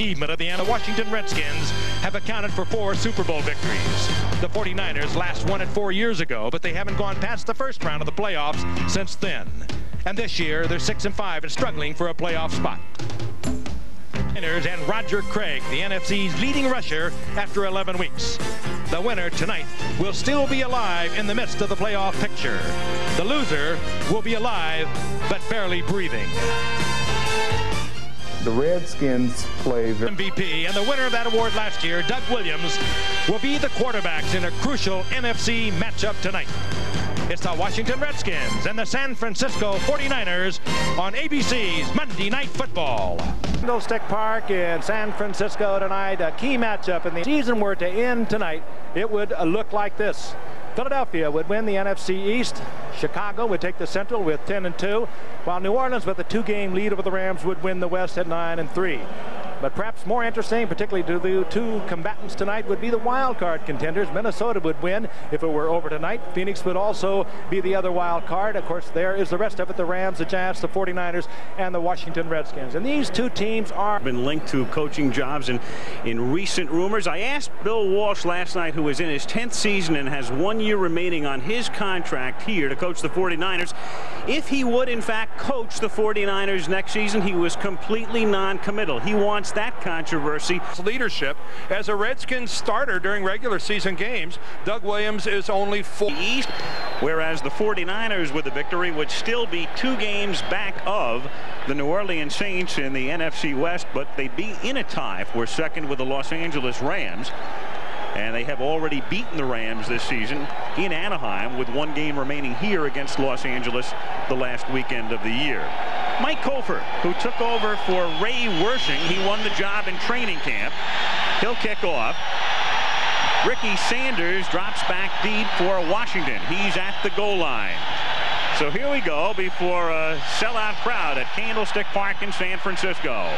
achievement of the Anna Washington Redskins have accounted for four Super Bowl victories. The 49ers last won it four years ago, but they haven't gone past the first round of the playoffs since then. And this year, they're 6 and 5 and struggling for a playoff spot. And Roger Craig, the NFC's leading rusher after 11 weeks. The winner tonight will still be alive in the midst of the playoff picture. The loser will be alive, but barely breathing the Redskins play the MVP and the winner of that award last year, Doug Williams, will be the quarterbacks in a crucial NFC matchup tonight. It's the Washington Redskins and the San Francisco 49ers on ABC's Monday Night Football. Candlestick Park in San Francisco tonight, a key matchup. And the season were to end tonight, it would look like this. Philadelphia would win the NFC East. Chicago would take the Central with 10 and 2, while New Orleans with a two-game lead over the Rams would win the West at 9 and 3. But perhaps more interesting, particularly to the two combatants tonight, would be the wild card contenders. Minnesota would win if it were over tonight. Phoenix would also be the other wild card. Of course, there is the rest of it, the Rams, the Giants, the 49ers, and the Washington Redskins. And these two teams are... Been linked to coaching jobs in, in recent rumors. I asked Bill Walsh last night, who is in his 10th season and has one year remaining on his contract here to coach the 49ers, if he would, in fact, coach the 49ers next season. He was completely non-committal. He wants that controversy. Leadership as a Redskins starter during regular season games, Doug Williams is only four. East, whereas the 49ers with the victory would still be two games back of the New Orleans Saints in the NFC West, but they'd be in a tie for second with the Los Angeles Rams. And they have already beaten the Rams this season in Anaheim with one game remaining here against Los Angeles the last weekend of the year. Mike Cofer, who took over for Ray Wersching. He won the job in training camp. He'll kick off. Ricky Sanders drops back deep for Washington. He's at the goal line. So here we go before a sellout crowd at Candlestick Park in San Francisco.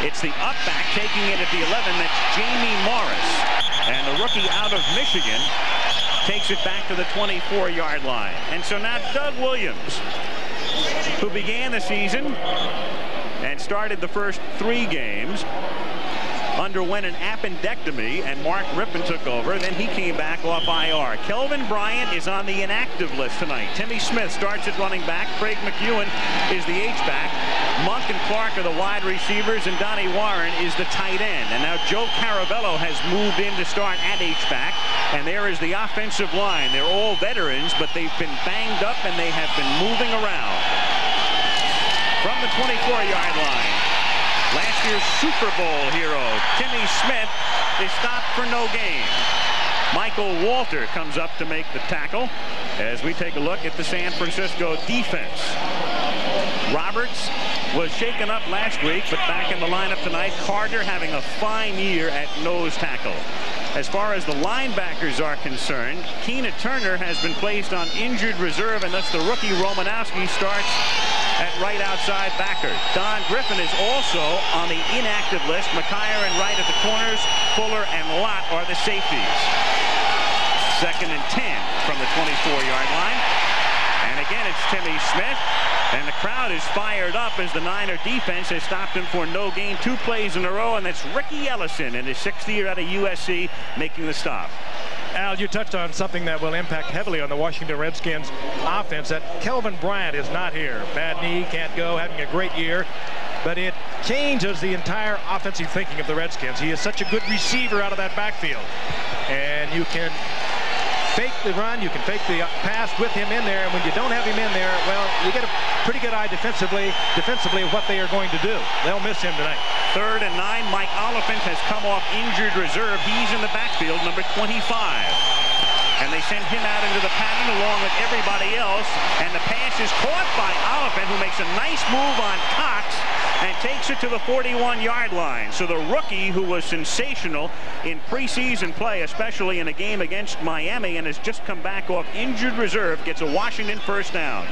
It's the up back taking it at the 11. That's Jamie Morris. And the rookie out of Michigan takes it back to the 24-yard line. And so now Doug Williams, who began the season and started the first three games, underwent an appendectomy, and Mark Rypien took over. Then he came back off IR. Kelvin Bryant is on the inactive list tonight. Timmy Smith starts at running back. Craig McEwen is the H-back. Monk and Clark are the wide receivers, and Donnie Warren is the tight end. And now Joe Caravello has moved in to start at H-back. And there is the offensive line. They're all veterans, but they've been banged up, and they have been moving around. From the 24-yard line, Last year's Super Bowl hero, Timmy Smith, is stopped for no gain. Michael Walter comes up to make the tackle as we take a look at the San Francisco defense. Roberts was shaken up last week, but back in the lineup tonight. Carter having a fine year at nose tackle. As far as the linebackers are concerned, Keena Turner has been placed on injured reserve, and thus the rookie Romanowski starts at right outside backer. Don Griffin is also on the inactive list. McKyer and Wright at the corners. Fuller and Lott are the safeties. Second and 10 from the 24-yard line. And again, it's Timmy Smith. And the crowd is fired up as the Niner defense has stopped him for no gain two plays in a row. And that's Ricky Ellison in his sixth year out of USC making the stop. Al, you touched on something that will impact heavily on the Washington Redskins offense, that Kelvin Bryant is not here. Bad knee, can't go, having a great year. But it changes the entire offensive thinking of the Redskins. He is such a good receiver out of that backfield. And you can fake the run, you can fake the pass with him in there, and when you don't have him in there, well, you get a pretty good eye defensively, defensively of what they are going to do. They'll miss him tonight. Third and nine, Mike Oliphant has come off injured reserve. He's in the backfield, number 25. And they send him out into the pattern along with everybody else. And the pass is caught by Oliphant, who makes a nice move on Cox and takes it to the 41-yard line. So the rookie who was sensational in preseason play, especially in a game against Miami and has just come back off injured reserve, gets a Washington first down.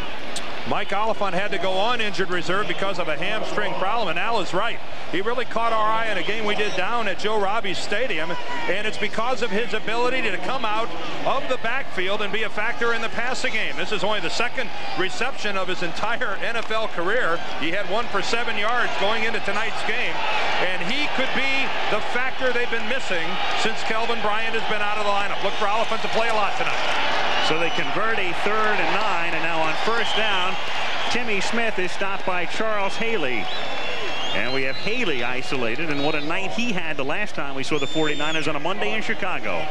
Mike Oliphant had to go on injured reserve because of a hamstring problem, and Al is right. He really caught our eye in a game we did down at Joe Robbie Stadium, and it's because of his ability to come out of the backfield and be a factor in the passing game. This is only the second reception of his entire NFL career. He had one for seven yards going into tonight's game, and he could be the factor they've been missing since Kelvin Bryant has been out of the lineup. Look for Oliphant to play a lot tonight. So they convert a third and nine, and now on first down, Timmy Smith is stopped by Charles Haley. And we have Haley isolated, and what a night he had the last time we saw the 49ers on a Monday in Chicago.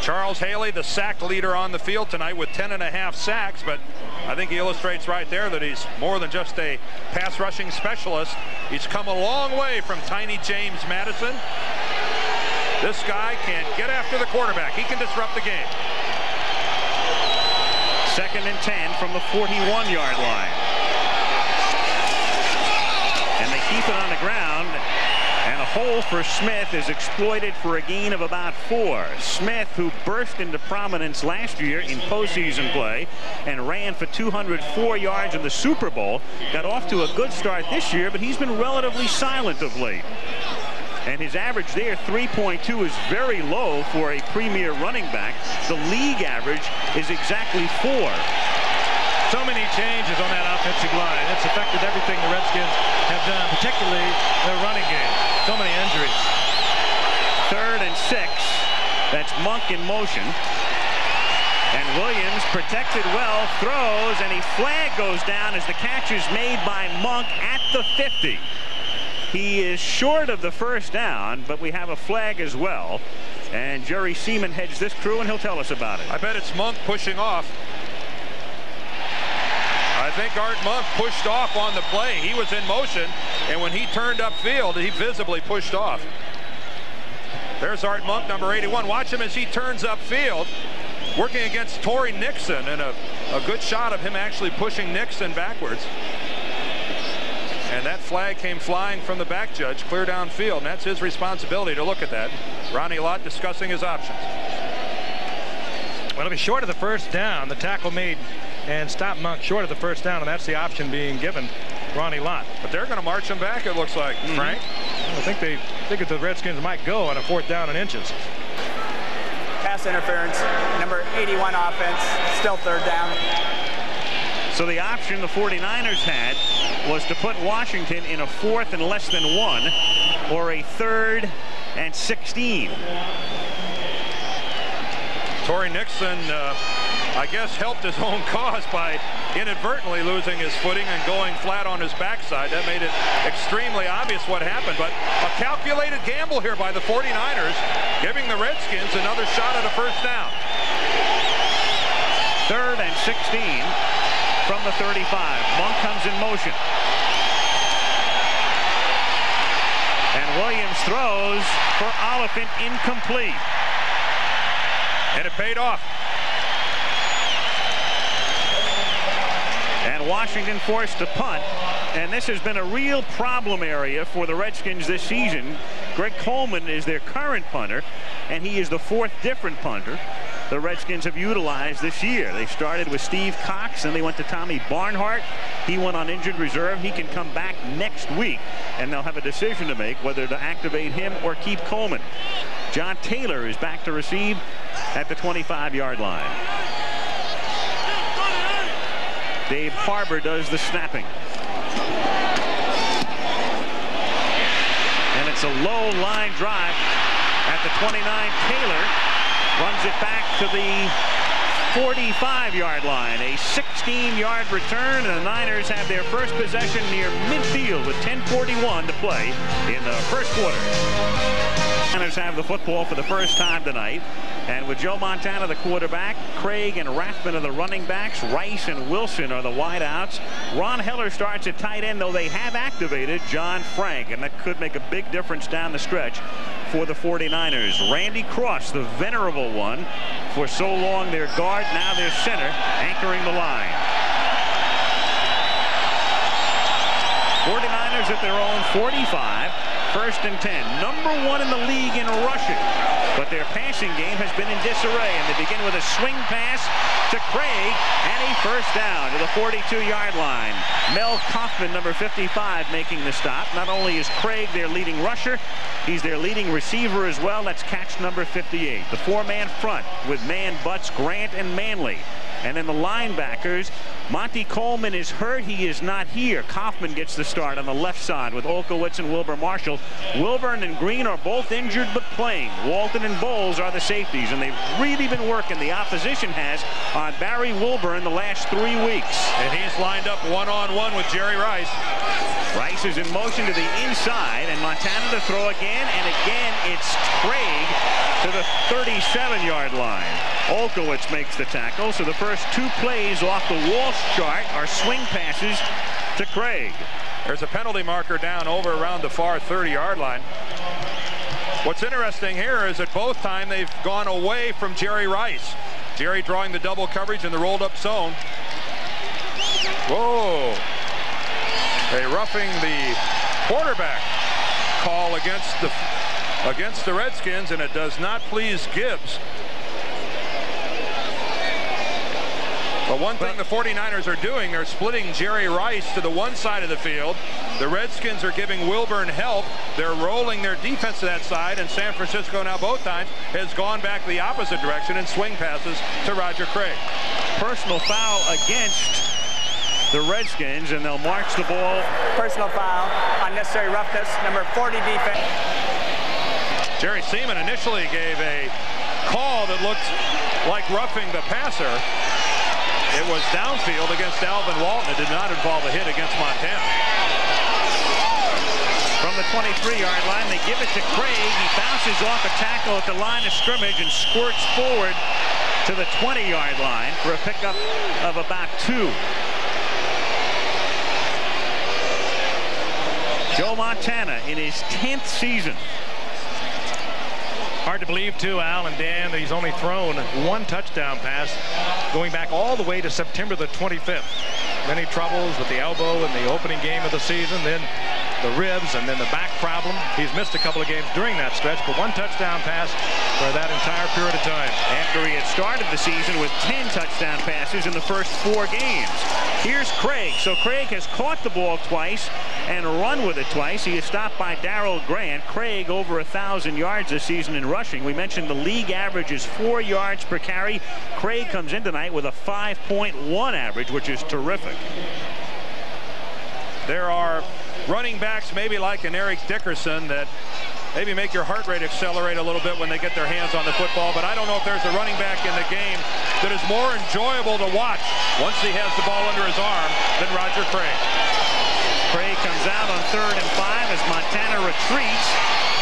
Charles Haley, the sack leader on the field tonight with 10 and a half sacks, but I think he illustrates right there that he's more than just a pass rushing specialist. He's come a long way from tiny James Madison. This guy can get after the quarterback. He can disrupt the game. Second and 10 from the 41-yard line. And they keep it on the ground. And a hole for Smith is exploited for a gain of about four. Smith, who burst into prominence last year in postseason play and ran for 204 yards in the Super Bowl, got off to a good start this year, but he's been relatively silent of late. And his average there, 3.2, is very low for a premier running back. The league average is exactly four. So many changes on that offensive line. It's affected everything the Redskins have done, particularly their running game. So many injuries. Third and six. That's Monk in motion. And Williams protected well, throws, and a flag goes down as the catch is made by Monk at the 50. He is short of the first down, but we have a flag as well. And Jerry Seeman heads this crew, and he'll tell us about it. I bet it's Monk pushing off. I think Art Monk pushed off on the play. He was in motion, and when he turned upfield, he visibly pushed off. There's Art Monk, number 81. Watch him as he turns upfield, working against Tory Nixon, and a, a good shot of him actually pushing Nixon backwards. And that flag came flying from the back judge, clear downfield, and that's his responsibility to look at that. Ronnie Lott discussing his options. Well, it'll be short of the first down, the tackle made and stop Monk short of the first down, and that's the option being given Ronnie Lott. But they're going to march him back, it looks like, mm -hmm. Frank. I think they think that the Redskins might go on a fourth down and inches. Pass interference, number 81 offense, still third down. So the option the 49ers had was to put Washington in a fourth and less than one or a third and 16. Tory Nixon, uh, I guess, helped his own cause by inadvertently losing his footing and going flat on his backside. That made it extremely obvious what happened. But a calculated gamble here by the 49ers, giving the Redskins another shot at a first down. Third and 16 from the 35. Monk comes in motion. And Williams throws for Oliphant incomplete. And it paid off. And Washington forced to punt. And this has been a real problem area for the Redskins this season. Greg Coleman is their current punter, and he is the fourth different punter the Redskins have utilized this year. They started with Steve Cox and they went to Tommy Barnhardt. He went on injured reserve. He can come back next week and they'll have a decision to make whether to activate him or keep Coleman. John Taylor is back to receive at the 25-yard line. Dave Harbor does the snapping. And a low line drive at the 29. Taylor runs it back to the 45-yard line. A 16-yard return, and the Niners have their first possession near midfield with 10.41 to play in the first quarter. Niners have the football for the first time tonight. And with Joe Montana, the quarterback, Craig and Rathman are the running backs, Rice and Wilson are the wideouts. Ron Heller starts at tight end, though they have activated John Frank, and that could make a big difference down the stretch for the 49ers. Randy Cross, the venerable one, for so long their guard, now their center, anchoring the line. 49ers at their own 45. First and 10. Number one in the league in rushing. But their passing game has been in disarray. And they begin with a swing pass to Craig and a first down to the 42-yard line. Mel Kaufman, number 55, making the stop. Not only is Craig their leading rusher, he's their leading receiver as well. That's catch number 58. The four-man front with Mann Butz, Grant, and Manley. And then the linebackers, Monte Coleman is hurt. He is not here. Kaufman gets the start on the left side with Olkewicz and Wilber Marshall. Wilburn and Green are both injured but playing. Walton and Bowles are the safeties, and they've really been working. The opposition has on Barry Wilburn the last three weeks. And he's lined up one-on-one -on -one with Jerry Rice. Rice is in motion to the inside, and Montana to throw again, and again it's Craig to the 37-yard line. Olkewicz makes the tackle, so the first two plays off the Walsh chart are swing passes to Craig. There's a penalty marker down over around the far 30-yard line. What's interesting here is at both time they've gone away from Jerry Rice. Jerry drawing the double coverage in the rolled up zone. Whoa. A roughing the quarterback call against the against the Redskins, and it does not please Gibbs. But one thing the 49ers are doing, they're splitting Jerry Rice to the one side of the field. The Redskins are giving Wilburn help. They're rolling their defense to that side, and San Francisco now both times has gone back the opposite direction and swing passes to Roger Craig. Personal foul against the Redskins, and they'll march the ball. Personal foul, unnecessary roughness, number 40 defense. Jerry Seeman initially gave a call that looked like roughing the passer. It was downfield against Alvin Walton. It did not involve a hit against Montana. From the 23-yard line, they give it to Craig. He bounces off a tackle at the line of scrimmage and squirts forward to the 20-yard line for a pickup of about two. Joe Montana in his 10th season Hard to believe, too, Al and Dan, that he's only thrown one touchdown pass going back all the way to September the 25th. Many troubles with the elbow in the opening game of the season, then the ribs, and then the back problem. He's missed a couple of games during that stretch, but one touchdown pass for that entire period of time. After he had started the season with 10 touchdown passes in the first four games. Here's Craig. So Craig has caught the ball twice and run with it twice. He is stopped by Darryl Grant. Craig over a 1,000 yards this season in rushing. We mentioned the league average is four yards per carry. Craig comes in tonight with a 5.1 average, which is terrific. There are running backs maybe like an Eric Dickerson that maybe make your heart rate accelerate a little bit when they get their hands on the football. But I don't know if there's a running back in the game that is more enjoyable to watch once he has the ball under his arm than Roger Craig. Craig comes out on third and five as Montana retreats.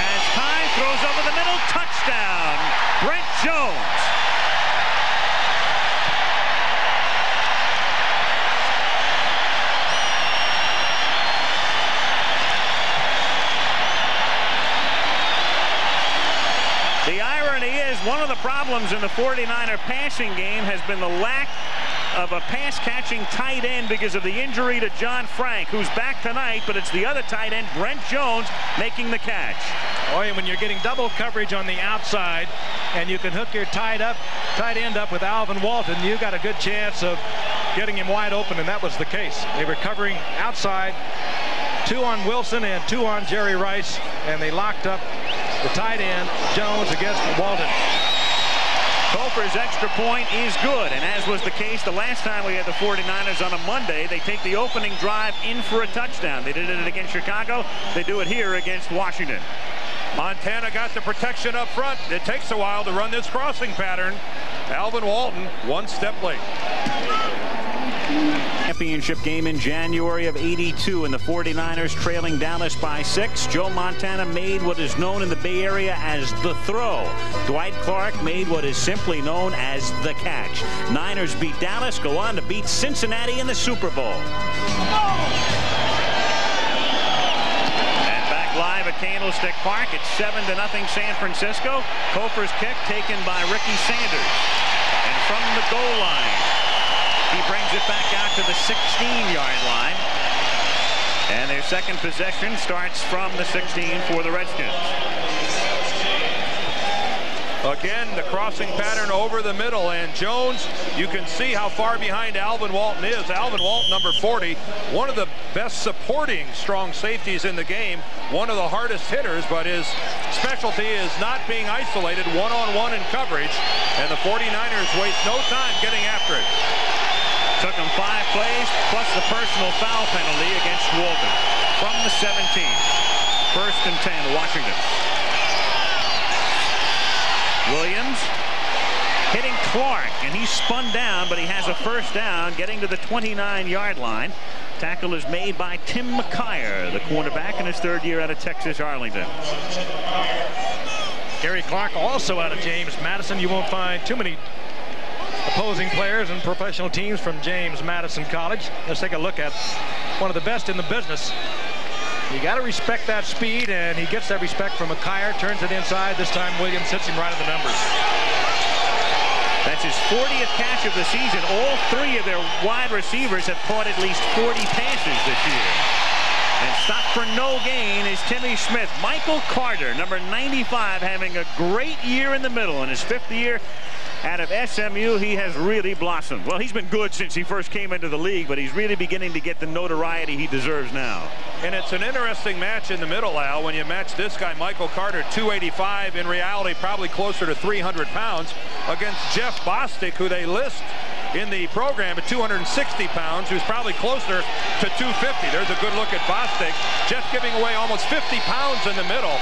Throws over the middle, touchdown, Brent Jones. The irony is one of the problems in the 49er passing game has been the lack of a pass-catching tight end because of the injury to John Frank, who's back tonight, but it's the other tight end, Brent Jones, making the catch. Boy, and when you're getting double coverage on the outside and you can hook your tight up, tight end up with Alvin Walton, you've got a good chance of getting him wide open, and that was the case. They were covering outside, two on Wilson and two on Jerry Rice, and they locked up the tight end, Jones, against Walton. Cofer's extra point is good, and as was the case the last time we had the 49ers on a Monday, they take the opening drive in for a touchdown. They did it against Chicago. They do it here against Washington. Montana got the protection up front. It takes a while to run this crossing pattern. Alvin Walton, one step late. Championship game in January of 82 and the 49ers trailing Dallas by six. Joe Montana made what is known in the Bay Area as the throw. Dwight Clark made what is simply known as the catch. Niners beat Dallas, go on to beat Cincinnati in the Super Bowl. And back live at Candlestick Park. It's 7 to nothing San Francisco. Cofer's kick taken by Ricky Sanders. And from the goal line, he brings it back out to the 16-yard line. And their second possession starts from the 16 for the Redskins. Again, the crossing pattern over the middle. And Jones, you can see how far behind Alvin Walton is. Alvin Walton, number 40, one of the best supporting strong safeties in the game. One of the hardest hitters, but his specialty is not being isolated one-on-one -on -one in coverage. And the 49ers waste no time getting after it. Took him five plays, plus the personal foul penalty against Walton from the 17. First and 10, Washington. Williams hitting Clark, and he spun down, but he has a first down, getting to the 29-yard line. Tackle is made by Tim McKyer, the cornerback in his third year out of Texas Arlington. Gary Clark also out of James Madison. You won't find too many opposing players and professional teams from James Madison College. Let's take a look at one of the best in the business. You got to respect that speed, and he gets that respect from McKyer, turns it inside. This time Williams hits him right in the numbers. That's his 40th catch of the season. All three of their wide receivers have caught at least 40 passes this year. Stopped for no gain is Timmy Smith. Michael Carter, number 95, having a great year in the middle in his fifth year out of SMU, he has really blossomed. Well, he's been good since he first came into the league, but he's really beginning to get the notoriety he deserves now. And it's an interesting match in the middle, Al, when you match this guy, Michael Carter, 285, in reality probably closer to 300 pounds, against Jeff Bostic, who they list in the program at 260 pounds, who's probably closer to 250. There's a good look at Bostic. Jeff giving away almost 50 pounds in the middle.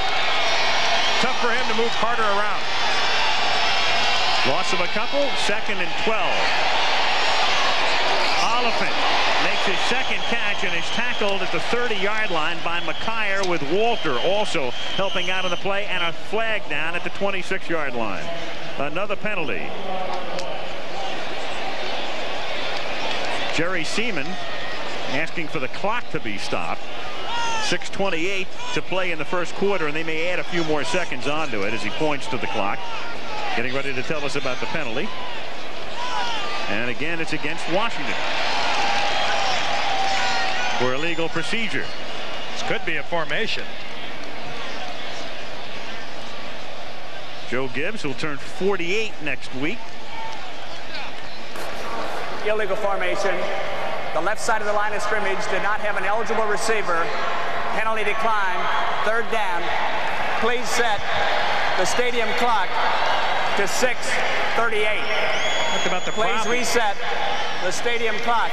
Tough for him to move Carter around. Loss of a couple, second and 12. Oliphant makes his second catch and is tackled at the 30-yard line by McKyer with Walter also helping out on the play and a flag down at the 26-yard line. Another penalty. Jerry Seeman asking for the clock to be stopped. 6.28 to play in the first quarter, and they may add a few more seconds onto it as he points to the clock. Getting ready to tell us about the penalty. And again, it's against Washington. For illegal procedure. This could be a formation. Joe Gibbs will turn 48 next week. Illegal formation. The left side of the line of scrimmage did not have an eligible receiver. Penalty decline. Third down. Please set the stadium clock to 6:38. Talk about the Please problem. reset the stadium clock.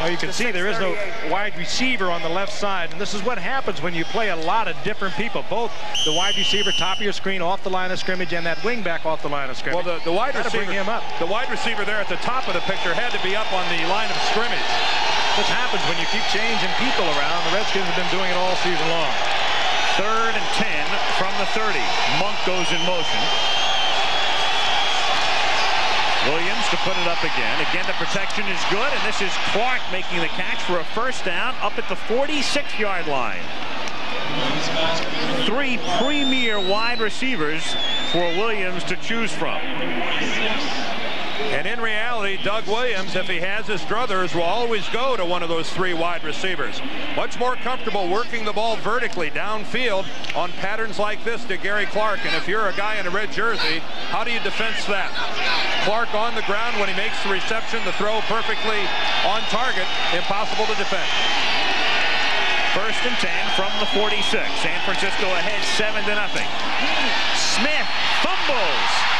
Well, you can see there is no wide receiver on the left side, and this is what happens when you play a lot of different people. Both the wide receiver, top of your screen, off the line of scrimmage, and that wing back off the line of scrimmage. Well, the, the wide Gotta receiver, bring him up. the wide receiver there at the top of the picture had to be up on the line of scrimmage. This happens when you keep changing people around. The Redskins have been doing it all season long. Third and 10 from the 30. Monk goes in motion. Williams to put it up again. Again, the protection is good, and this is Clark making the catch for a first down up at the 46-yard line. Three premier wide receivers for Williams to choose from. And in reality, Doug Williams, if he has his druthers, will always go to one of those three wide receivers. Much more comfortable working the ball vertically downfield on patterns like this to Gary Clark. And if you're a guy in a red jersey, how do you defense that? Clark on the ground when he makes the reception, the throw perfectly on target, impossible to defend. First and 10 from the 46. San Francisco ahead 7 to nothing. Smith fumbles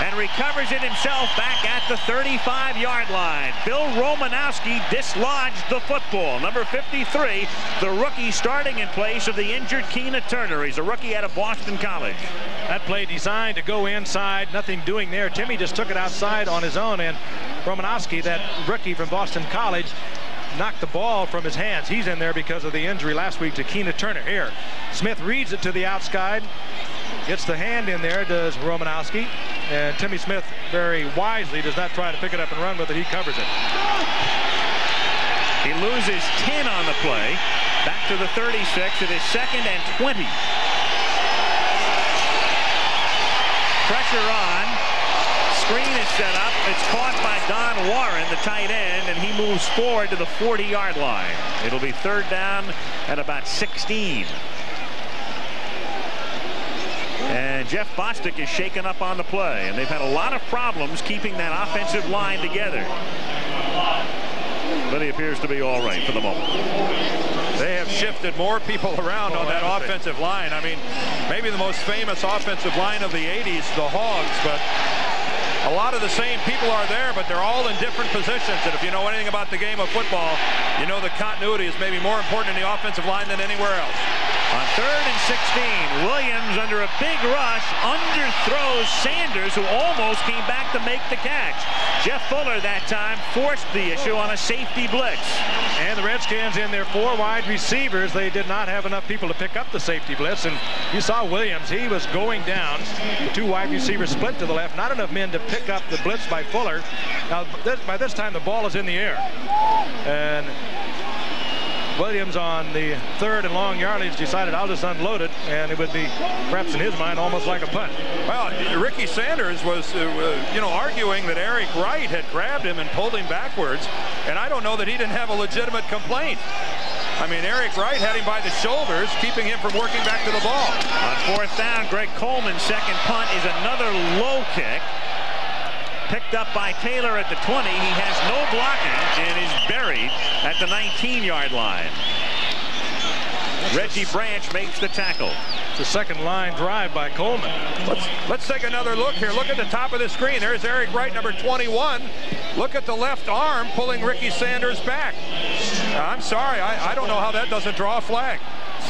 and recovers it himself back at the 35-yard line. Bill Romanowski dislodged the football. Number 53, the rookie starting in place of the injured Keena Turner. He's a rookie out of Boston College. That play designed to go inside, nothing doing there. Timmy just took it outside on his own, and Romanowski, that rookie from Boston College, knocked the ball from his hands. He's in there because of the injury last week to Keena Turner. Here, Smith reads it to the outside, gets the hand in there, does Romanowski, and Timmy Smith very wisely does not try to pick it up and run with it. He covers it. He loses 10 on the play. Back to the 36. It is second and 20. Pressure on. Screen is set up. It's caught by Don Warren, the tight end, and he moves forward to the 40-yard line. It'll be third down at about 16. And Jeff Bostic is shaken up on the play. And they've had a lot of problems keeping that offensive line together. But he appears to be all right for the moment. They have shifted more people around on that offensive line. I mean, maybe the most famous offensive line of the 80s, the Hogs, but a lot of the same people are there, but they're all in different positions. And if you know anything about the game of football, you know the continuity is maybe more important in the offensive line than anywhere else. On third and 16, Williams under a big rush underthrows Sanders, who almost came back to make the catch. Jeff Fuller that time forced the issue on a safety blitz. And the Redskins in their four wide receivers, they did not have enough people to pick up the safety blitz. And you saw Williams, he was going down. The two wide receivers split to the left. Not enough men to pick up the blitz by Fuller. Now, this, by this time, the ball is in the air. And Williams on the third and long yardage decided I'll just unload it, and it would be, perhaps in his mind, almost like a punt. Well, Ricky Sanders was, uh, you know, arguing that Eric Wright had grabbed him and pulled him backwards, and I don't know that he didn't have a legitimate complaint. I mean, Eric Wright had him by the shoulders, keeping him from working back to the ball. On fourth down, Greg Coleman's second punt is another low kick picked up by Taylor at the 20. He has no blocking and is buried at the 19-yard line. Reggie Branch makes the tackle. It's a second line drive by Coleman. Let's, let's take another look here. Look at the top of the screen. There's Eric Wright, number 21. Look at the left arm pulling Ricky Sanders back. I'm sorry. I, I don't know how that doesn't draw a flag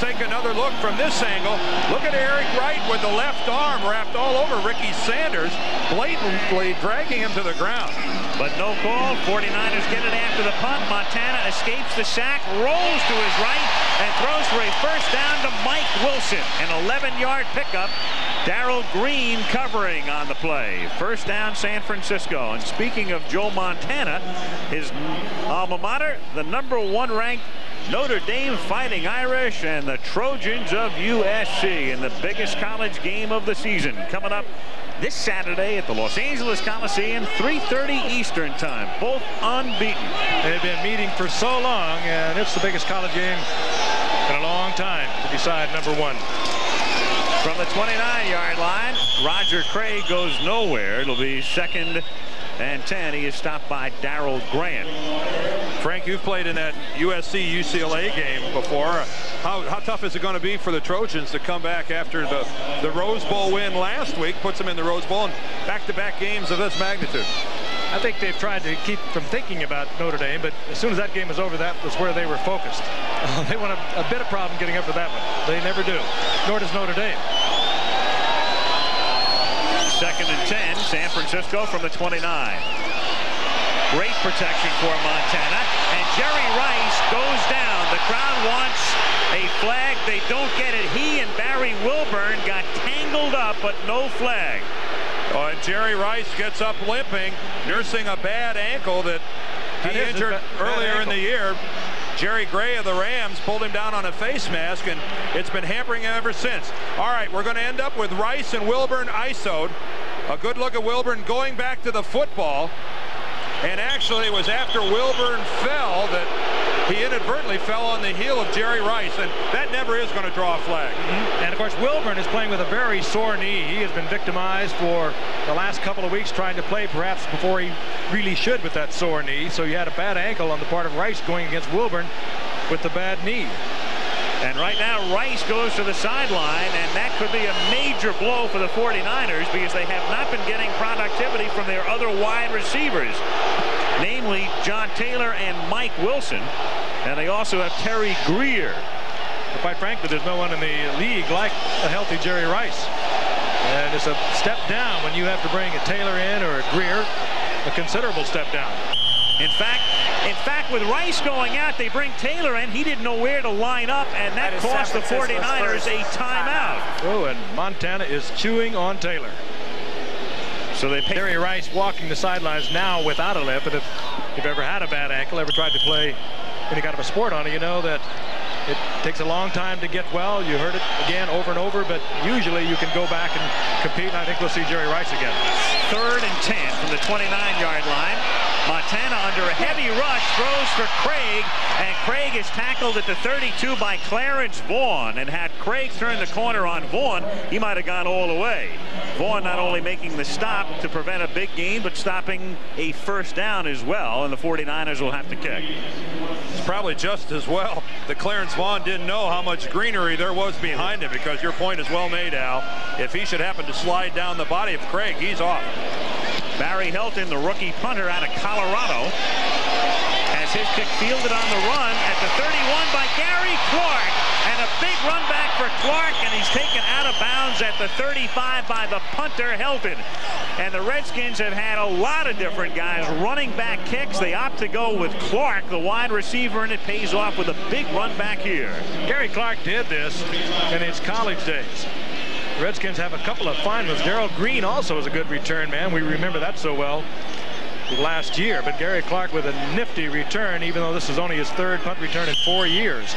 take another look from this angle. Look at Eric Wright with the left arm wrapped all over Ricky Sanders, blatantly dragging him to the ground. But no call. 49ers get it after the punt. Montana escapes the sack, rolls to his right, and throws for a first down to Mike Wilson. An 11-yard pickup. Darrell Green covering on the play. First down, San Francisco. And speaking of Joe Montana, his alma mater, the number one ranked Notre Dame Fighting Irish and the Trojans of USC in the biggest college game of the season. Coming up this Saturday at the Los Angeles Coliseum, 3.30 Eastern Time. Both unbeaten. They've been meeting for so long, and it's the biggest college game in a long time to decide number one. From the 29-yard line, Roger Craig goes nowhere. It'll be second and 10. He is stopped by Darryl Grant. Frank, you've played in that USC UCLA game before. How, how tough is it going to be for the Trojans to come back after the, the Rose Bowl win last week, puts them in the Rose Bowl, and back-to-back -back games of this magnitude? I think they've tried to keep from thinking about Notre Dame, but as soon as that game was over, that was where they were focused. they want a, a bit of problem getting up for that one. They never do, nor does Notre Dame. Second and 10, San Francisco from the 29. Great protection for Montana. And Jerry Rice goes down. The crowd wants a flag. They don't get it. He and Barry Wilburn got tangled up, but no flag. Oh, and Jerry Rice gets up limping, nursing a bad ankle that he injured earlier in the year. Jerry Gray of the Rams pulled him down on a face mask, and it's been hampering him ever since. All right, we're going to end up with Rice and Wilburn ISO'd. A good look at Wilburn going back to the football. And actually, it was after Wilburn fell that he inadvertently fell on the heel of Jerry Rice, and that never is going to draw a flag. Mm -hmm. And of course, Wilburn is playing with a very sore knee. He has been victimized for the last couple of weeks trying to play perhaps before he really should with that sore knee. So you had a bad ankle on the part of Rice going against Wilburn with the bad knee. And right now, Rice goes to the sideline, and that could be a major blow for the 49ers because they have not been getting productivity from their other wide receivers, namely John Taylor and Mike Wilson. And they also have Terry Greer. But quite frankly, there's no one in the league like a healthy Jerry Rice. And it's a step down when you have to bring a Taylor in or a Greer, a considerable step down. In fact, in fact, with Rice going out, they bring Taylor in. He didn't know where to line up, and that, that cost the 49ers a timeout. Oh, and Montana is chewing on Taylor. So they Jerry Rice walking the sidelines now without a limp, and if you've ever had a bad ankle, ever tried to play any kind of a sport on it, you know that it takes a long time to get well. You heard it again over and over, but usually you can go back and compete, and I think we'll see Jerry Rice again. Third and 10 from the 29-yard line. Montana under a heavy rush throws for Craig, and Craig is tackled at the 32 by Clarence Vaughn. And had Craig turned the corner on Vaughn, he might have gone all the way. Vaughn not only making the stop to prevent a big gain, but stopping a first down as well, and the 49ers will have to kick. It's probably just as well that Clarence Vaughn didn't know how much greenery there was behind him because your point is well made, Al. If he should happen to slide down the body of Craig, he's off. Barry Helton, the rookie punter out of Colorado, has his kick fielded on the run at the 31 by Gary Clark. And a big run back for Clark, and he's taken out of bounds at the 35 by the punter, Helton. And the Redskins have had a lot of different guys running back kicks. They opt to go with Clark, the wide receiver, and it pays off with a big run back here. Gary Clark did this in his college days. Redskins have a couple of fine ones. Darrell Green also is a good return man. We remember that so well last year. But Gary Clark with a nifty return, even though this is only his third punt return in four years.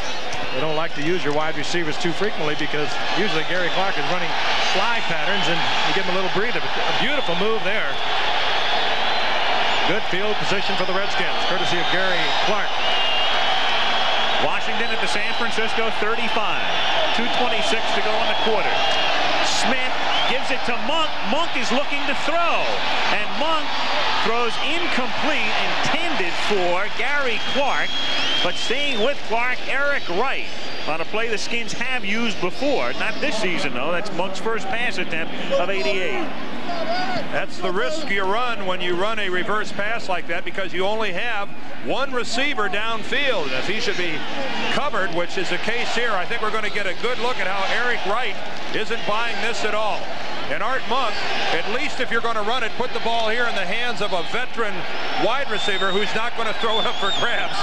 They don't like to use your wide receivers too frequently because usually Gary Clark is running fly patterns and you give him a little breather. A beautiful move there. Good field position for the Redskins, courtesy of Gary Clark. Washington at the San Francisco 35. 2.26 to go in the quarter. Smith gives it to Monk. Monk is looking to throw. And Monk throws incomplete, intended for Gary Clark. But staying with Clark, Eric Wright on a play the Skins have used before. Not this season, though. That's Monk's first pass attempt of 88. That's the risk you run when you run a reverse pass like that because you only have one receiver downfield. And if he should be covered, which is the case here, I think we're going to get a good look at how Eric Wright isn't buying this at all. And Art Monk, at least if you're going to run it, put the ball here in the hands of a veteran wide receiver who's not going to throw it up for grabs.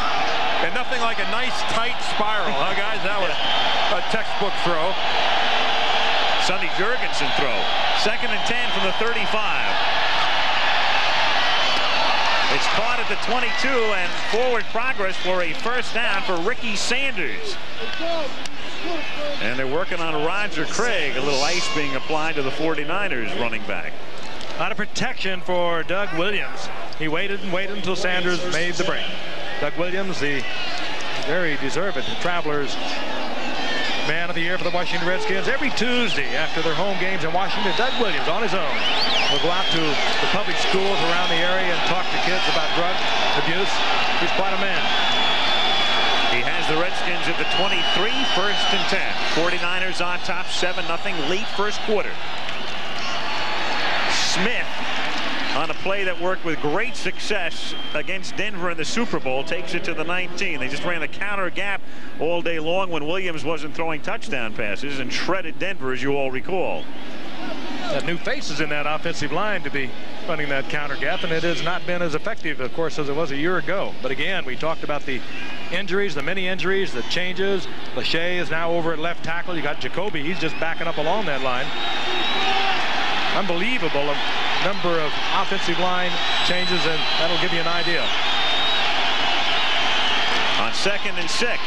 And nothing like a nice tight spiral, huh guys? That was a textbook throw. Sonny Jurgensen throw. Second and 10 from the 35. It's caught at the 22 and forward progress for a first down for Ricky Sanders. And they're working on Roger Craig. A little ice being applied to the 49ers running back. A lot of protection for Doug Williams. He waited and waited until Sanders made the break. Doug Williams, the very deserved Travelers man of the year for the Washington Redskins every Tuesday after their home games in Washington. Doug Williams on his own will go out to the public schools around the area and talk to kids about drug abuse. He's quite a man He has the Redskins at the 23, first and 10. 49ers on top, 7-0, late first quarter. Smith on a play that worked with great success against Denver in the Super Bowl takes it to the 19. They just ran the counter gap all day long when Williams wasn't throwing touchdown passes and shredded Denver, as you all recall. New faces in that offensive line to be running that counter gap, and it has not been as effective, of course, as it was a year ago. But again, we talked about the injuries, the many injuries, the changes. Lachey is now over at left tackle. You got Jacoby. He's just backing up along that line. Unbelievable number of offensive line changes, and that'll give you an idea. On second and six,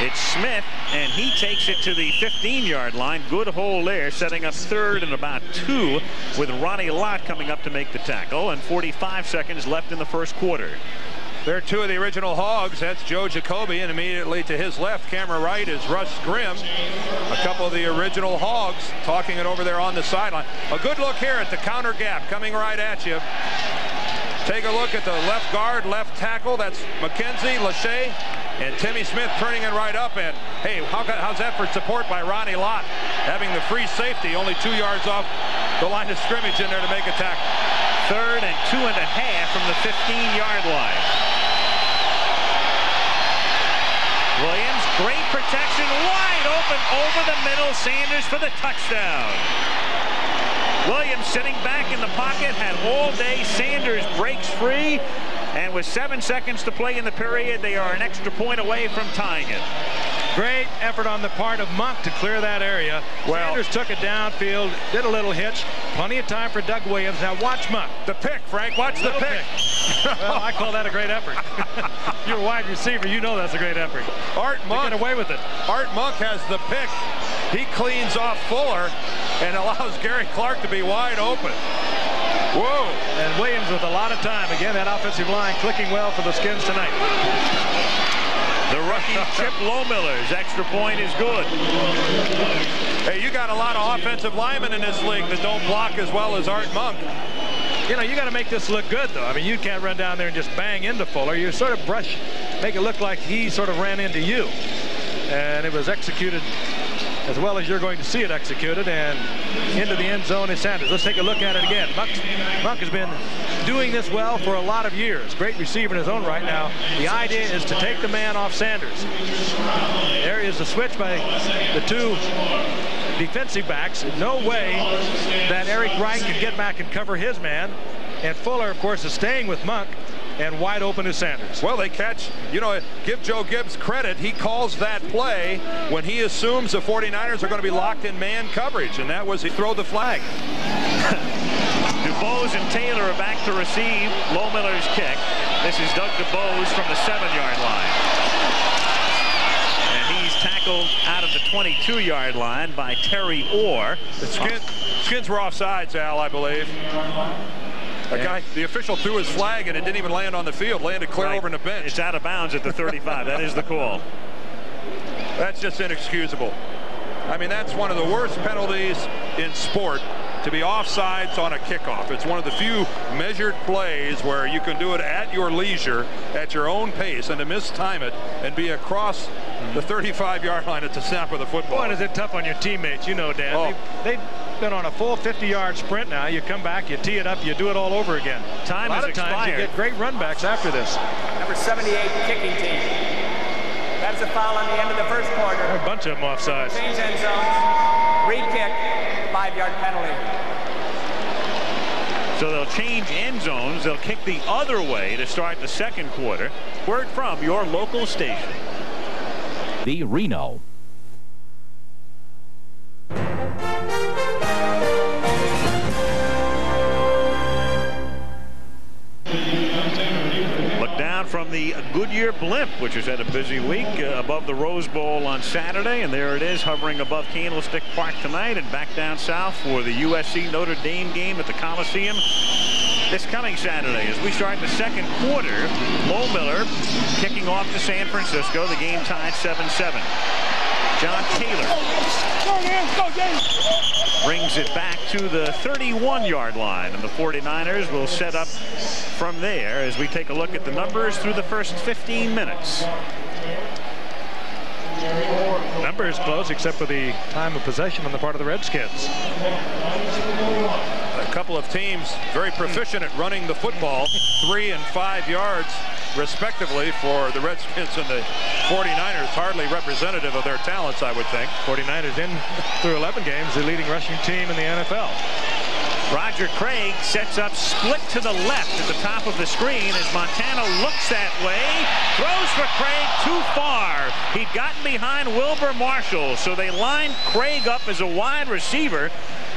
it's Smith, and he takes it to the 15-yard line. Good hole there, setting up third and about two with Ronnie Lott coming up to make the tackle, and 45 seconds left in the first quarter. There are two of the original Hogs. That's Joe Jacoby, and immediately to his left, camera right, is Russ Grimm. A couple of the original Hogs talking it over there on the sideline. A good look here at the counter gap coming right at you. Take a look at the left guard, left tackle. That's McKenzie, Lachey, and Timmy Smith turning it right up. And hey, how, how's that for support by Ronnie Lott? Having the free safety only two yards off the line of scrimmage in there to make a tackle. Third and two and a half from the 15-yard line. Williams, great protection, wide open over the middle. Sanders for the touchdown. Williams sitting back in the pocket, had all day. Sanders breaks free. And with seven seconds to play in the period, they are an extra point away from tying it. Great effort on the part of Monk to clear that area. Well, Sanders took it downfield, did a little hitch. Plenty of time for Doug Williams. Now watch Monk. The pick, Frank. Watch the pick. pick. well, I call that a great effort. You're a wide receiver. You know that's a great effort. Art Monk. get away with it. Art Monk has the pick. He cleans off Fuller and allows Gary Clark to be wide open. Whoa. And Williams with a lot of time. Again, that offensive line clicking well for the Skins tonight. The rookie Chip Lohmiller's extra point is good. Hey, you got a lot of offensive linemen in this league that don't block as well as Art Monk. You know, you got to make this look good, though. I mean, you can't run down there and just bang into Fuller. You sort of brush, make it look like he sort of ran into you. And it was executed as well as you're going to see it executed and into the end zone is Sanders. Let's take a look at it again. Monk, Monk has been doing this well for a lot of years. Great receiver in his own right now. The idea is to take the man off Sanders. There is the switch by the two defensive backs. No way that Eric Wright can get back and cover his man. And Fuller, of course, is staying with Monk and wide open is Sanders. Well, they catch, you know, give Joe Gibbs credit. He calls that play when he assumes the 49ers are going to be locked in man coverage, and that was he throw the flag. DuBose and Taylor are back to receive Lohmiller's kick. This is Doug DuBose from the seven-yard line. And he's tackled out of the 22-yard line by Terry Orr. The skin, skins were offsides, Al, I believe. A guy, the official threw his flag and it didn't even land on the field. Landed clear Right. over in the bench. It's out of bounds at the 35. that is the call. That's just inexcusable. I mean, that's one of the worst penalties in sport to be offsides on a kickoff. It's one of the few measured plays where you can do it at your leisure, at your own pace, and to mistime it and be across the 35-yard line at the snap of the football. Boy, is it tough on your teammates, you know, Dan. Oh. They've, they've been on a full 50-yard sprint now. You come back, you tee it up, you do it all over again. Time a lot has of times expired. you get great runbacks after this. Number 78 kicking team. That's a foul on the end of the first quarter. A bunch of them offsides. Change end zones. Re-kick. Five-yard penalty. So they'll change end zones. They'll kick the other way to start the second quarter. Word from your local station. The Reno. From the Goodyear blimp, which has had a busy week uh, above the Rose Bowl on Saturday. And there it is hovering above Candlestick Park tonight and back down south for the USC Notre Dame game at the Coliseum this coming Saturday as we start the second quarter. Lohmiller kicking off to San Francisco. The game tied 7-7. John Taylor brings it back to the 31-yard line, and the 49ers will set up from there as we take a look at the numbers through the first 15 minutes. Numbers close except for the time of possession on the part of the Redskins. Couple of teams very proficient at running the football, three and five yards respectively for the Redskins and the 49ers. Hardly representative of their talents, I would think. 49ers in through 11 games, the leading rushing team in the NFL. Roger Craig sets up split to the left at the top of the screen as Montana looks that way. Throws for Craig too far. He'd gotten behind Wilber Marshall, so they lined Craig up as a wide receiver,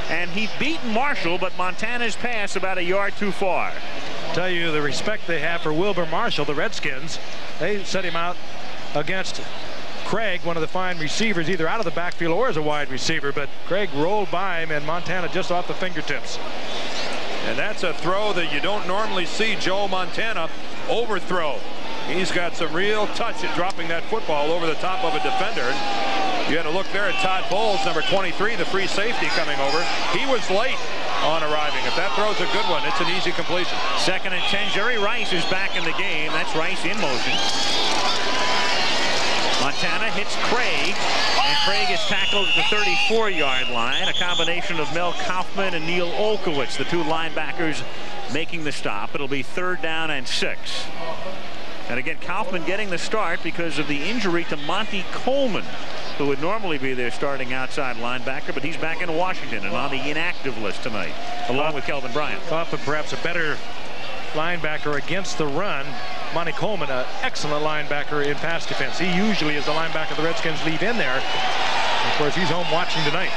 and he beat Marshall, but Montana's pass about a yard too far. Tell you the respect they have for Wilber Marshall, the Redskins. They set him out against Craig, one of the fine receivers, either out of the backfield or as a wide receiver, but Craig rolled by him and Montana just off the fingertips. And that's a throw that you don't normally see Joe Montana overthrow. He's got some real touch at dropping that football over the top of a defender. You had to look there at Todd Bowles, number 23, the free safety coming over. He was late on arriving. If that throw's a good one, it's an easy completion. Second and 10, Jerry Rice is back in the game. That's Rice in motion. Montana hits Craig, and Craig is tackled at the 34-yard line. A combination of Mel Kaufman and Neal Olkewicz, the two linebackers making the stop. It'll be third down and six. And again, Kaufman getting the start because of the injury to Monte Coleman, who would normally be their starting outside linebacker, but he's back in Washington and on the inactive list tonight, along with Kelvin Bryant. Kaufman perhaps a better linebacker against the run. Monte Coleman, an excellent linebacker in pass defense. He usually is the linebacker the Redskins leave in there. Of course, he's home watching tonight.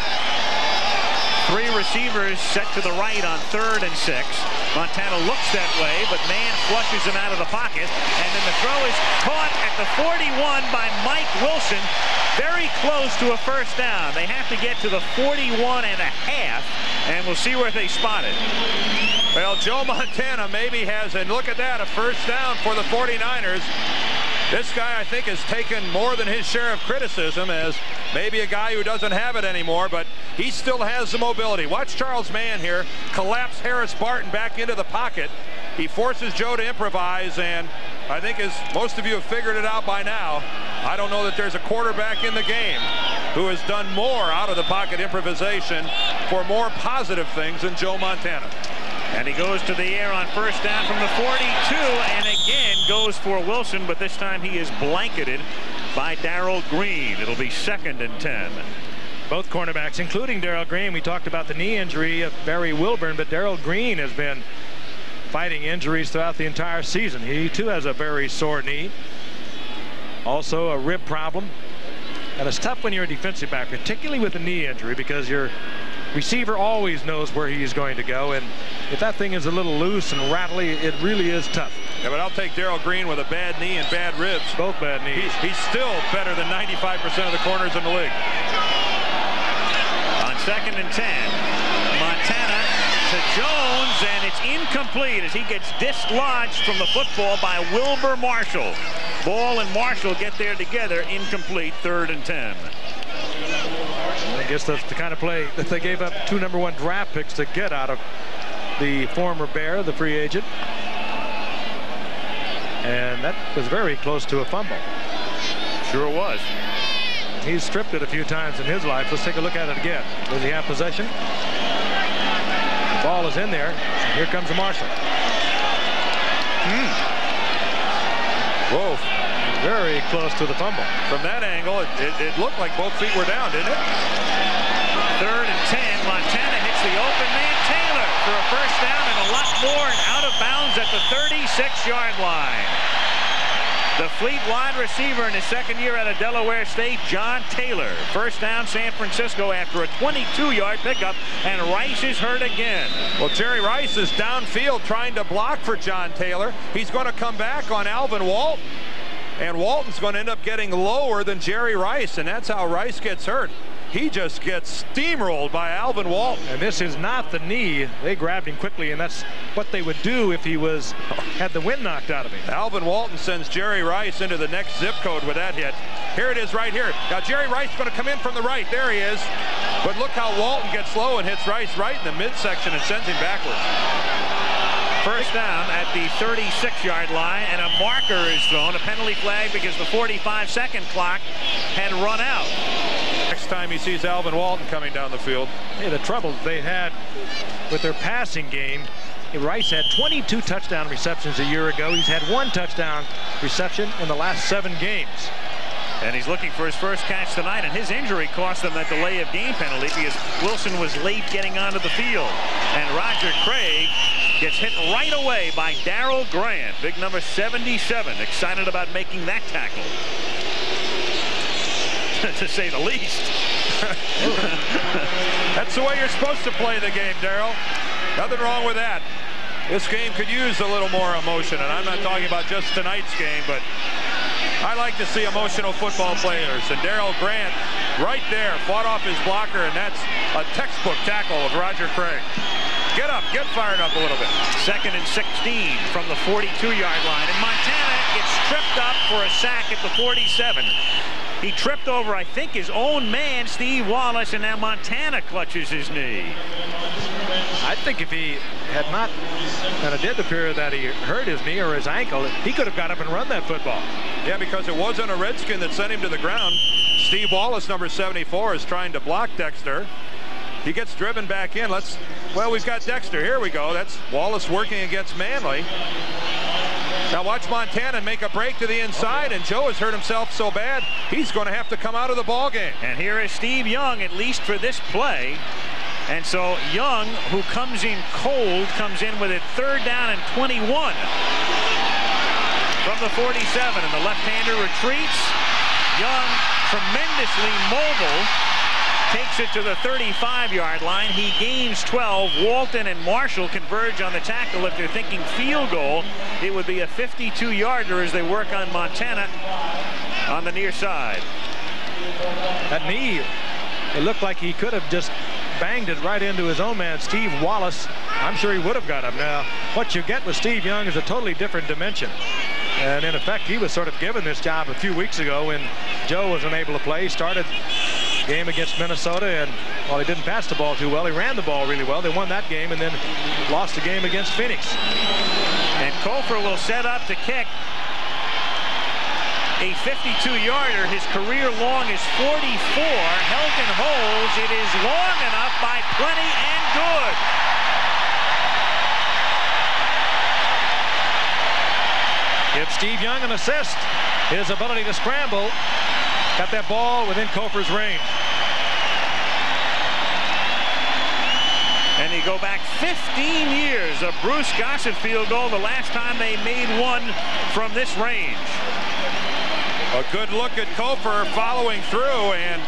Three receivers set to the right on third and six. Montana looks that way, but Mann flushes him out of the pocket. And then the throw is caught at the 41 by Mike Wilson. Very close to a first down. They have to get to the 41 and a half, and we'll see where they spot it. Well, Joe Montana maybe has, and look at that, a first down for the 49ers. This guy, I think, has taken more than his share of criticism as maybe a guy who doesn't have it anymore, but he still has the mobility. Watch Charles Mann here collapse Harris Barton back into the pocket. He forces Joe to improvise, and I think as most of you have figured it out by now, I don't know that there's a quarterback in the game who has done more out of the pocket improvisation for more positive things than Joe Montana. And he goes to the air on first down from the 42 and again goes for Wilson, but this time he is blanketed by Darrell Green. It'll be second and 10. Both cornerbacks, including Darrell Green. We talked about the knee injury of Barry Wilburn, but Darrell Green has been fighting injuries throughout the entire season. He too has a very sore knee. Also a rib problem. And it's tough when you're a defensive back, particularly with a knee injury, because your receiver always knows where he's going to go. And if that thing is a little loose and rattly, it really is tough. Yeah, but I'll take Darrell Green with a bad knee and bad ribs. Both bad knees. He's, he's still better than 95% of the corners in the league. On second and 10, Montana to Jones, and it's incomplete as he gets dislodged from the football by Wilber Marshall. Ball and Marshall get there together, incomplete, third and 10. I guess that's the kind of play that they gave up two number one draft picks to get out of the former Bear, the free agent. And that was very close to a fumble. Sure was. He's stripped it a few times in his life. Let's take a look at it again. Does he have possession? The ball is in there. Here comes Marshall. Hmm. Whoa. Very close to the fumble. From that angle, it, it, it looked like both feet were down, didn't it? Third and 10. Montana hits the open man Taylor for a first down and a lot more and out of bounds at the 36-yard line. The fleet wide receiver in his second year out of Delaware State, John Taylor. First down San Francisco after a 22-yard pickup, and Rice is hurt again. Well, Jerry Rice is downfield trying to block for John Taylor. He's going to come back on Alvin Walton. And Walton's going to end up getting lower than Jerry Rice, and that's how Rice gets hurt. He just gets steamrolled by Alvin Walton. And this is not the knee. They grabbed him quickly, and that's what they would do if he was had the wind knocked out of him. Alvin Walton sends Jerry Rice into the next zip code with that hit. Here it is right here. Now Jerry Rice going to come in from the right. There he is. But look how Walton gets low and hits Rice right in the midsection and sends him backwards. First down at the 36-yard line, and a marker is thrown, a penalty flag because the 45-second clock had run out. Next time he sees Alvin Walton coming down the field. Hey, the trouble they had with their passing game, Rice had 22 touchdown receptions a year ago. He's had one touchdown reception in the last seven games. And he's looking for his first catch tonight, and his injury cost them that delay of game penalty because Wilson was late getting onto the field. And Roger Craig gets hit right away by Darryl Grant, big number 77. Excited about making that tackle. to say the least. That's the way you're supposed to play the game, Darryl. Nothing wrong with that. This game could use a little more emotion, and I'm not talking about just tonight's game, but I like to see emotional football players. And Darryl Grant, right there, fought off his blocker, and that's a textbook tackle of Roger Craig. Get up, get fired up a little bit. Second and 16 from the 42-yard line, and Montana gets tripped up for a sack at the 47. He tripped over, I think, his own man, Steve Wallace, and now Montana clutches his knee. I think if he had not, and it did appear that he hurt his knee or his ankle, he could have got up and run that football. Yeah, because it wasn't a Redskin that sent him to the ground. Steve Wallace, number 74, is trying to block Dexter. He gets driven back in. Let's, well, we've got Dexter. Here we go. That's Wallace working against Manley. Now watch Montana make a break to the inside, and Joe has hurt himself so bad, he's going to have to come out of the ball game. And here is Steve Young, at least for this play. And so Young, who comes in cold, comes in with it third down and 21 from the 47. And the left-hander retreats. Young tremendously mobile takes it to the 35-yard line. He gains 12. Walton and Marshall converge on the tackle. If they're thinking field goal, it would be a 52-yarder as they work on Montana on the near side. That knee, it looked like he could have just banged it right into his own man, Steve Wallace. I'm sure he would have got him. Now, what you get with Steve Young is a totally different dimension. And in effect, he was sort of given this job a few weeks ago when Joe was unable to play. He started game against Minnesota, and while he didn't pass the ball too well, he ran the ball really well. They won that game and then lost the game against Phoenix. And Cofer will set up to kick a 52-yarder. His career long is 44. Helton holds. It is long enough by plenty and good. Give Steve Young an assist. His ability to scramble got that ball within Cofer's range. And you go back 15 years, a Bruce Gossett field goal, the last time they made one from this range. A good look at Cofer following through, and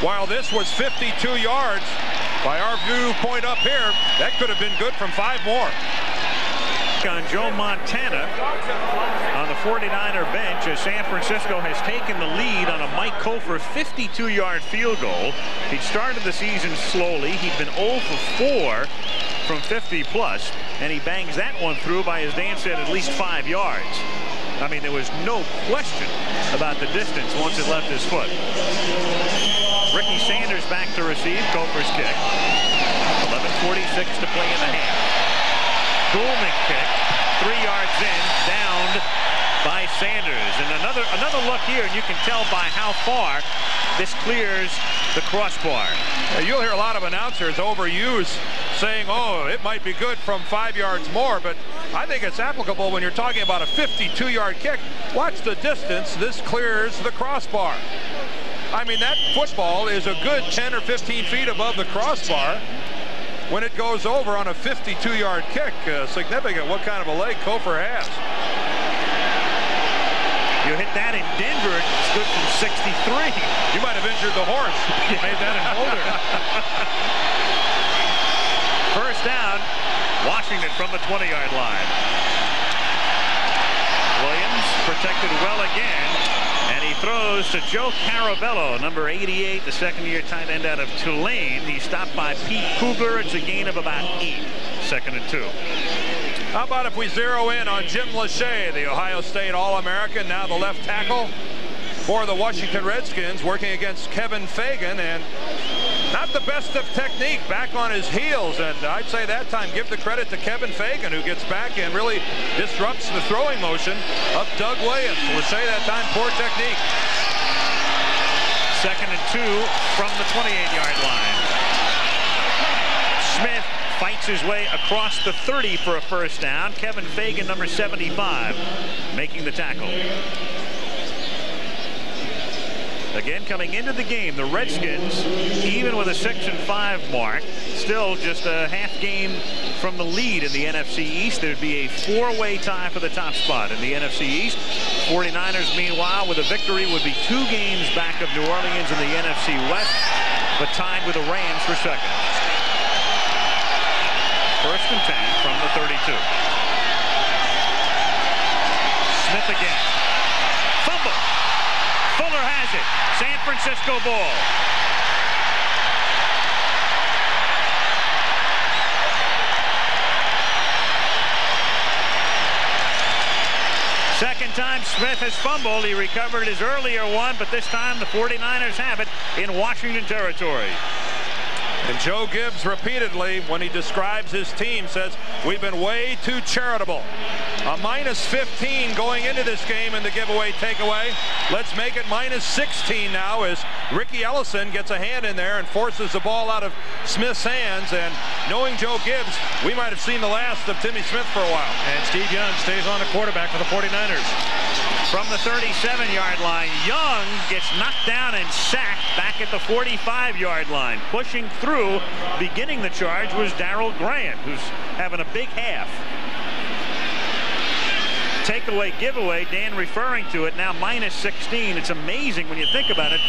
while this was 52 yards, by our viewpoint up here, that could have been good from five more. On Joe Montana on the 49er bench as San Francisco has taken the lead on a Mike Cofer 52-yard field goal. He started the season slowly. He'd been 0 for 4 from 50 plus, and he bangs that one through by, as Dan said, at least five yards. I mean, there was no question about the distance once it left his foot. Ricky Sanders back to receive Cofer's kick. 11.46 to play in the half. Booming kick, three yards in, downed by Sanders. And another another look here, and you can tell by how far this clears the crossbar. You'll hear a lot of announcers overuse saying, oh, it might be good from five yards more, but I think it's applicable when you're talking about a 52-yard kick. Watch the distance. This clears the crossbar. I mean, that football is a good 10 or 15 feet above the crossbar when it goes over on a 52-yard kick. Uh, significant what kind of a leg Cofer has. You hit that in Denver, it's good from 63. You might have injured the horse. you made that in Boulder. First down, Washington from the 20-yard line. Williams protected well again, throws to Joe Caravello, number 88, the second-year tight end out of Tulane. He's stopped by Pete Kugler. It's a gain of about eight, second and two. How about if we zero in on Jim Lachey, the Ohio State All-American, now the left tackle for the Washington Redskins, working against Kevin Fagan, and not the best of technique, back on his heels, and I'd say that time give the credit to Kevin Fagan, who gets back and really disrupts the throwing motion of Doug Williams. Lachey that time, poor technique. Second and two from the 28-yard line. Smith fights his way across the 30 for a first down. Kevin Fagan, number 75, making the tackle. Again, coming into the game, the Redskins, even with a 6 and 5 mark, still just a half game from the lead in the NFC East. There'd be a four-way tie for the top spot in the NFC East. 49ers, meanwhile, with a victory, would be two games back of New Orleans in the NFC West, but tied with the Rams for second. First and 10 from the 32. Smith again. Fumble. Fuller has it. San Francisco. Second time Smith has fumbled. He recovered his earlier one, but this time the 49ers have it in Washington territory. And Joe Gibbs repeatedly, when he describes his team, says, we've been way too charitable. A minus 15 going into this game in the giveaway takeaway. Let's make it minus 16 now as Ricky Ellison gets a hand in there and forces the ball out of Smith's hands. And knowing Joe Gibbs, we might have seen the last of Timmy Smith for a while. And Steve Young stays on the quarterback for the 49ers. From the 37-yard line, Young gets knocked down and sacked back at the 45-yard line. Pushing through, beginning the charge, was Darryl Grant, who's having a big half. Takeaway giveaway, Dan referring to it, now minus 16. It's amazing when you think about it.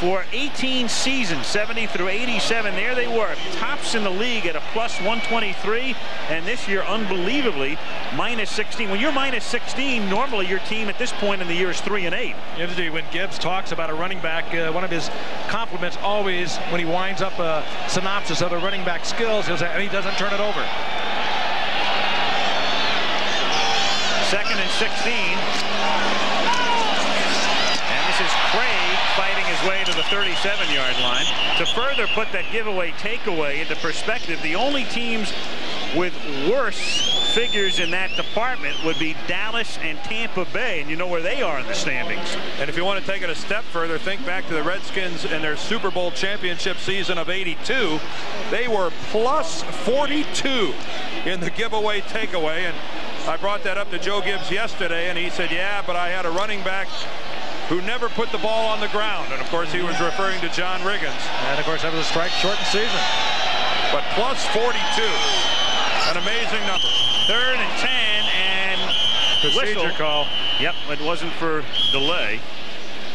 for 18 seasons, 70 through 87. There they were, tops in the league at a plus 123, and this year, unbelievably, minus 16. When you're minus 16, normally your team at this point in the year is 3 and 8. Yesterday, when Gibbs talks about a running back, uh, one of his compliments always when he winds up a synopsis of the running back skills, say, and he doesn't turn it over. Second and 16. And this is Craig fighting his way to the 37-yard line. To further put that giveaway takeaway into perspective, the only teams with worse figures in that department would be Dallas and Tampa Bay, and you know where they are in the standings. And if you want to take it a step further, think back to the Redskins and their Super Bowl championship season of 82. They were plus 42 in the giveaway takeaway, and I brought that up to Joe Gibbs yesterday, and he said, yeah, but I had a running back who never put the ball on the ground. And, of course, he was referring to John Riggins. And, of course, that was a strike-shortened season. But plus 42, an amazing number. Third and 10, and Procedure whistle. call. Yep, it wasn't for delay.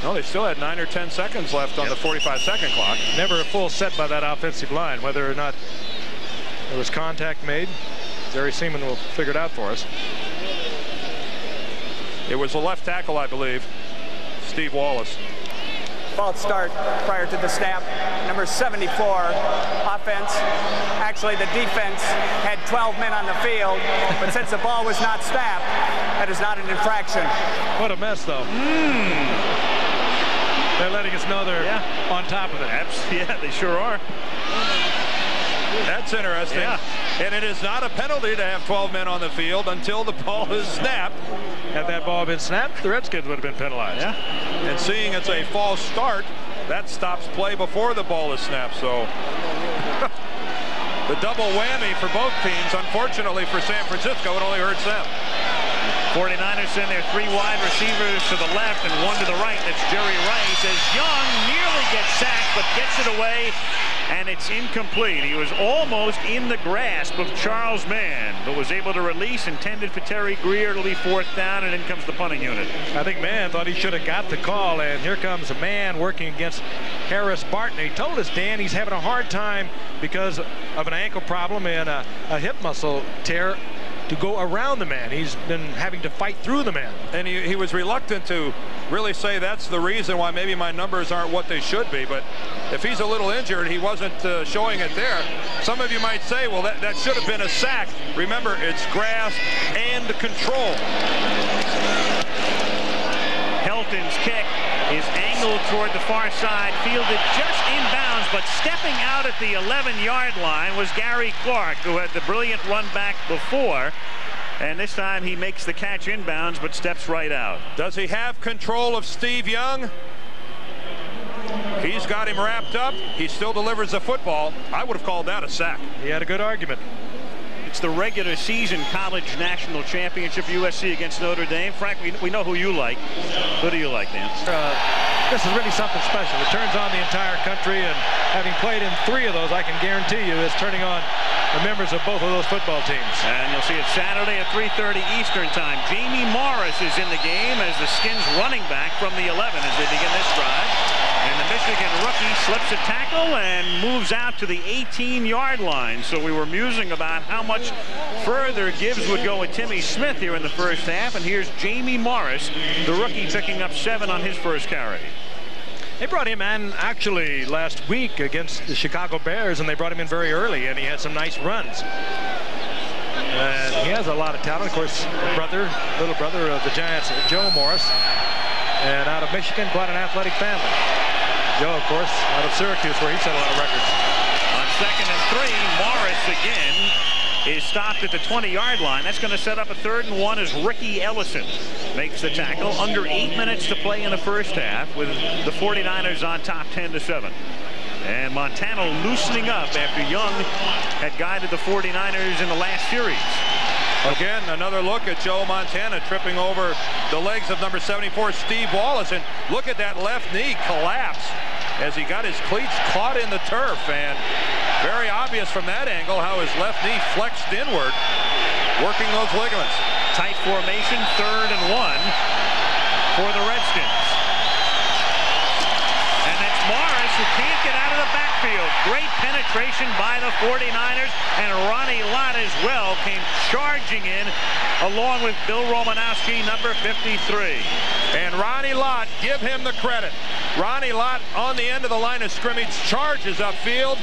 No, they still had nine or 10 seconds left on Yep. the 45-second clock. Never a full set by that offensive line, whether or not there was contact made. Jerry Seeman will figure it out for us. It was the left tackle, I believe, Steve Wallace. False start prior to the snap. Number 74, offense. Actually, the defense had 12 men on the field, but since the ball was not snapped, that is not an infraction. What a mess, though. Hmm. They're letting us know they're Yeah. on top of it. Abs yeah, they sure are. That's interesting. Yeah. And it is not a penalty to have 12 men on the field until the ball is snapped. Had that ball been snapped, the Redskins would have been penalized. Yeah. And seeing it's a false start, that stops play before the ball is snapped. So the double whammy for both teams. Unfortunately for San Francisco, it only hurts them. 49ers send their three wide receivers to the left and one to the right. That's Jerry Rice as Young nearly gets sacked but gets it away and it's incomplete. He was almost in the grasp of Charles Mann but was able to release intended for Terry Greer to be fourth down and in comes the punting unit. I think Mann thought he should have got the call, and here comes a man working against Harris Barton. He told us, Dan, he's having a hard time because of an ankle problem and a, a hip muscle tear to go around the man. He's been having to fight through the man. And he, he was reluctant to really say that's the reason why maybe my numbers aren't what they should be. But if he's a little injured, he wasn't uh, showing it there. Some of you might say, well, that, that should have been a sack. Remember, it's grasp and control. Helton's kick is angled toward the far side, fielded just inbounds, but stepping out at the 11-yard line was Gary Clark, who had the brilliant run back before. And this time he makes the catch inbounds, but steps right out. Does he have control of Steve Young? He's got him wrapped up. He still delivers the football. I would have called that a sack. He had a good argument. It's the regular season college national championship USC against Notre Dame. Frank, we, we know who you like. Who do you like, Dan? Uh, this is really something special. It turns on the entire country, and having played in three of those, I can guarantee you it's turning on the members of both of those football teams. And you'll see it Saturday at 3.30 Eastern time. Jamie Morris is in the game as the Skins running back from the 11 as they begin this drive. Michigan rookie slips a tackle and moves out to the 18-yard line. So we were musing about how much further Gibbs would go with Timmy Smith here in the first half. And here's Jamie Morris, the rookie, picking up seven on his first carry. They brought him in actually last week against the Chicago Bears, and they brought him in very early, and he had some nice runs. And he has a lot of talent. Of course, brother, little brother of the Giants, Joe Morris, and out of Michigan, quite an athletic family. Joe, of course, out of Syracuse, where he set a lot of records. On second and three, Morris again is stopped at the 20-yard line. That's going to set up a third and one as Ricky Ellison makes the tackle. Under eight minutes to play in the first half with the 49ers on top 10 to 7. And Montana loosening up after Young had guided the 49ers in the last series. Again, another look at Joe Montana tripping over the legs of number 74, Steve Wallace. And look at that left knee collapse as he got his cleats caught in the turf. And very obvious from that angle how his left knee flexed inward, working those ligaments. Tight formation, third and one for the Redskins. And that's can't get out of the backfield. Great penetration by the 49ers, and Ronnie Lott as well came charging in along with Bill Romanowski, number 53. And Ronnie Lott, give him the credit. Ronnie Lott on the end of the line of scrimmage, charges upfield,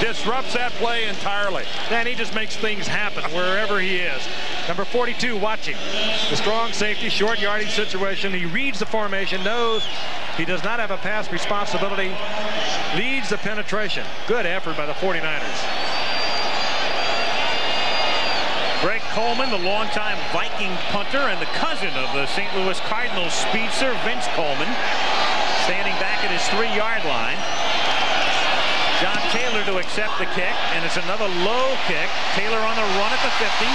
disrupts that play entirely. And he just makes things happen wherever he is. Number 42 watching. The strong safety, short yardage situation. He reads the formation, knows he does not have a pass responsibility, leads the penetration. Good effort by the 49ers. Greg Coleman, the longtime Viking punter and the cousin of the St. Louis Cardinals speedster, Vince Coleman, standing back at his three-yard line. Taylor to accept the kick, and it's another low kick. Taylor on the run at the 50.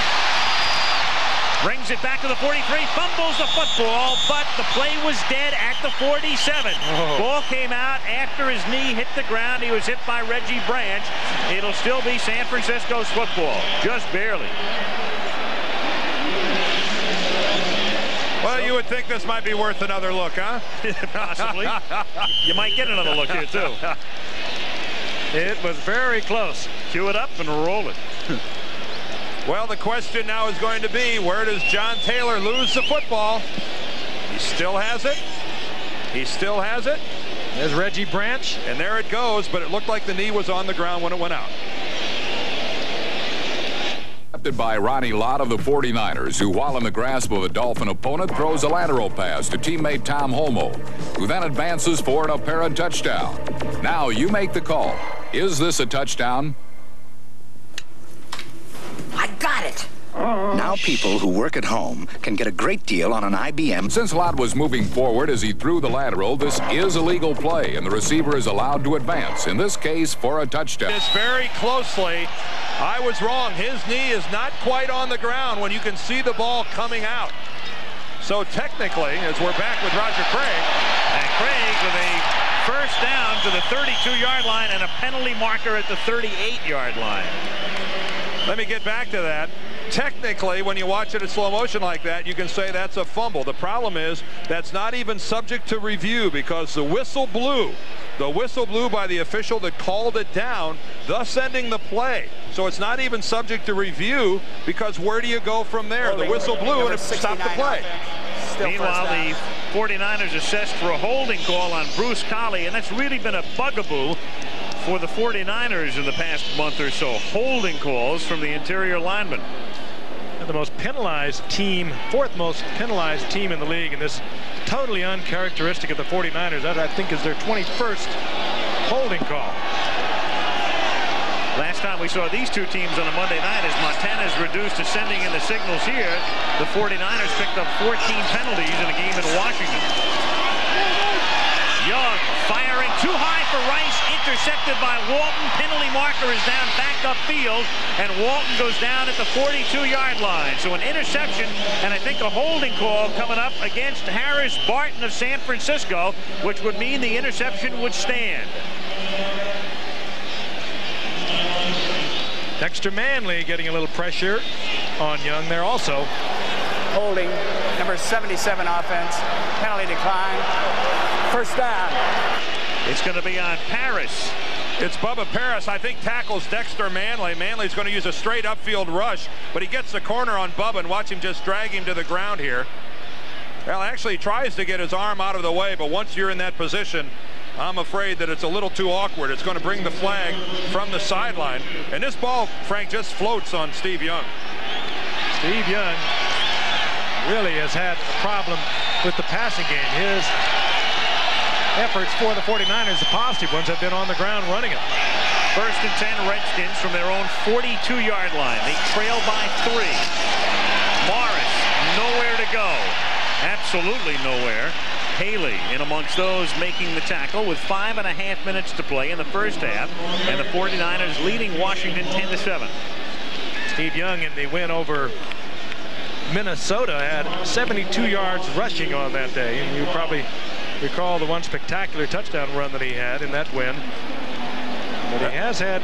Brings it back to the 43, fumbles the football, but the play was dead at the 47. Oh. Ball came out after his knee hit the ground. He was hit by Reggie Branch. It'll still be San Francisco's football, just barely. Well, you would think this might be worth another look, huh? Possibly. you might get another look here, too. It was very close. Cue it up and roll it. Well, the question now is going to be, where does John Taylor lose the football? He still has it. He still has it. There's Reggie Branch. And there it goes, but it looked like the knee was on the ground when it went out. By Ronnie Lott of the 49ers, who, while in the grasp of a Dolphin opponent, throws a lateral pass to teammate Tom Holmoe, who then advances for an apparent touchdown. Now you make the call. Is this a touchdown? I got it. Now people who work at home can get a great deal on an IBM. Since Lott was moving forward as he threw the lateral, this is a legal play, and the receiver is allowed to advance, in this case for a touchdown. This very closely. I was wrong. His knee is not quite on the ground when you can see the ball coming out. So technically, as we're back with Roger Craig. And Craig with a first down to the 32-yard line and a penalty marker at the 38-yard line. Let me get back to that. Technically, when you watch it in slow motion like that, you can say that's a fumble. The problem is that's not even subject to review because the whistle blew. The whistle blew by the official that called it down, thus ending the play. So it's not even subject to review because where do you go from there? The whistle blew and it stopped the play. Meanwhile, the 49ers assessed for a holding call on Bruce Collie, and that's really been a bugaboo for the 49ers in the past month or so. Holding calls from the interior linemen. And the most penalized team, fourth most penalized team in the league, and this totally uncharacteristic of the 49ers. That, I think, is their 21st holding call. Last time we saw these two teams on a Monday night as Montana's reduced to sending in the signals here, the 49ers picked up 14 penalties in a game in Washington. Young firing too high for Rice, intercepted by Walton. Penalty marker is down back upfield, and Walton goes down at the 42-yard line. So an interception and I think a holding call coming up against Harris Barton of San Francisco, which would mean the interception would stand. Dexter Manley getting a little pressure on Young there also. Holding, number 77 offense, penalty decline. First down. It's going to be on Paris. It's Bubba Paris, I think, tackles Dexter Manley. Manley's going to use a straight upfield rush, but he gets the corner on Bubba and watch him just drag him to the ground here. Well, actually, tries to get his arm out of the way, but once you're in that position, I'm afraid that it's a little too awkward. It's going to bring the flag from the sideline. And this ball, Frank, just floats on Steve Young. Steve Young really has had a problem with the passing game. His efforts for the 49ers, the positive ones, have been on the ground running it. First and 10 Redskins from their own 42-yard line. They trail by three. Morris, nowhere to go. Absolutely nowhere. Haley in amongst those making the tackle with five and a half minutes to play in the first half. And the 49ers leading Washington 10 to 7. Steve Young in the win over Minnesota had 72 yards rushing on that day. And you probably recall the one spectacular touchdown run that he had in that win. But he has had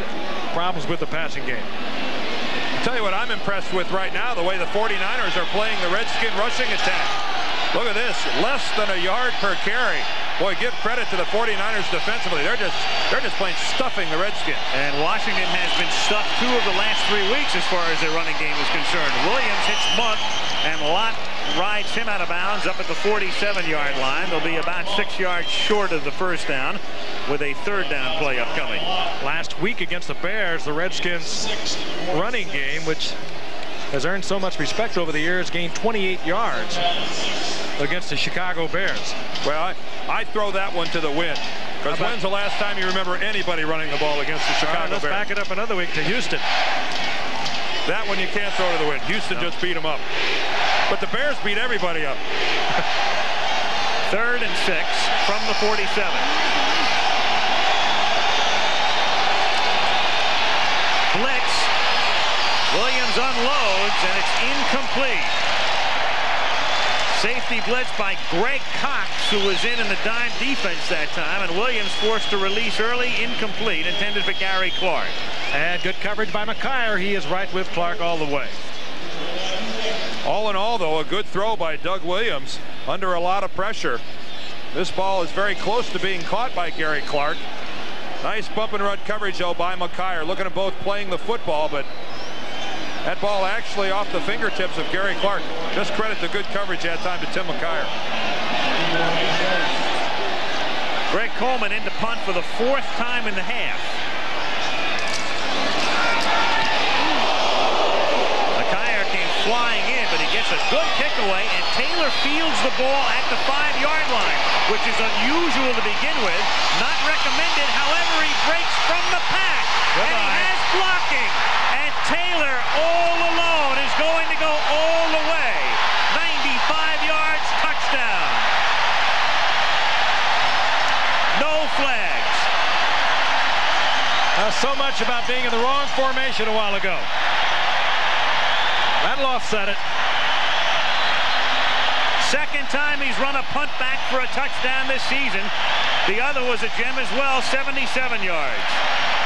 problems with the passing game. I'll tell you what I'm impressed with right now, the way the 49ers are playing the Redskin rushing attack. Look at this, less than a yard per carry. Boy, give credit to the 49ers defensively. They're just they're just plain stuffing the Redskins. And Washington has been stuffed two of the last three weeks as far as their running game is concerned. Williams hits Monk, and Lott rides him out of bounds up at the 47-yard line. They'll be about six yards short of the first down with a third down play upcoming. Last week against the Bears, the Redskins running game, which has earned so much respect over the years, gained 28 yards against the Chicago Bears. Well, I, I throw that one to the wind. Because when's the last time you remember anybody running the ball against the Chicago right, let's Bears? back it up another week to Houston. That one you can't throw to the wind. Houston no. just beat them up. But the Bears beat everybody up. Third and six from the 47. Blitz. Williams unloads, and it's incomplete. Safety blitz by Greg Cox, who was in in the dime defense that time, and Williams forced to release early, incomplete, intended for Gary Clark. And good coverage by McKyer. He is right with Clark all the way. All in all, though, a good throw by Doug Williams under a lot of pressure. This ball is very close to being caught by Gary Clark. Nice bump and run coverage, though, by McKyer. Looking at both playing the football, but that ball actually off the fingertips of Gary Clark. Just credit the good coverage that time to Tim McKyer. Greg Coleman in into punt for the fourth time in the half. McKyer came flying in, but he gets a good kick away, and Taylor fields the ball at the five-yard line, which is unusual to begin with. Not recommended, however, he breaks from the pack, Goodbye. and he has blocking. Taylor all alone is going to go all the way. 95 yards, touchdown. No flags. Uh, so much about being in the wrong formation a while ago. That'll offset it. Second time he's run a punt back for a touchdown this season. The other was a gem as well, 77 yards.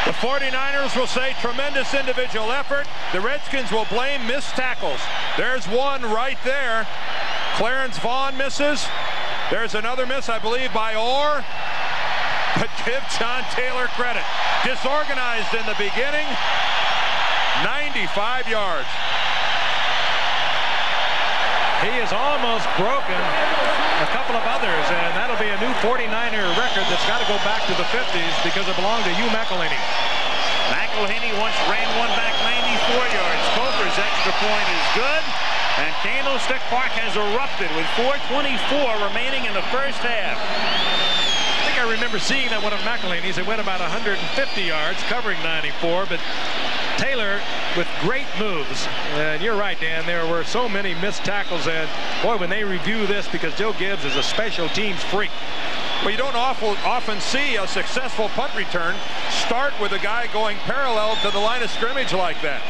The 49ers will say tremendous individual effort. The Redskins will blame missed tackles. There's one right there. Clarence Vaughn misses. There's another miss, I believe, by Orr. But give John Taylor credit. Disorganized in the beginning. 95 yards. He is almost broken a couple of others, and that'll be a new 49er record that's got to go back to the 50s because it belonged to Hugh McElhenny. McElhenny once ran one back 94 yards. Cofer's extra point is good, and Candlestick Park has erupted with 4.24 remaining in the first half. I remember seeing that one of McElhenny's. It went about 150 yards, covering 94, but Taylor with great moves. And you're right, Dan. There were so many missed tackles. And, boy, when they review this, because Joe Gibbs is a special teams freak. Well, you don't awful, often see a successful punt return start with a guy going parallel to the line of scrimmage like that.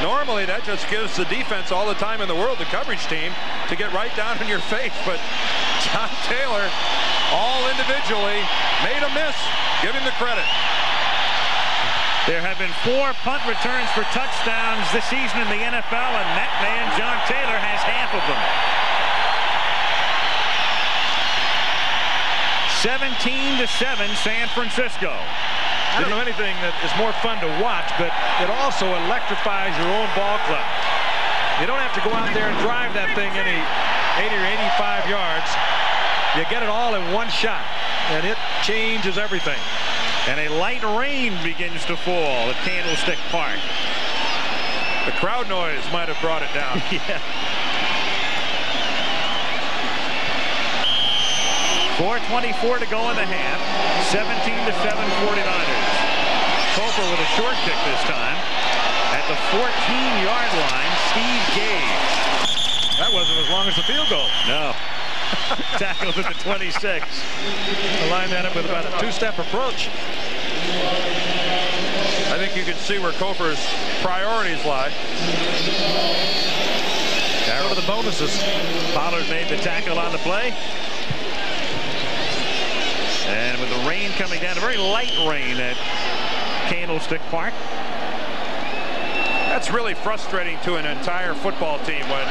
Normally, that just gives the defense all the time in the world, the coverage team, to get right down in your face. But John Taylor, all individually, made a miss. Give him the credit. There have been four punt returns for touchdowns this season in the NFL, and that man, John Taylor, has half of them. 17 to 7, San Francisco. I don't know anything that is more fun to watch, but it also electrifies your own ball club. You don't have to go out there and drive that thing any 80 or 85 yards. You get it all in one shot, and it changes everything. And a light rain begins to fall at Candlestick Park. The crowd noise might have brought it down. yeah. 4.24 to go in the half. 17 to 7 49ers. Cofer with a short kick this time. At the 14-yard line, Steve Gage. That wasn't as long as the field goal. No. Tackled at the 26. The line that up with about a two-step approach. I think you can see where Cofer's priorities lie. Go to the bonuses. Pollard made the tackle on the play. And with the rain coming down, a very light rain at Candlestick Park. That's really frustrating to an entire football team when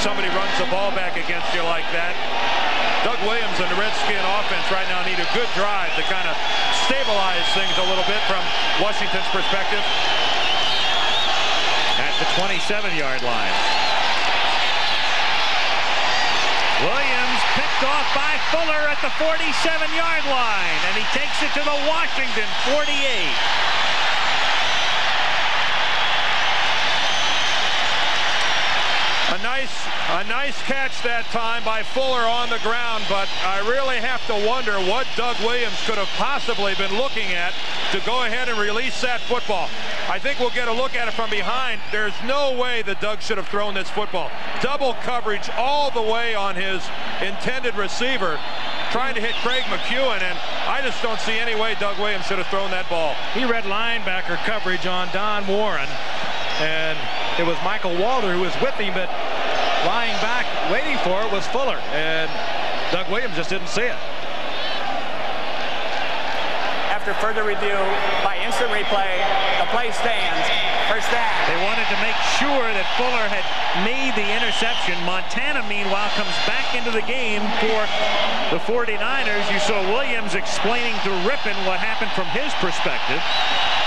somebody runs the ball back against you like that. Doug Williams and the Redskin offense right now need a good drive to kind of stabilize things a little bit from Washington's perspective. At the 27-yard line. Williams picked off by Fuller at the 47-yard line, and he takes it to the Washington 48. A nice, a nice catch that time by Fuller on the ground, but I really have to wonder what Doug Williams could have possibly been looking at to go ahead and release that football. I think we'll get a look at it from behind. There's no way that Doug should have thrown this football. Double coverage all the way on his intended receiver, trying to hit Craig McEwen, and I just don't see any way Doug Williams should have thrown that ball. He read linebacker coverage on Don Warren, and it was Michael Walter who was with him, but lying back waiting for it was Fuller, and Doug Williams just didn't see it. After further review by instant replay, the play stands. First down. They wanted to make sure that Fuller had made the interception. Montana, meanwhile, comes back into the game for the 49ers. You saw Williams explaining to Rypien what happened from his perspective.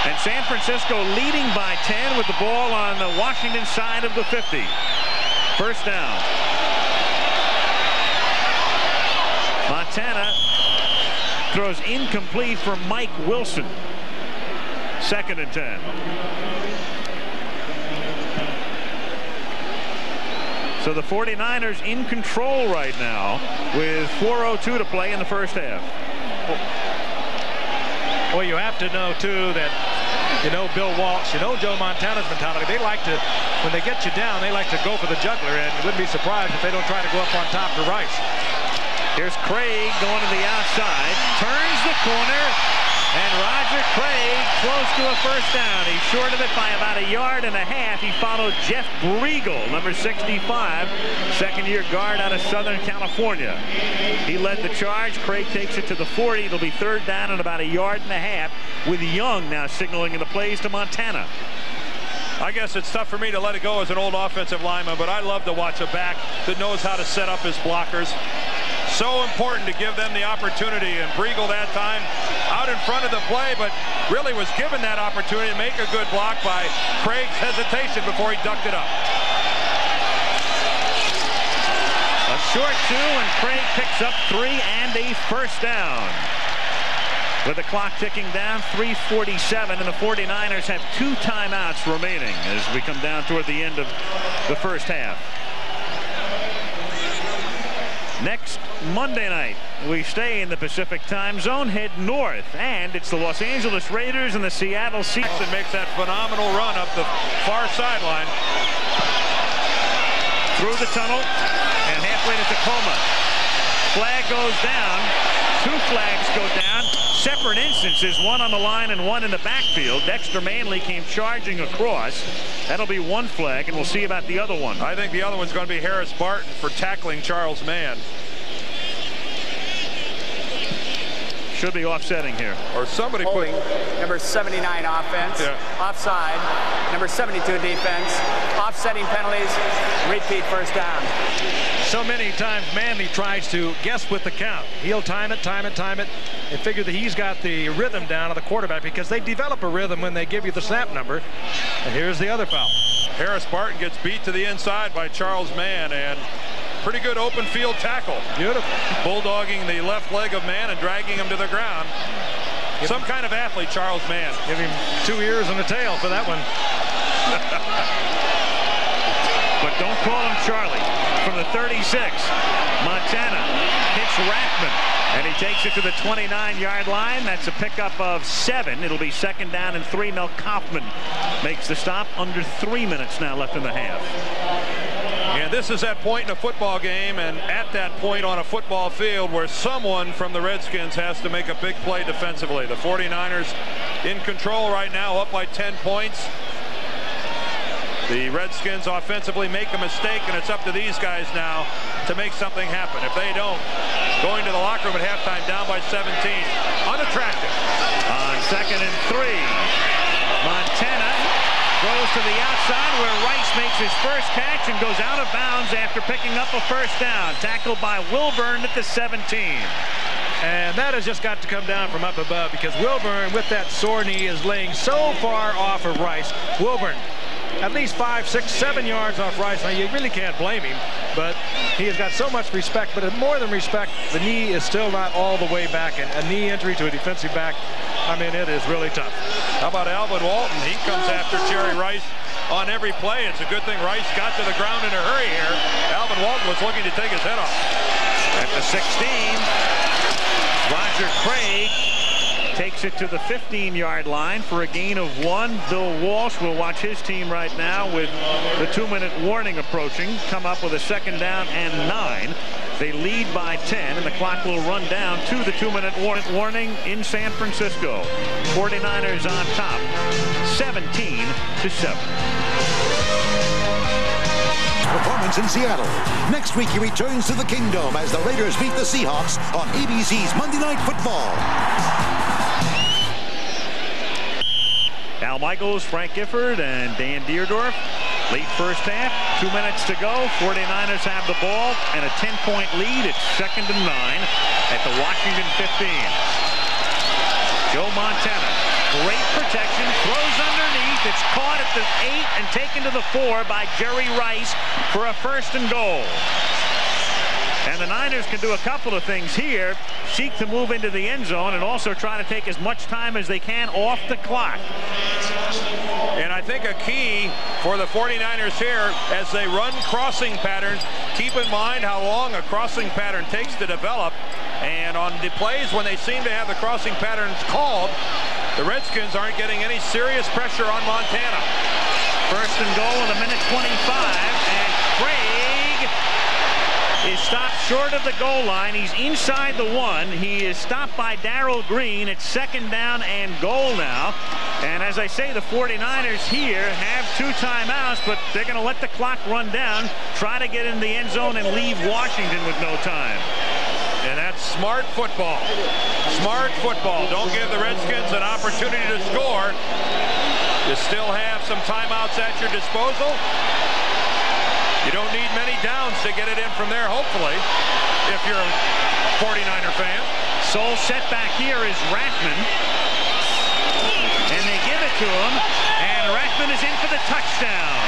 And San Francisco leading by 10 with the ball on the Washington side of the 50. First down. Montana throws incomplete for Mike Wilson. Second and 10. So the 49ers in control right now with 4.02 to play in the first half. Well, you have to know, too, that you know Bill Walsh, you know Joe Montana's mentality. They like to, when they get you down, they like to go for the juggler, and you wouldn't be surprised if they don't try to go up on top to Rice. Here's Craig going to the outside, turns the corner, and Roger Craig close to a first down. He's short of it by about a yard and a half. He followed Jeff Bregel, number 65, second-year guard out of Southern California. He led the charge. Craig takes it to the 40. It'll be third down and about a yard and a half with Young now signaling in the plays to Montana. I guess it's tough for me to let it go as an old offensive lineman, but I love to watch a back that knows how to set up his blockers. So important to give them the opportunity. And Bregel that time out in front of the play, but really was given that opportunity to make a good block by Craig's hesitation before he ducked it up. A short two, and Craig picks up three and a first down. With the clock ticking down, 347, and the 49ers have two timeouts remaining as we come down toward the end of the first half. Next Monday night, we stay in the Pacific time zone, head north, and it's the Los Angeles Raiders and the Seattle Seahawks. makes that phenomenal run up the far sideline. Through the tunnel and halfway to Tacoma. Flag goes down. Two flags go down. Separate instances, one on the line and one in the backfield. Dexter Manley came charging across. That'll be one flag, and we'll see about the other one. I think the other one's going to be Harris Barton for tackling Charles Mann. Should be offsetting here. Or somebody Holding, put... number 79 offense, Yeah. offside, number 72 defense, offsetting penalties, repeat first down. So many times Manley tries to guess with the count. He'll time it, time it, time it, and figure that he's got the rhythm down of the quarterback because they develop a rhythm when they give you the snap number. And here's the other foul. Harris Barton gets beat to the inside by Charles Mann, and pretty good open field tackle. Beautiful. Bulldogging the left leg of Mann and dragging him to the ground. Some kind of athlete, Charles Mann. Give him two ears and a tail for that one. But don't call him Charlie. From the 36, Montana hits Rathman, and he takes it to the 29-yard line. That's a pickup of seven. It'll be second down and three. Mel Kaufman makes the stop. Under three minutes now left in the half. And this is that point in a football game and at that point on a football field where someone from the Redskins has to make a big play defensively. The 49ers in control right now, up by 10 points. The Redskins offensively make a mistake, and it's up to these guys now to make something happen. If they don't, going to the locker room at halftime down by 17. Unattractive. On second and three, goes to the outside where Rice makes his first catch and goes out of bounds after picking up a first down. Tackled by Wilburn at the 17. And that has just got to come down from up above because Wilburn, with that sore knee, is laying so far off of Rice. Wilburn, at least five, six, seven yards off Rice. Now, you really can't blame him, but he has got so much respect. But more than respect, the knee is still not all the way back. And a knee injury to a defensive back, I mean, it is really tough. How about Alvin Walton? He comes after Jerry Rice on every play. It's a good thing Rice got to the ground in a hurry here. Alvin Walton was looking to take his head off. At the 16, Roger Craig takes it to the 15-yard line for a gain of one. Bill Walsh will watch his team right now with the two-minute warning approaching. Come up with a second down and nine. They lead by 10, and the clock will run down to the two-minute warning in San Francisco. 49ers on top, 17 to 7 performance in Seattle. Next week, he returns to the Kingdom as the Raiders meet the Seahawks on ABC's Monday Night Football. Al Michaels, Frank Gifford, and Dan Dierdorf. Late first half, two minutes to go. 49ers have the ball and a 10-point lead. It's second and nine at the Washington 15. Joe Montana, great protection, throws underneath. It's caught at the eight and taken to the four by Jerry Rice for a first and goal. And the Niners can do a couple of things here. Seek to move into the end zone and also try to take as much time as they can off the clock. And I think a key for the 49ers here as they run crossing patterns, keep in mind how long a crossing pattern takes to develop. And on the plays when they seem to have the crossing patterns called, the Redskins aren't getting any serious pressure on Montana. First and goal in a minute 25, and Craig is stopped short of the goal line. He's inside the one. He is stopped by Darrell Green. It's second down and goal now. And as I say, the 49ers here have two timeouts, but they're going to let the clock run down, try to get in the end zone and leave Washington with no time. And that's smart football. Smart football. Don't give the Redskins an opportunity to score. You still have some timeouts at your disposal. You don't need many downs to get it in from there, hopefully, if you're a 49er fan. Sole setback here is Rathman. And they give it to him. And Rathman is in for the touchdown.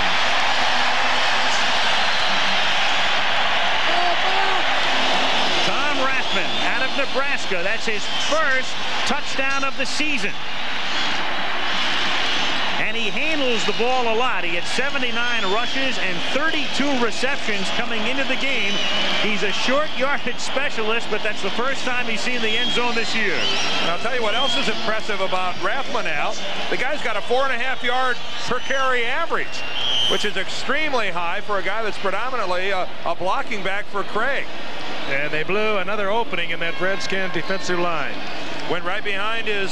Tom Rathman out of Nebraska. That's his first touchdown of the season. And he handles the ball a lot. He had 79 rushes and 32 receptions coming into the game. He's a short yardage specialist, but that's the first time he's seen the end zone this year. And I'll tell you what else is impressive about Rathman now. The guy's got a four and a half yard per carry average, which is extremely high for a guy that's predominantly a, a blocking back for Craig. And they blew another opening in that Redskin defensive line. Went right behind his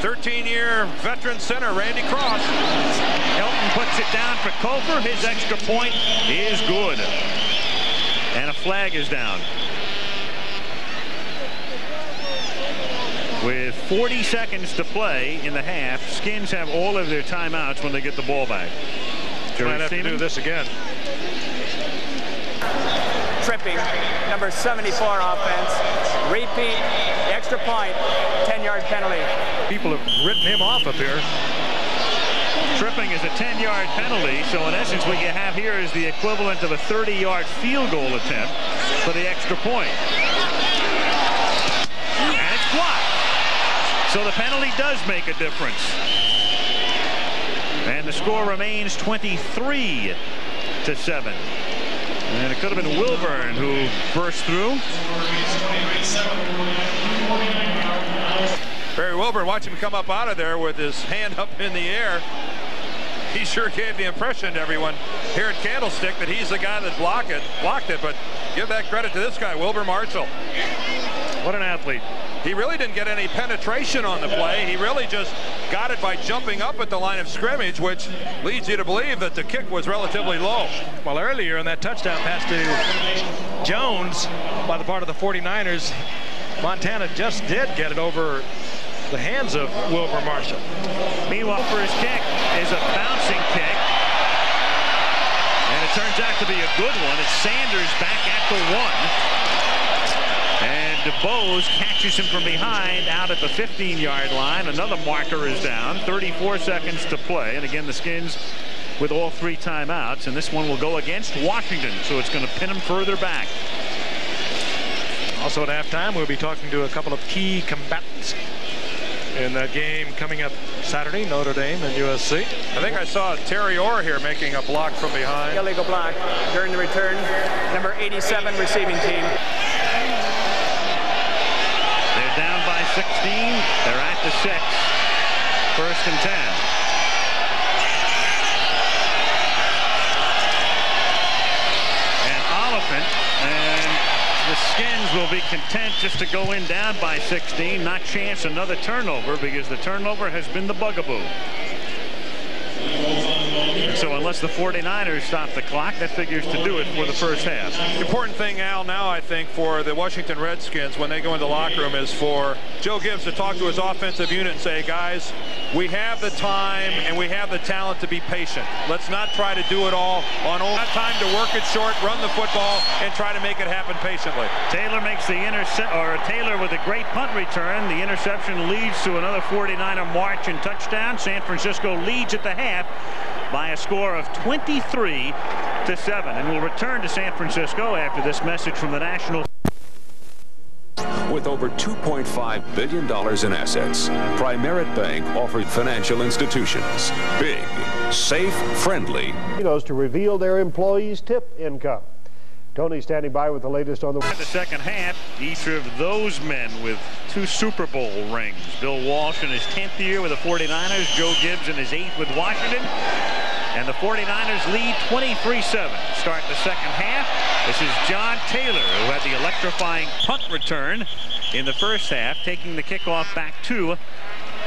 13-year veteran center, Randy Cross. Helton puts it down for Cofer. His extra point is good. And a flag is down. With 40 seconds to play in the half, Skins have all of their timeouts when they get the ball back. Jerry Might have Seeman. to do this again tripping, number 74 offense. Repeat, extra point, 10-yard penalty. People have written him off up here. Tripping is a 10-yard penalty, so in essence what you have here is the equivalent of a 30-yard field goal attempt for the extra point. And it's blocked. So the penalty does make a difference. And the score remains 23 to 7. And it could have been Wilburn who burst through. Barry Wilburn, watch him come up out of there with his hand up in the air. He sure gave the impression to everyone here at Candlestick that he's the guy that blocked it, blocked it. But give that credit to this guy, Wilber Marshall. What an athlete. He really didn't get any penetration on the play. He really just got it by jumping up at the line of scrimmage, which leads you to believe that the kick was relatively low. Well, earlier in that touchdown pass to Jones by the part of the 49ers, Montana just did get it over the hands of Wilber Marshall. Meanwhile, for his kick is a bouncing kick And it turns out to be a good one. It's Sanders back at the one. And DuBose catches him from behind out at the 15-yard line. Another marker is down. 34 seconds to play. And again, the Skins with all three timeouts. And this one will go against Washington, so it's going to pin them further back. Also at halftime, we'll be talking to a couple of key combatants in that game coming up Saturday, Notre Dame and USC. I think I saw Terry Orr here making a block from behind. Illegal block during the return. Number 87 receiving team. They're down by 16. They're at the six. First and 10. And Oliphant and the Skins will be content just to go in down by 16, not chance another turnover because the turnover has been the bugaboo. So unless the 49ers stop the clock, that figures to do it for the first half. Important thing, Al, now I think for the Washington Redskins when they go into the locker room is for Joe Gibbs to talk to his offensive unit and say, guys, we have the time and we have the talent to be patient. Let's not try to do it all on all time to work it short, run the football, and try to make it happen patiently. Taylor makes the intercept, or Taylor with a great punt return. The interception leads to another 49er march and touchdown. San Francisco leads at the half by a score of 23 to 7 and will return to San Francisco after this message from the National with over $2.5 billion in assets, Primerit Bank offered financial institutions big, safe, friendly. To reveal their employees' tip income. Tony standing by with the latest on the... the second half, each of those men with two Super Bowl rings. Bill Walsh in his 10th year with the 49ers, Joe Gibbs in his 8th with Washington. And the 49ers lead 23-7. Start the second half. This is John Taylor, who had the electrifying punt return in the first half, taking the kickoff back to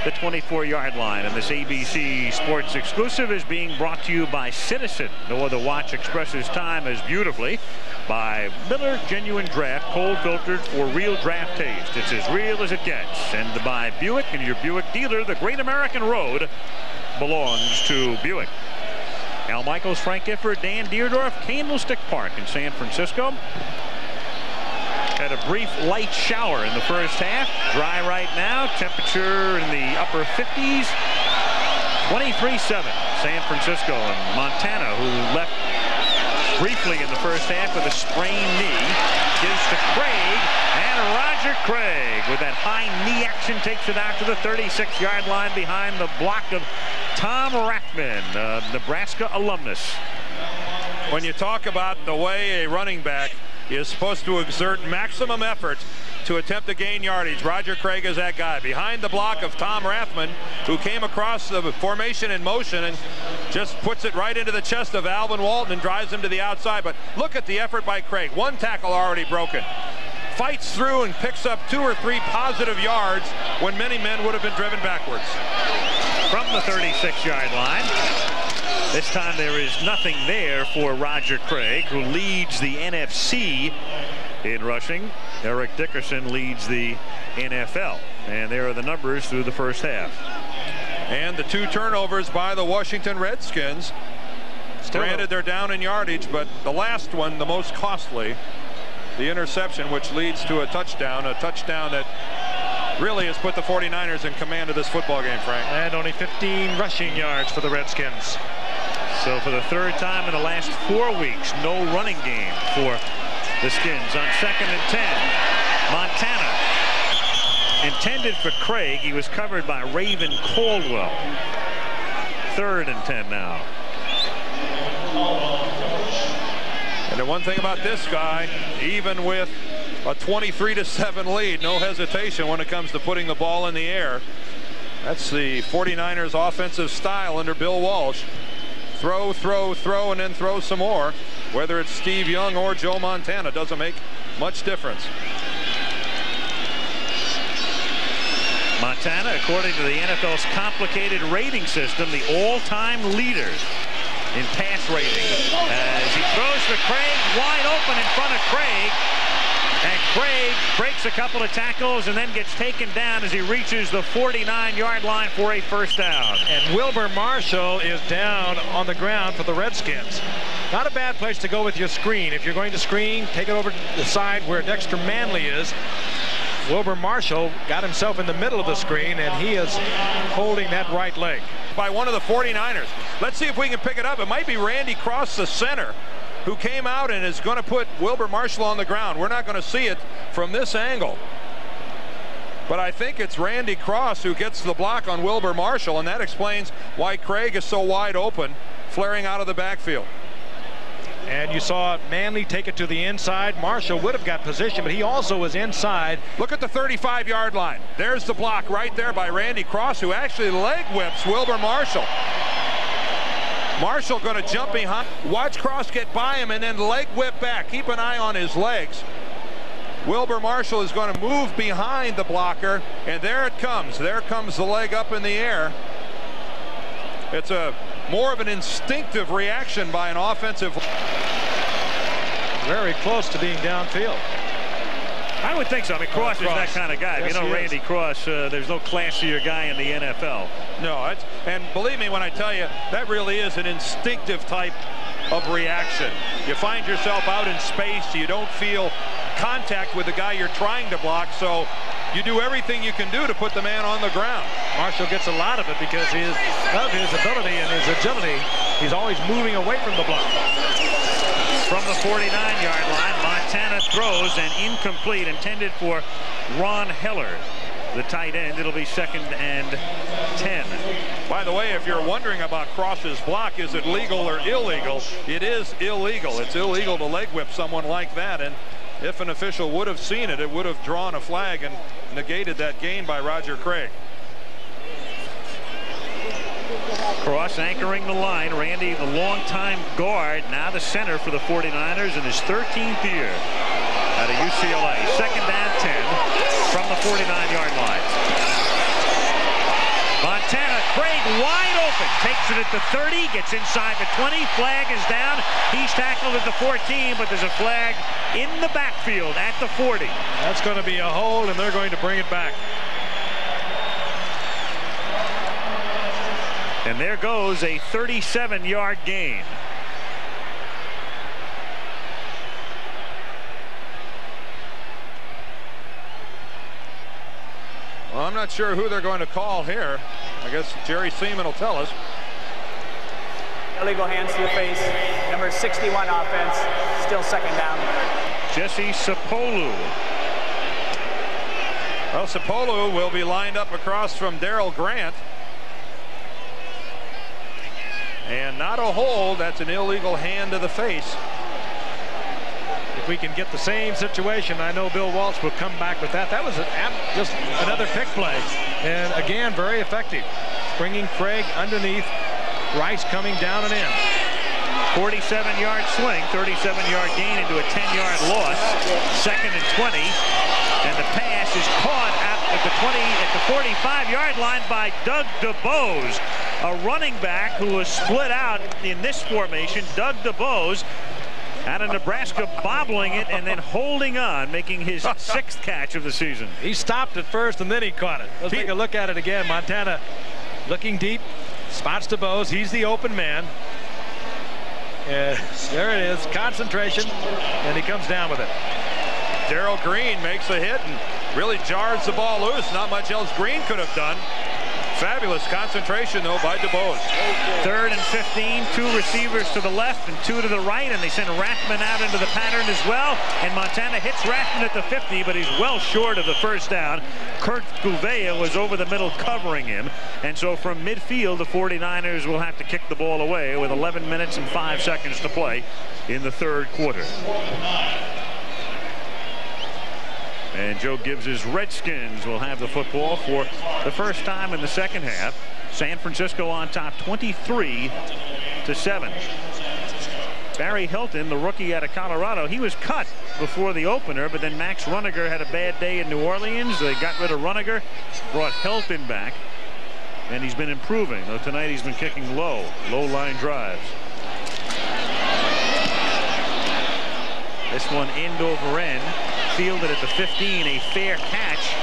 the 24-yard line. And this ABC Sports exclusive is being brought to you by Citizen. No other watch expresses time as beautifully by Miller Genuine Draft, cold filtered for real draft taste. It's as real as it gets. And by Buick and your Buick dealer, the Great American Road belongs to Buick. Al Michaels, Frank Gifford, Dan Dierdorf, Candlestick Park in San Francisco. Had a brief light shower in the first half. Dry right now. Temperature in the upper 50s. 23-7. San Francisco and Montana, who left briefly in the first half with a sprained knee, gives to Craig, and Roger Craig with that high knee action takes it out to the 36-yard line behind the block of Tom Rathman, Nebraska alumnus. When you talk about the way a running back is supposed to exert maximum effort to attempt to gain yardage. Roger Craig is that guy. Behind the block of Tom Rathman, who came across the formation in motion and just puts it right into the chest of Alvin Walton and drives him to the outside. But look at the effort by Craig. One tackle already broken. Fights through and picks up two or three positive yards when many men would have been driven backwards. From the 36-yard line, this time there is nothing there for Roger Craig, who leads the NFC in rushing. Eric Dickerson leads the NFL. And there are the numbers through the first half. And the two turnovers by the Washington Redskins. Still Granted, they're down in yardage, but the last one, the most costly, the interception, which leads to a touchdown, a touchdown that really has put the 49ers in command of this football game, Frank. And only 15 rushing yards for the Redskins. So for the third time in the last four weeks, no running game for the Skins on second and 10. Montana intended for Craig. He was covered by Ravin Caldwell. Third and 10 now. And the one thing about this guy, even with a 23 to 7 lead, no hesitation when it comes to putting the ball in the air. That's the 49ers offensive style under Bill Walsh throw, throw, throw, and then throw some more. Whether it's Steve Young or Joe Montana doesn't make much difference. Montana, according to the NFL's complicated rating system, the all-time leader in pass rating. As he throws to Craig, wide open in front of Craig. And Craig breaks a couple of tackles and then gets taken down as he reaches the 49-yard line for a first down. And Wilber Marshall is down on the ground for the Redskins. Not a bad place to go with your screen. If you're going to screen, take it over to the side where Dexter Manley is. Wilber Marshall got himself in the middle of the screen, and he is holding that right leg. By one of the 49ers. Let's see if we can pick it up. It might be Randy Cross, the center, who came out and is going to put Wilber Marshall on the ground. We're not going to see it from this angle. But I think it's Randy Cross who gets the block on Wilbur Marshall, and that explains why Craig is so wide open, flaring out of the backfield. And you saw Manley take it to the inside. Marshall would have got position, but he also was inside. Look at the 35-yard line. There's the block right there by Randy Cross, who actually leg whips Wilber Marshall. Marshall going to jump behind. Watch Cross get by him and then leg whip back. Keep an eye on his legs. Wilber Marshall is going to move behind the blocker, and there it comes. There comes the leg up in the air. It's a more of an instinctive reaction by an offensive. Very close to being downfield. I would think so. I mean, Cross, Cross. is that kind of guy. Yes, you know, Randy is. Cross, uh, there's no classier guy in the NFL. No, it's, and believe me when I tell you, that really is an instinctive type of reaction. You find yourself out in space, you don't feel contact with the guy you're trying to block, so you do everything you can do to put the man on the ground. Marshall gets a lot of it because he is, of his ability and his agility. He's always moving away from the block. From the 49-yard line, Montana throws an incomplete intended for Ron Heller, the tight end. It'll be second and 10. By the way, if you're wondering about Cross's block, is it legal or illegal? It is illegal. It's illegal to leg whip someone like that, and if an official would have seen it, it would have drawn a flag and negated that gain by Roger Craig. Cross anchoring the line. Randy, the longtime guard, now the center for the 49ers in his 13th year out of UCLA. Second down 10 from the 49-yard line. Montana, Craig wide open. Takes it at the 30, gets inside the 20. Flag is down. He's tackled at the 14, but there's a flag in the backfield at the 40. That's going to be a hold, and they're going to bring it back. And there goes a 37-yard gain. Well, I'm not sure who they're going to call here. I guess Jerry Seeman will tell us. Illegal hands to the face. Number 61 offense. Still second down. Jesse Sapolu. Well, Sapolu will be lined up across from Darryl Grant. And not a hold. That's an illegal hand to the face. If we can get the same situation, I know Bill Walsh will come back with that. That was an, just another pick play. And again, very effective. Bringing Craig underneath. Rice coming down and in. 47-yard swing, 37-yard gain into a 10-yard loss. Second and 20. And the pass is caught at the 20, at the 45-yard line by Doug DuBose, a running back who was split out in this formation. Doug DuBose out of Nebraska bobbling it and then holding on, making his sixth catch of the season. He stopped at first and then he caught it. Let's take a look at it again. Montana looking deep, spots DuBose. He's the open man. Yeah, there it is, concentration, and he comes down with it. Darrell Green makes a hit and really jars the ball loose. Not much else Green could have done. Fabulous concentration, though, by DuBose. Third and 15, two receivers to the left and two to the right, and they send Rathman out into the pattern as well. And Montana hits Rathman at the 50, but he's well short of the first down. Kurt Gouveia was over the middle covering him. And so from midfield, the 49ers will have to kick the ball away with 11 minutes and 5 seconds to play in the third quarter. And Joe Gibbs' Redskins will have the football for the first time in the second half. San Francisco on top 23 to 7. Barry Helton, the rookie out of Colorado, he was cut before the opener, but then Max Runager had a bad day in New Orleans. They got rid of Runager, brought Helton back, and he's been improving. Though tonight he's been kicking low, low line drives. This one end over end, fielded at the 15, a fair catch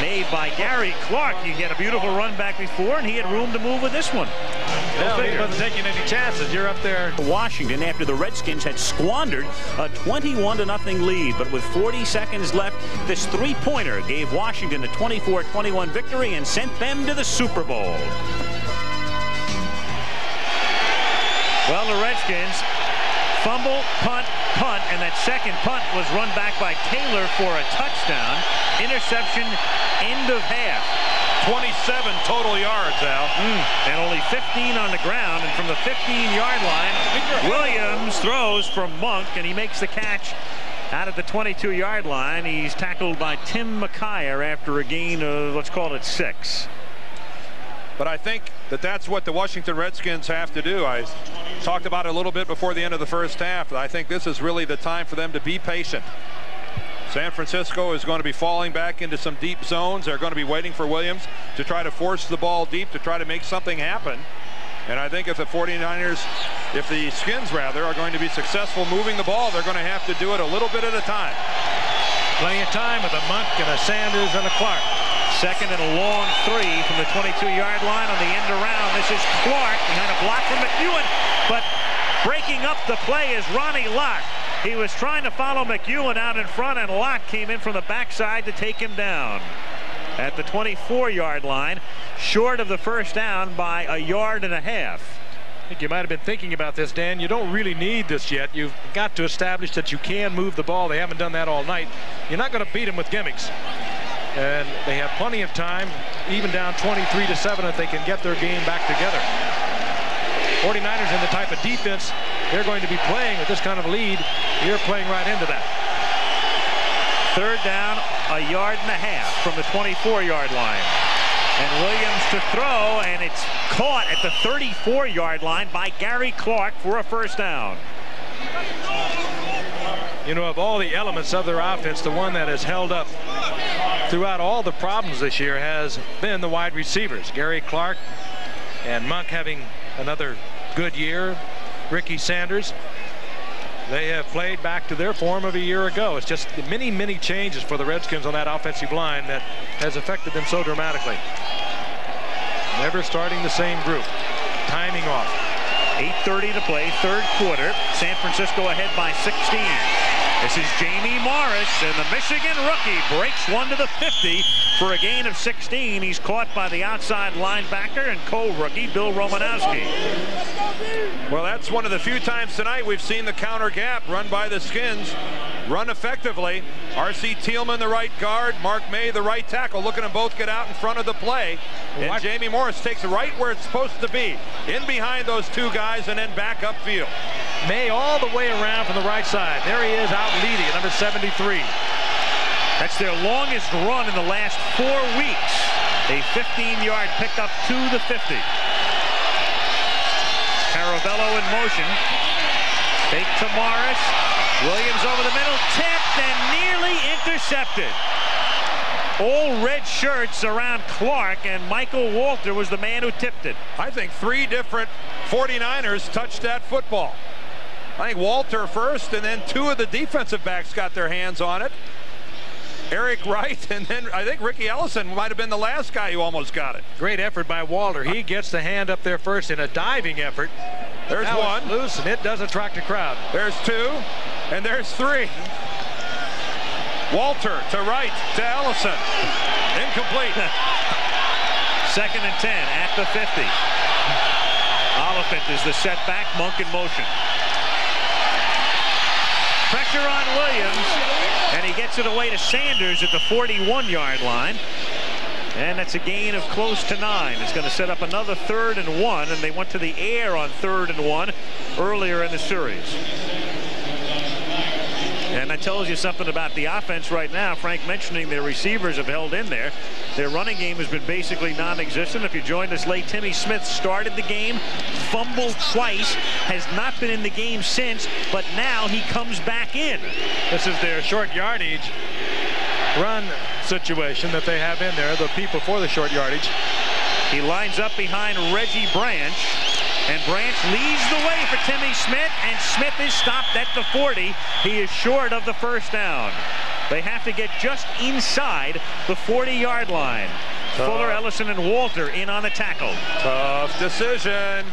made by Gary Clark. He had a beautiful run back before, and he had room to move with this one. No, he wasn't taking any chances. You're up there. Washington after the Redskins had squandered a 21 to nothing lead, but with 40 seconds left, this three-pointer gave Washington a 24-21 victory and sent them to the Super Bowl. Well, the Redskins fumble, punt, punt, and that second punt was run back by Taylor for a touchdown. Interception, end of half. 27 total yards, Al. Mm, and only 15 on the ground. And from the 15-yard line, Williams throws from Monk, and he makes the catch out at the 22-yard line. He's tackled by Tim McKyer after a gain of, let's call it six. But I think that that's what the Washington Redskins have to do. I talked about it a little bit before the end of the first half. I think this is really the time for them to be patient. San Francisco is going to be falling back into some deep zones. They're going to be waiting for Williams to try to force the ball deep to try to make something happen. And I think if the 49ers, if the Skins rather, are going to be successful moving the ball, they're going to have to do it a little bit at a time. Plenty of time with a Monk and a Sanders and a Clark. Second and a long three from the 22-yard line on the end around. This is Clark behind a block from McEwen, but breaking up the play is Ronnie Lott. He was trying to follow McEwen out in front, and Lott came in from the backside to take him down. At the 24-yard line, short of the first down by a yard and a half. I think you might have been thinking about this, Dan. You don't really need this yet. You've got to establish that you can move the ball. They haven't done that all night. You're not going to beat them with gimmicks. And they have plenty of time, even down 23 to 7, if they can get their game back together. 49ers in the type of defense they're going to be playing with this kind of lead. You're playing right into that. Third down, a yard and a half from the 24-yard line. And Williams to throw, and it's caught at the 34-yard line by Gary Clark for a first down. You know, of all the elements of their offense, the one that has held up throughout all the problems this year has been the wide receivers. Gary Clark and Monk having another good year. Ricky Sanders. They have played back to their form of a year ago. It's just many, many changes for the Redskins on that offensive line that has affected them so dramatically. Never starting the same group. Timing off. 8.30 to play, third quarter. San Francisco ahead by 16. This is Jamie Morris, and the Michigan rookie breaks one to the 50 for a gain of 16. He's caught by the outside linebacker and co-rookie Bill Romanowski. Well, that's one of the few times tonight we've seen the counter gap run by the Skins run effectively. R.C. Thielemann, the right guard. Mark May, the right tackle. Look at them both get out in front of the play. And what? Jamie Morris takes it right where it's supposed to be. In behind those two guys and then back upfield. May all the way around from the right side. There he is out leading at number 73. That's their longest run in the last four weeks. A 15-yard pickup to the 50. Caravello in motion. Fake to Morris. Williams over the middle, tipped and nearly intercepted. All red shirts around Clark, and Michael Walter was the man who tipped it. I think three different 49ers touched that football. I think Walter first, and then two of the defensive backs got their hands on it. Eric Wright, and then I think Riki Ellison might have been the last guy who almost got it. Great effort by Walter. He gets the hand up there first in a diving effort. There's now one. loose, and it does attract a crowd. There's two, and there's three. Walter to Wright to Ellison. Incomplete. Second and 10 at the 50. Oliphant is the setback. Monk in motion. Pressure on Williams, and he gets it away to Sanders at the 41-yard line. And that's a gain of close to nine. It's going to set up another third and one, and they went to the air on third and one earlier in the series. And that tells you something about the offense right now. Frank mentioning their receivers have held in there. Their running game has been basically non-existent. If you joined us late, Timmy Smith started the game, fumbled twice, has not been in the game since, but now he comes back in. This is their short yardage run situation that they have in there, the people for the short yardage. He lines up behind Reggie Branch. And Branch leads the way for Timmy Smith, and Smith is stopped at the 40. He is short of the first down. They have to get just inside the 40-yard line. Tough. Fuller, Ellison, and Walter in on the tackle. Tough decision.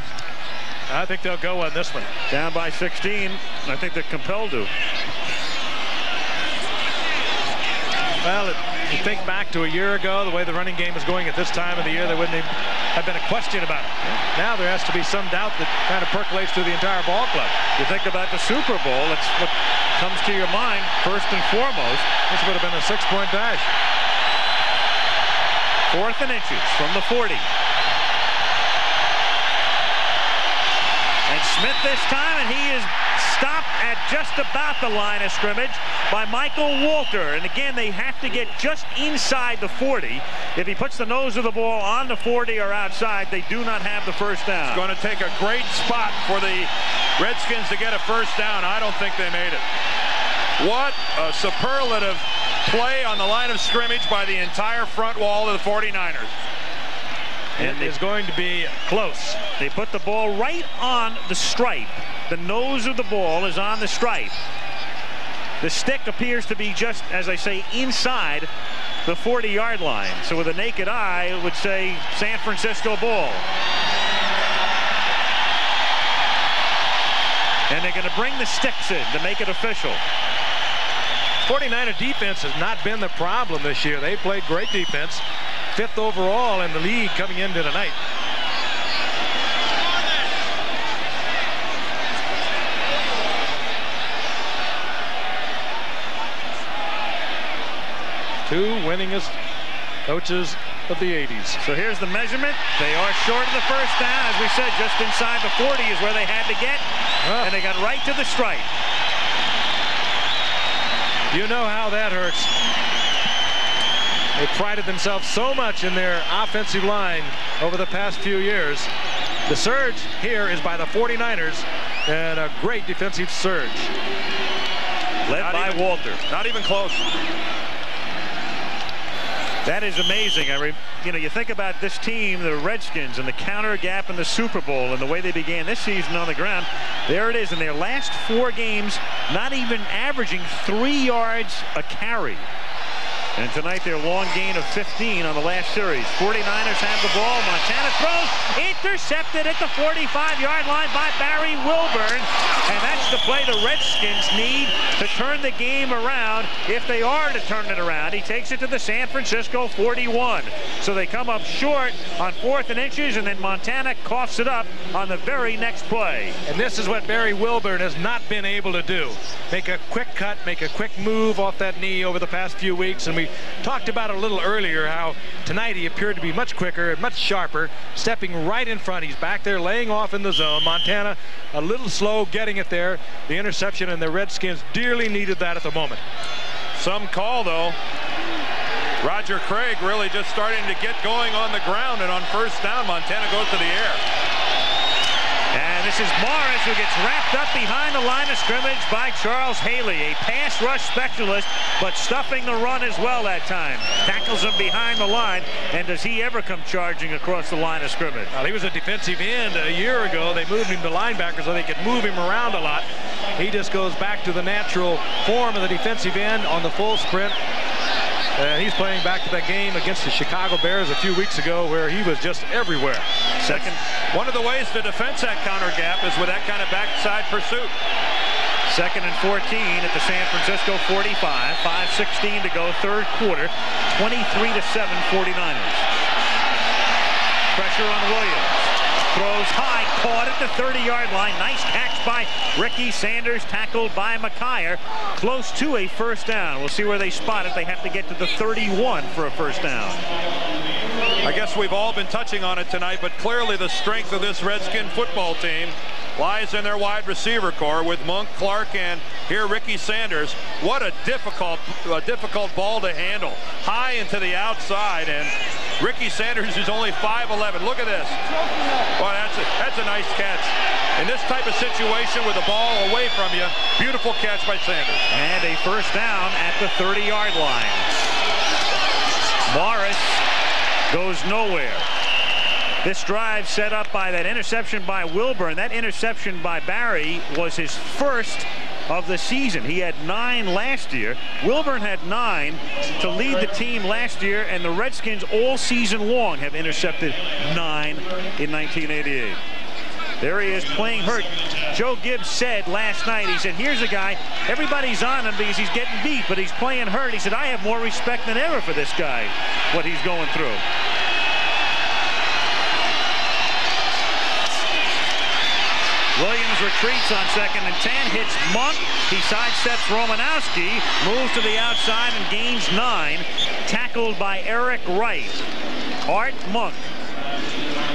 I think they'll go on this one. Down by 16. I think they're compelled to. Well, it, you think back to a year ago, the way the running game was going at this time of the year, there wouldn't have been a question about it. Now there has to be some doubt that kind of percolates through the entire ball club. You think about the Super Bowl, it's what comes to your mind first and foremost. This would have been a six-point dash. Fourth and inches from the 40. And Smith this time, and he is stopped at just about the line of scrimmage by Michael Walter. And again, they have to get just inside the 40. If he puts the nose of the ball on the 40 or outside, they do not have the first down. It's going to take a great spot for the Redskins to get a first down. I don't think they made it. What a superlative play on the line of scrimmage by the entire front wall of the 49ers. And it is going to be close. They put the ball right on the stripe. The nose of the ball is on the stripe. The stick appears to be just, as I say, inside the 40-yard line. So with a naked eye, it would say San Francisco ball. And they're going to bring the sticks in to make it official. 49er defense has not been the problem this year. They played great defense. Fifth overall in the league coming into tonight. Two winningest coaches of the 80s. So here's the measurement. They are short of the first down. As we said, just inside the 40 is where they had to get. And they got right to the stripe. You know how that hurts. They prided themselves so much in their offensive line over the past few years. The surge here is by the 49ers and a great defensive surge. Led not by even, Walter. Not even close. That is amazing. I you know, you think about this team, the Redskins, and the counter gap in the Super Bowl and the way they began this season on the ground. There it is in their last four games, not even averaging three yards a carry. And tonight their long gain of 15 on the last series. 49ers have the ball. Montana throws. Intercepted at the 45-yard line by Barry Wilburn. And that's the play the Redskins need to turn the game around if they are to turn it around. He takes it to the San Francisco 41. So they come up short on fourth and inches, and then Montana coughs it up on the very next play. And this is what Barry Wilburn has not been able to do. Make a quick cut, make a quick move off that knee over the past few weeks, and we talked about a little earlier how tonight he appeared to be much quicker and much sharper, stepping right in front. He's back there laying off in the zone. Montana a little slow getting it there. The interception and the Redskins dearly needed that at the moment. Some call though. Roger Craig really just starting to get going on the ground and on first down Montana goes to the air. This is Morris who gets wrapped up behind the line of scrimmage by Charles Haley, a pass rush specialist, but stuffing the run as well that time. Tackles him behind the line, and does he ever come charging across the line of scrimmage? Well, he was a defensive end a year ago. They moved him to linebacker so they could move him around a lot. He just goes back to the natural form of the defensive end on the full sprint. And he's playing back to that game against the Chicago Bears a few weeks ago where he was just everywhere. Second, one of the ways to defend that counter gap is with that kind of backside pursuit. Second and 14 at the San Francisco 45. 5.16 to go, third quarter. 23 to 7 49ers. Pressure on Williams. Throws high, caught at the 30-yard line. Nice catch by Ricky Sanders, tackled by McKyer. Close to a first down. We'll see where they spot it. They have to get to the 31 for a first down. I guess we've all been touching on it tonight, but clearly the strength of this Redskin football team lies in their wide receiver corps with Monk, Clark, and here Ricky Sanders. What a difficult, a difficult ball to handle. High into the outside, and Ricky Sanders is only 5'11". Look at this. Well, that's a, that's a nice catch. In this type of situation with the ball away from you, beautiful catch by Sanders. And a first down at the 30-yard line. Morris goes nowhere. This drive set up by that interception by Wilburn. That interception by Barry was his first of the season. He had nine last year. Wilburn had nine to lead the team last year, and the Redskins all season long have intercepted nine in 1988. There he is playing hurt. Joe Gibbs said last night, he said, here's a guy, everybody's on him because he's getting beat, but he's playing hurt. He said, I have more respect than ever for this guy, what he's going through. Williams retreats on second and 10, hits Monk. He sidesteps Romanowski, moves to the outside and gains nine. Tackled by Eric Wright. Art Monk.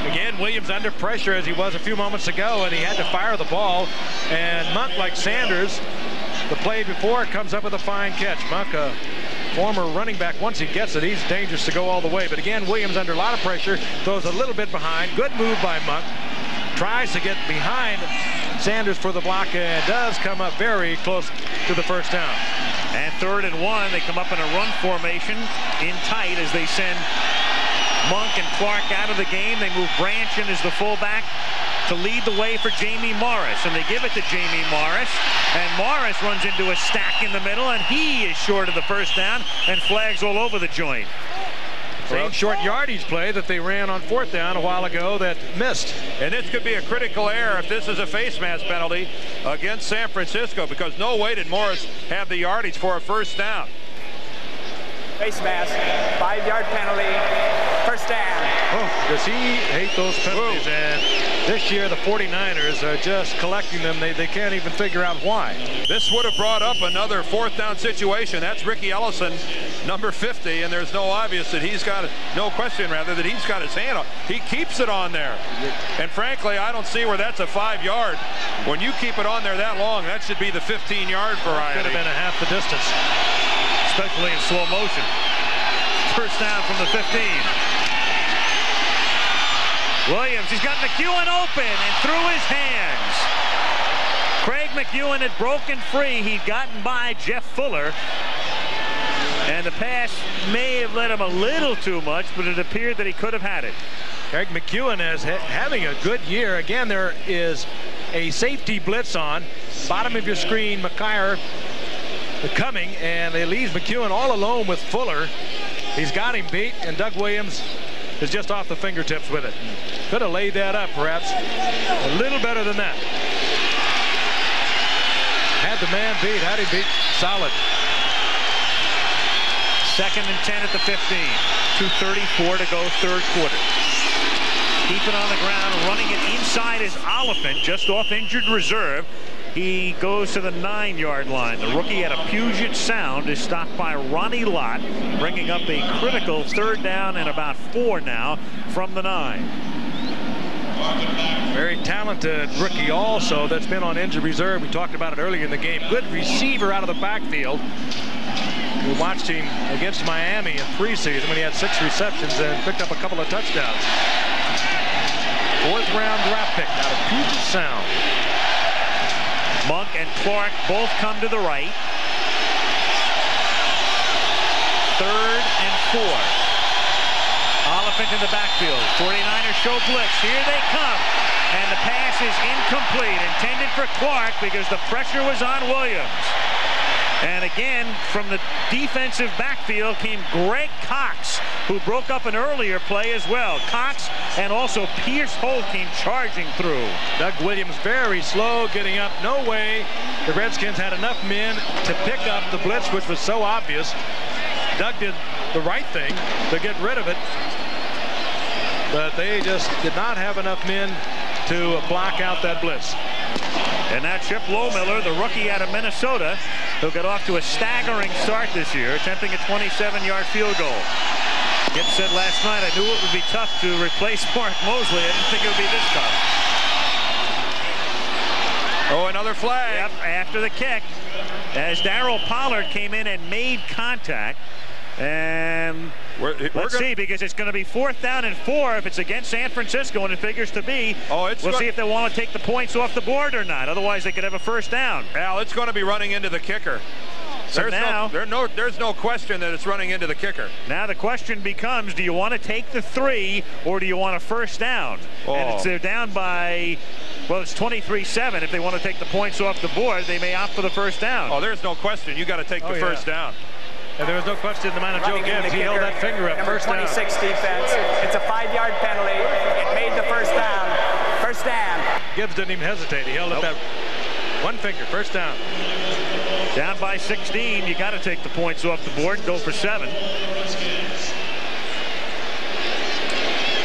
Again, Williams under pressure as he was a few moments ago, and he had to fire the ball. And Monk, like Sanders, the play before comes up with a fine catch. Monk, a former running back, once he gets it, he's dangerous to go all the way. But again, Williams under a lot of pressure, throws a little bit behind. Good move by Monk tries to get behind Sanders for the block and does come up very close to the first down. And third and one, they come up in a run formation in tight as they send Monk and Clark out of the game. They move Branch in as the fullback to lead the way for Jamie Morris. And they give it to Jamie Morris. And Morris runs into a stack in the middle, and he is short of the first down and flags all over the joint. Same short yardage play that they ran on fourth down a while ago that missed. And this could be a critical error if this is a face mask penalty against San Francisco because no way did Morris have the yardage for a first down. Face mask, five-yard penalty, first down. Oh, does he hate those penalties? Whoa. And this year the 49ers are just collecting them. They, they can't even figure out why. This would have brought up another fourth down situation. That's Riki Ellison, number 50, and there's no obvious that he's got, no question rather, that he's got his hand on. He keeps it on there. And frankly, I don't see where that's a five yard. When you keep it on there that long, that should be the 15 yard variety. It could have been a half the distance especially in slow motion. First down from the 15. Williams, he's got McEwen open and through his hands. Craig McEwen had broken free. He'd gotten by Jeff Fuller. And the pass may have led him a little too much, but it appeared that he could have had it. Craig McEwen is ha having a good year. Again, there is a safety blitz on. Bottom of your screen, McKyer coming, and it leaves McEwen all alone with Fuller. He's got him beat, and Doug Williams is just off the fingertips with it. Could have laid that up, perhaps. A little better than that. Had the man beat, had him beat solid. Second and 10 at the 15. 2.34 to go, third quarter. Keep it on the ground, running it inside is Oliphant, just off injured reserve. He goes to the nine-yard line. The rookie out of Puget Sound is stopped by Ronnie Lott, bringing up a critical third down and about four now from the nine. Very talented rookie also that's been on injured reserve. We talked about it earlier in the game. Good receiver out of the backfield. We watched him against Miami in preseason when he had six receptions and picked up a couple of touchdowns. Fourth round draft pick out of Puget Sound. Monk and Clark both come to the right. Third and four. Oliphant in the backfield. 49ers show blitz. Here they come. And the pass is incomplete. Intended for Clark because the pressure was on Williams. And again, from the defensive backfield came Greg Cox, who broke up an earlier play as well. Cox and also Pierce Holt came charging through. Doug Williams very slow getting up. No way the Redskins had enough men to pick up the blitz, which was so obvious. Doug did the right thing to get rid of it. But they just did not have enough men to block out that blitz. And now Chip Lohmiller, the rookie out of Minnesota, who got off to a staggering start this year, attempting a 27-yard field goal. Get said last night, I knew it would be tough to replace Mark Moseley. I didn't think it would be this tough. Oh, another flag. Yep, after the kick. As Darryl Pollard came in and made contact. And we're, we're let's see, because it's going to be fourth down and four if it's against San Francisco, and it figures to be. Oh, it's we'll see if they want to take the points off the board or not. Otherwise, they could have a first down. Al, it's going to be running into the kicker. So there's now, no, there no, there's no question that it's running into the kicker. Now the question becomes, do you want to take the three or do you want a first down? Oh. And it's, oh. they're down by, well, it's 23-7. If they want to take the points off the board, they may opt for the first down. Oh, there's no question. You got to take Oh, the yeah. first down. And there was no question the man of Joe Gibbs. He held that finger up number first down. 26 defense. It's a five-yard penalty. It made the first down. First down. Gibbs didn't even hesitate. He held up that one finger. First down. Down by 16, you got to take the points off the board and go for seven.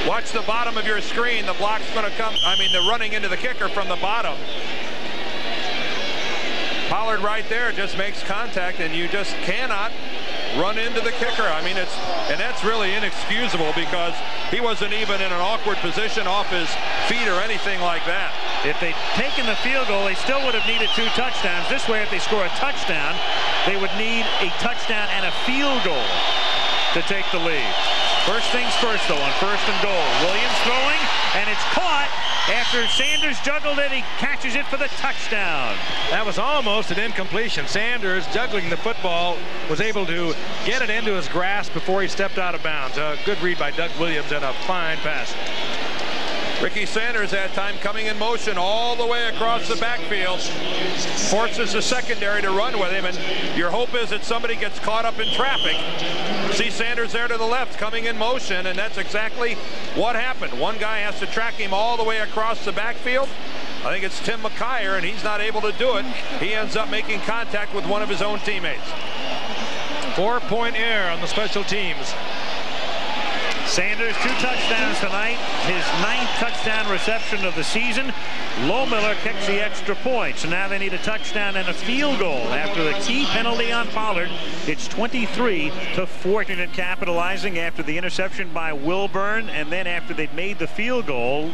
Watch the bottom of your screen. The block's going to come. I mean, they're running into the kicker from the bottom. Pollard right there just makes contact, and you just cannot run into the kicker. I mean, it's and that's really inexcusable because he wasn't even in an awkward position off his feet or anything like that. If they'd taken the field goal, they still would have needed two touchdowns. This way, if they score a touchdown, they would need a touchdown and a field goal to take the lead. First things first, though, on first and goal. Williams throwing, and it's caught after Sanders juggled it. He catches it for the touchdown. That was almost an incompletion. Sanders, juggling the football, was able to get it into his grasp before he stepped out of bounds. A good read by Doug Williams and a fine pass. Ricky Sanders that time coming in motion all the way across the backfield. Forces the secondary to run with him, and your hope is that somebody gets caught up in traffic. See Sanders there to the left coming in motion, and that's exactly what happened. One guy has to track him all the way across the backfield. I think it's Tim McKyer, and he's not able to do it. He ends up making contact with one of his own teammates. Four-point error on the special teams. Sanders, two touchdowns tonight. His ninth touchdown reception of the season. Lohmiller kicks the extra point. So now they need a touchdown and a field goal. After the key penalty on Pollard, it's 23 to 14 and capitalizing after the interception by Wilburn. And then after they'd made the field goal,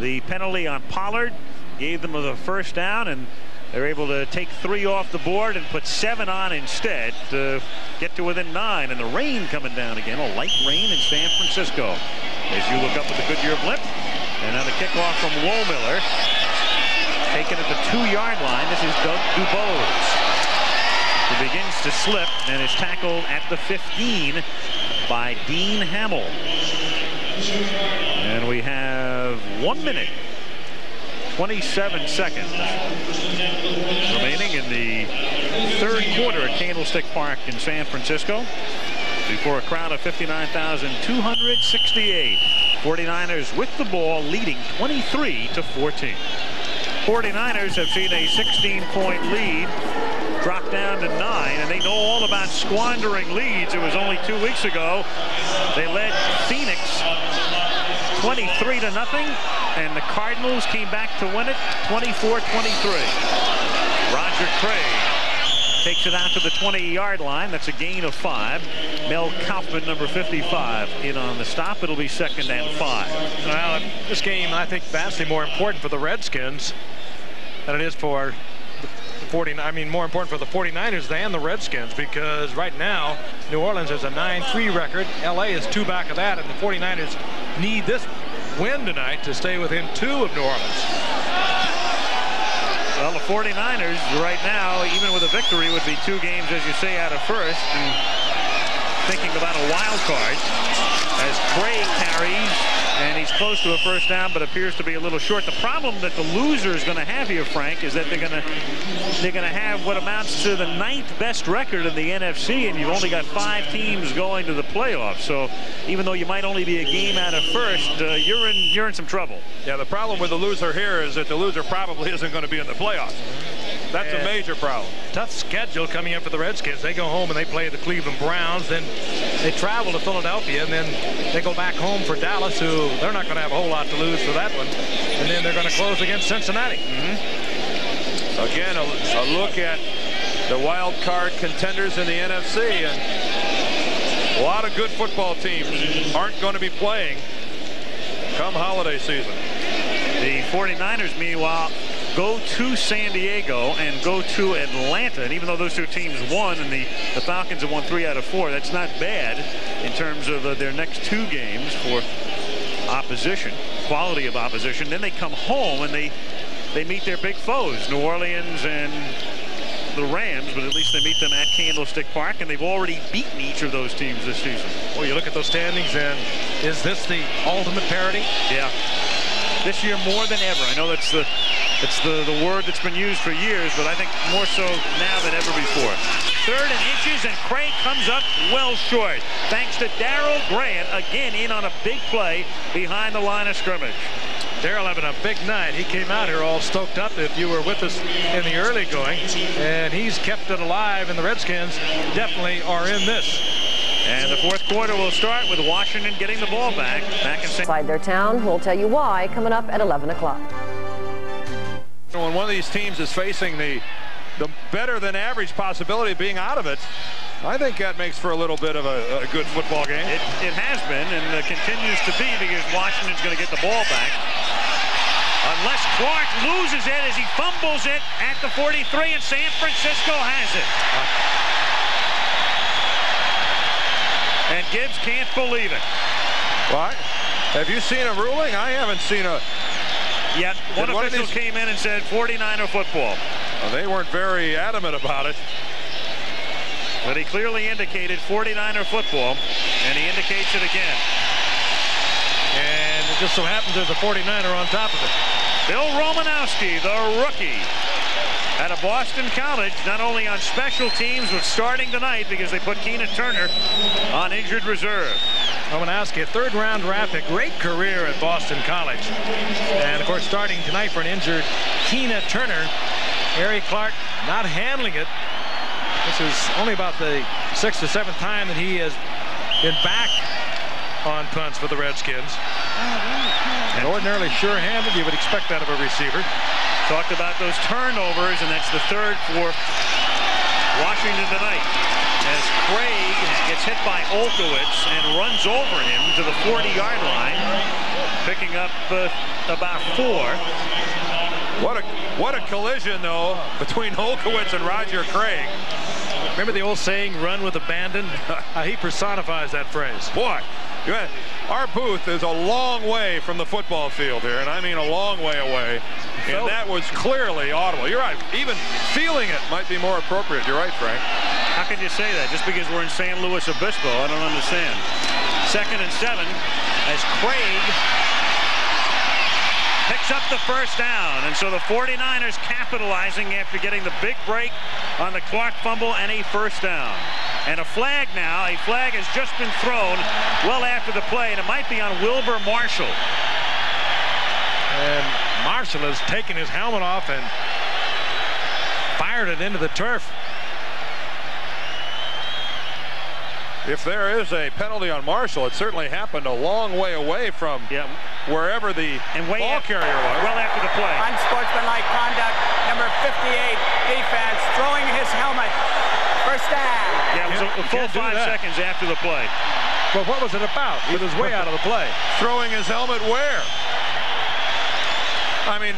the penalty on Pollard gave them the first down and they're able to take three off the board and put seven on instead to get to within nine. And the rain coming down again, a light rain in San Francisco. As you look up at the Goodyear blip. And now the kickoff from Lohmiller. Taken at the two-yard line. This is Doug DuBose. He begins to slip and is tackled at the 15 by Dean Hamel. And we have one minute 27 seconds remaining in the third quarter at Candlestick Park in San Francisco before a crowd of 59,268. 49ers with the ball leading 23 to 14. 49ers have seen a 16-point lead drop down to nine, and they know all about squandering leads. It was only two weeks ago. They led Phoenix 23 to nothing, and the Cardinals came back to win it 24-23. Roger Craig takes it out to the 20-yard line. That's a gain of five. Mel Kaufman, number 55, in on the stop. It'll be second and five. Well, this game, I think, vastly more important for the Redskins than it is for the 40. I mean, more important for the 49ers than the Redskins because right now, New Orleans has a 9-3 record. LA is two back of that, and the 49ers need this win tonight to stay within two of New Orleans. Well, the 49ers right now, even with a victory, would be two games, as you say, out of first. And thinking about a wild card as Craig carries, he's close to a first down, but appears to be a little short. The problem that the loser is going to have here, Frank, is that they're going to they're going to have what amounts to the ninth best record in the NFC, and you've only got five teams going to the playoffs. So even though you might only be a game out of first, uh, you're in you're in some trouble. Yeah, the problem with the loser here is that the loser probably isn't going to be in the playoffs. That's a major problem. Tough schedule coming up for the Redskins. They go home and they play the Cleveland Browns. Then they travel to Philadelphia, and then they go back home for Dallas, who they're not going to have a whole lot to lose for that one. And then they're going to close against Cincinnati. Again, a, a look at the wild card contenders in the NFC, and a lot of good football teams aren't going to be playing come holiday season. The 49ers, meanwhile, go to San Diego and go to Atlanta. And even though those two teams won and the, the Falcons have won three out of four, that's not bad in terms of uh, their next two games for opposition, quality of opposition. Then they come home and they they meet their big foes, New Orleans and the Rams, but at least they meet them at Candlestick Park, and they've already beaten each of those teams this season. Well, you look at those standings, and is this the ultimate parity? Yeah. This year more than ever. I know that's the it's the, the word that's been used for years, but I think more so now than ever before. Third and inches, and Craig comes up well short. Thanks to Darryl Grant, again in on a big play behind the line of scrimmage. Daryl having a big night. He came out here all stoked up if you were with us in the early going, and he's kept it alive, and the Redskins definitely are in this. And the fourth quarter will start with Washington getting the ball back. Back in Inside their town. We'll tell you why coming up at 11 o'clock. When one of these teams is facing the the better than average possibility of being out of it, I think that makes for a little bit of a, a good football game. It, it has been and uh, continues to be because Washington's going to get the ball back. Unless Clark loses it as he fumbles it at the 43 and San Francisco has it. And Gibbs can't believe it. What? Have you seen a ruling? I haven't seen a... Yet one Did one official of these- came in and said 49er football. Well, they weren't very adamant about it. But he clearly indicated 49er football, and he indicates it again. And it just so happens there's a 49er on top of it. Bill Romanowski, the rookie, out of Boston College, not only on special teams, but starting tonight because they put Keena Turner on injured reserve. I'm going to ask you, third round pick, great career at Boston College. And of course, starting tonight for an injured Keena Turner, Harry Clark not handling it. This is only about the sixth or seventh time that he has been back on punts for the Redskins. And ordinarily sure-handed, you would expect that of a receiver. Talked about those turnovers, and that's the third for Washington tonight. As Craig gets hit by Olkewicz and runs over him to the 40-yard line, picking up uh, about four. What a what a collision though between Olkewicz and Roger Craig. Remember the old saying, run with abandon? He personifies that phrase. Boy, our booth is a long way from the football field here, and I mean a long way away. And that was clearly audible. You're right. Even feeling it might be more appropriate. You're right, Frank. How can you say that? Just because we're in San Luis Obispo, I don't understand. Second and seven as Craig picks up the first down. And so the 49ers capitalizing after getting the big break on the clock fumble and a first down. And a flag now. A flag has just been thrown well after the play, and it might be on Wilber Marshall. And Marshall has taken his helmet off and fired it into the turf. If there is a penalty on Marshall, it certainly happened a long way away from wherever the and way ball carrier was. well after the play. Unsportsmanlike conduct, number 58, defense, throwing his helmet. First down. Yeah, it was a, a full five seconds after the play. But what was it about? He was way out of the play. Throwing his helmet where? I mean,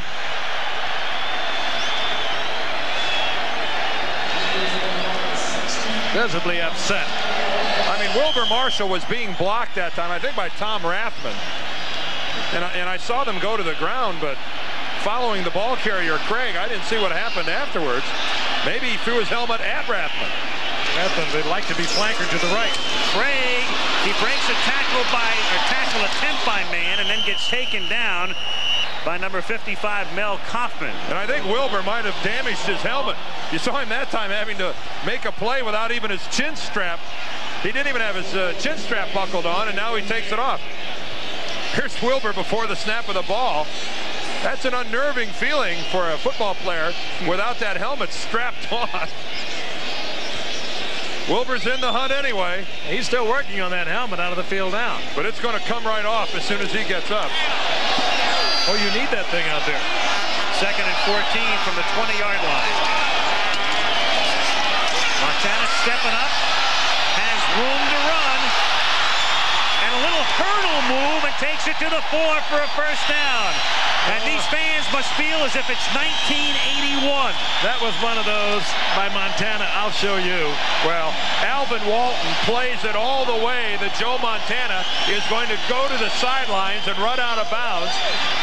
Visibly upset. I mean, Wilber Marshall was being blocked that time, I think, by Tom Rathman. And I, and I saw them go to the ground, but following the ball carrier, Craig, I didn't see what happened afterwards. Maybe he threw his helmet at Rathman. They'd like to be flankered to the right. Craig, he breaks a tackle by, or tackle attempt by Mann, and then gets taken down by number 55, Mel Kaufman. And I think Wilber might have damaged his helmet. You saw him that time having to make a play without even his chin strap. He didn't even have his uh, chin strap buckled on, and now he takes it off. Here's Wilber before the snap of the ball. That's an unnerving feeling for a football player without that helmet strapped on. Wilber's in the hunt anyway. He's still working on that helmet out of the field now. But it's going to come right off as soon as he gets up. Oh, you need that thing out there. Second and 14 from the 20-yard line. Montana stepping up, has room to run, and a little hurdle move and takes it to the four for a first down. And these fans must feel as if it's 1981. That was one of those by Montana. I'll show you. Well, Alvin Walton plays it all the way that Joe Montana is going to go to the sidelines and run out of bounds.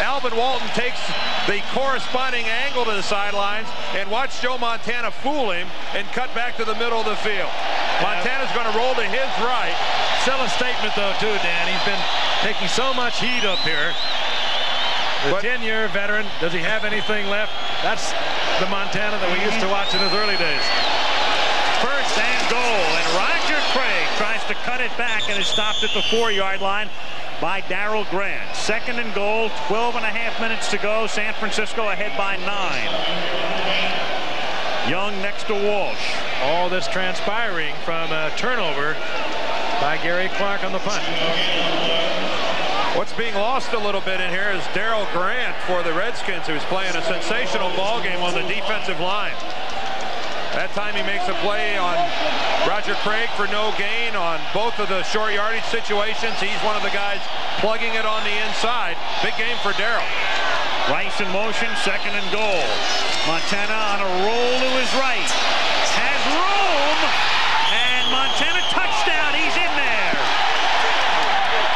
Alvin Walton takes the corresponding angle to the sidelines and watch Joe Montana fool him and cut back to the middle of the field. Montana's going to roll to his right. Still a statement, though, too, Dan. He's been taking so much heat up here. The 10-year veteran, does he have anything left? That's the Montana that we used to watch in his early days. First and goal, and Roger Craig tries to cut it back and is stopped at the four-yard line by Darryl Grant. Second and goal, 12 and a half minutes to go. San Francisco ahead by nine. Young next to Walsh. All this transpiring from a turnover by Gary Clark on the punt. What's being lost a little bit in here is Darryl Grant for the Redskins, who's playing a sensational ball game on the defensive line. That time he makes a play on Roger Craig for no gain on both of the short yardage situations. He's one of the guys plugging it on the inside. Big game for Daryl. Rice in motion, second and goal. Montana on a roll to his right. Has room, and Montana touchdown. He's in there.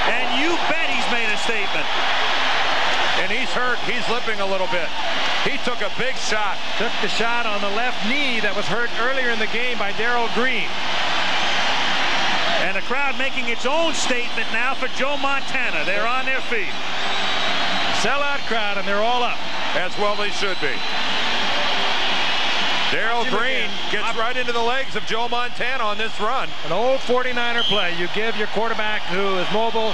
And you bet he's made a statement. He's. Limping a little bit. He took a big shot. Took the shot on the left knee that was hurt earlier in the game by Darrell Green. And the crowd making its own statement now for Joe Montana. They're on their feet. Sellout crowd, and they're all up. As well they should be. Darrell Green gets right into the legs of Joe Montana on this run. An old 49er play. You give your quarterback who is mobile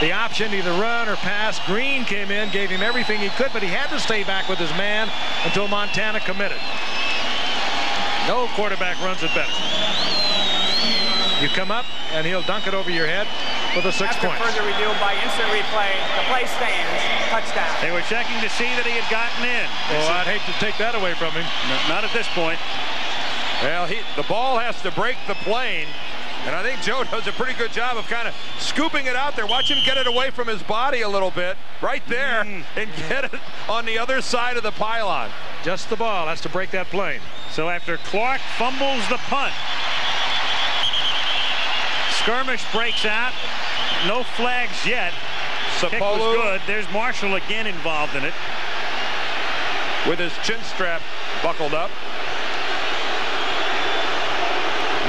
the option either run or pass. Green came in, gave him everything he could, but he had to stay back with his man until Montana committed. No quarterback runs it better. You come up, and he'll dunk it over your head for the six After points. further review by instant replay, the play stands. Touchdown. They were checking to see that he had gotten in. Oh, well, I'd hate to take that away from him. No, not at this point. Well, he, the ball has to break the plane. And I think Joe does a pretty good job of kind of scooping it out there. Watch him get it away from his body a little bit, right there, mm. and get it on the other side of the pylon. Just the ball has to break that plane. So after Clark fumbles the punt, skirmish breaks out. No flags yet. Sapolu. Kick was good. There's Marshall again involved in it. With his chin strap buckled up.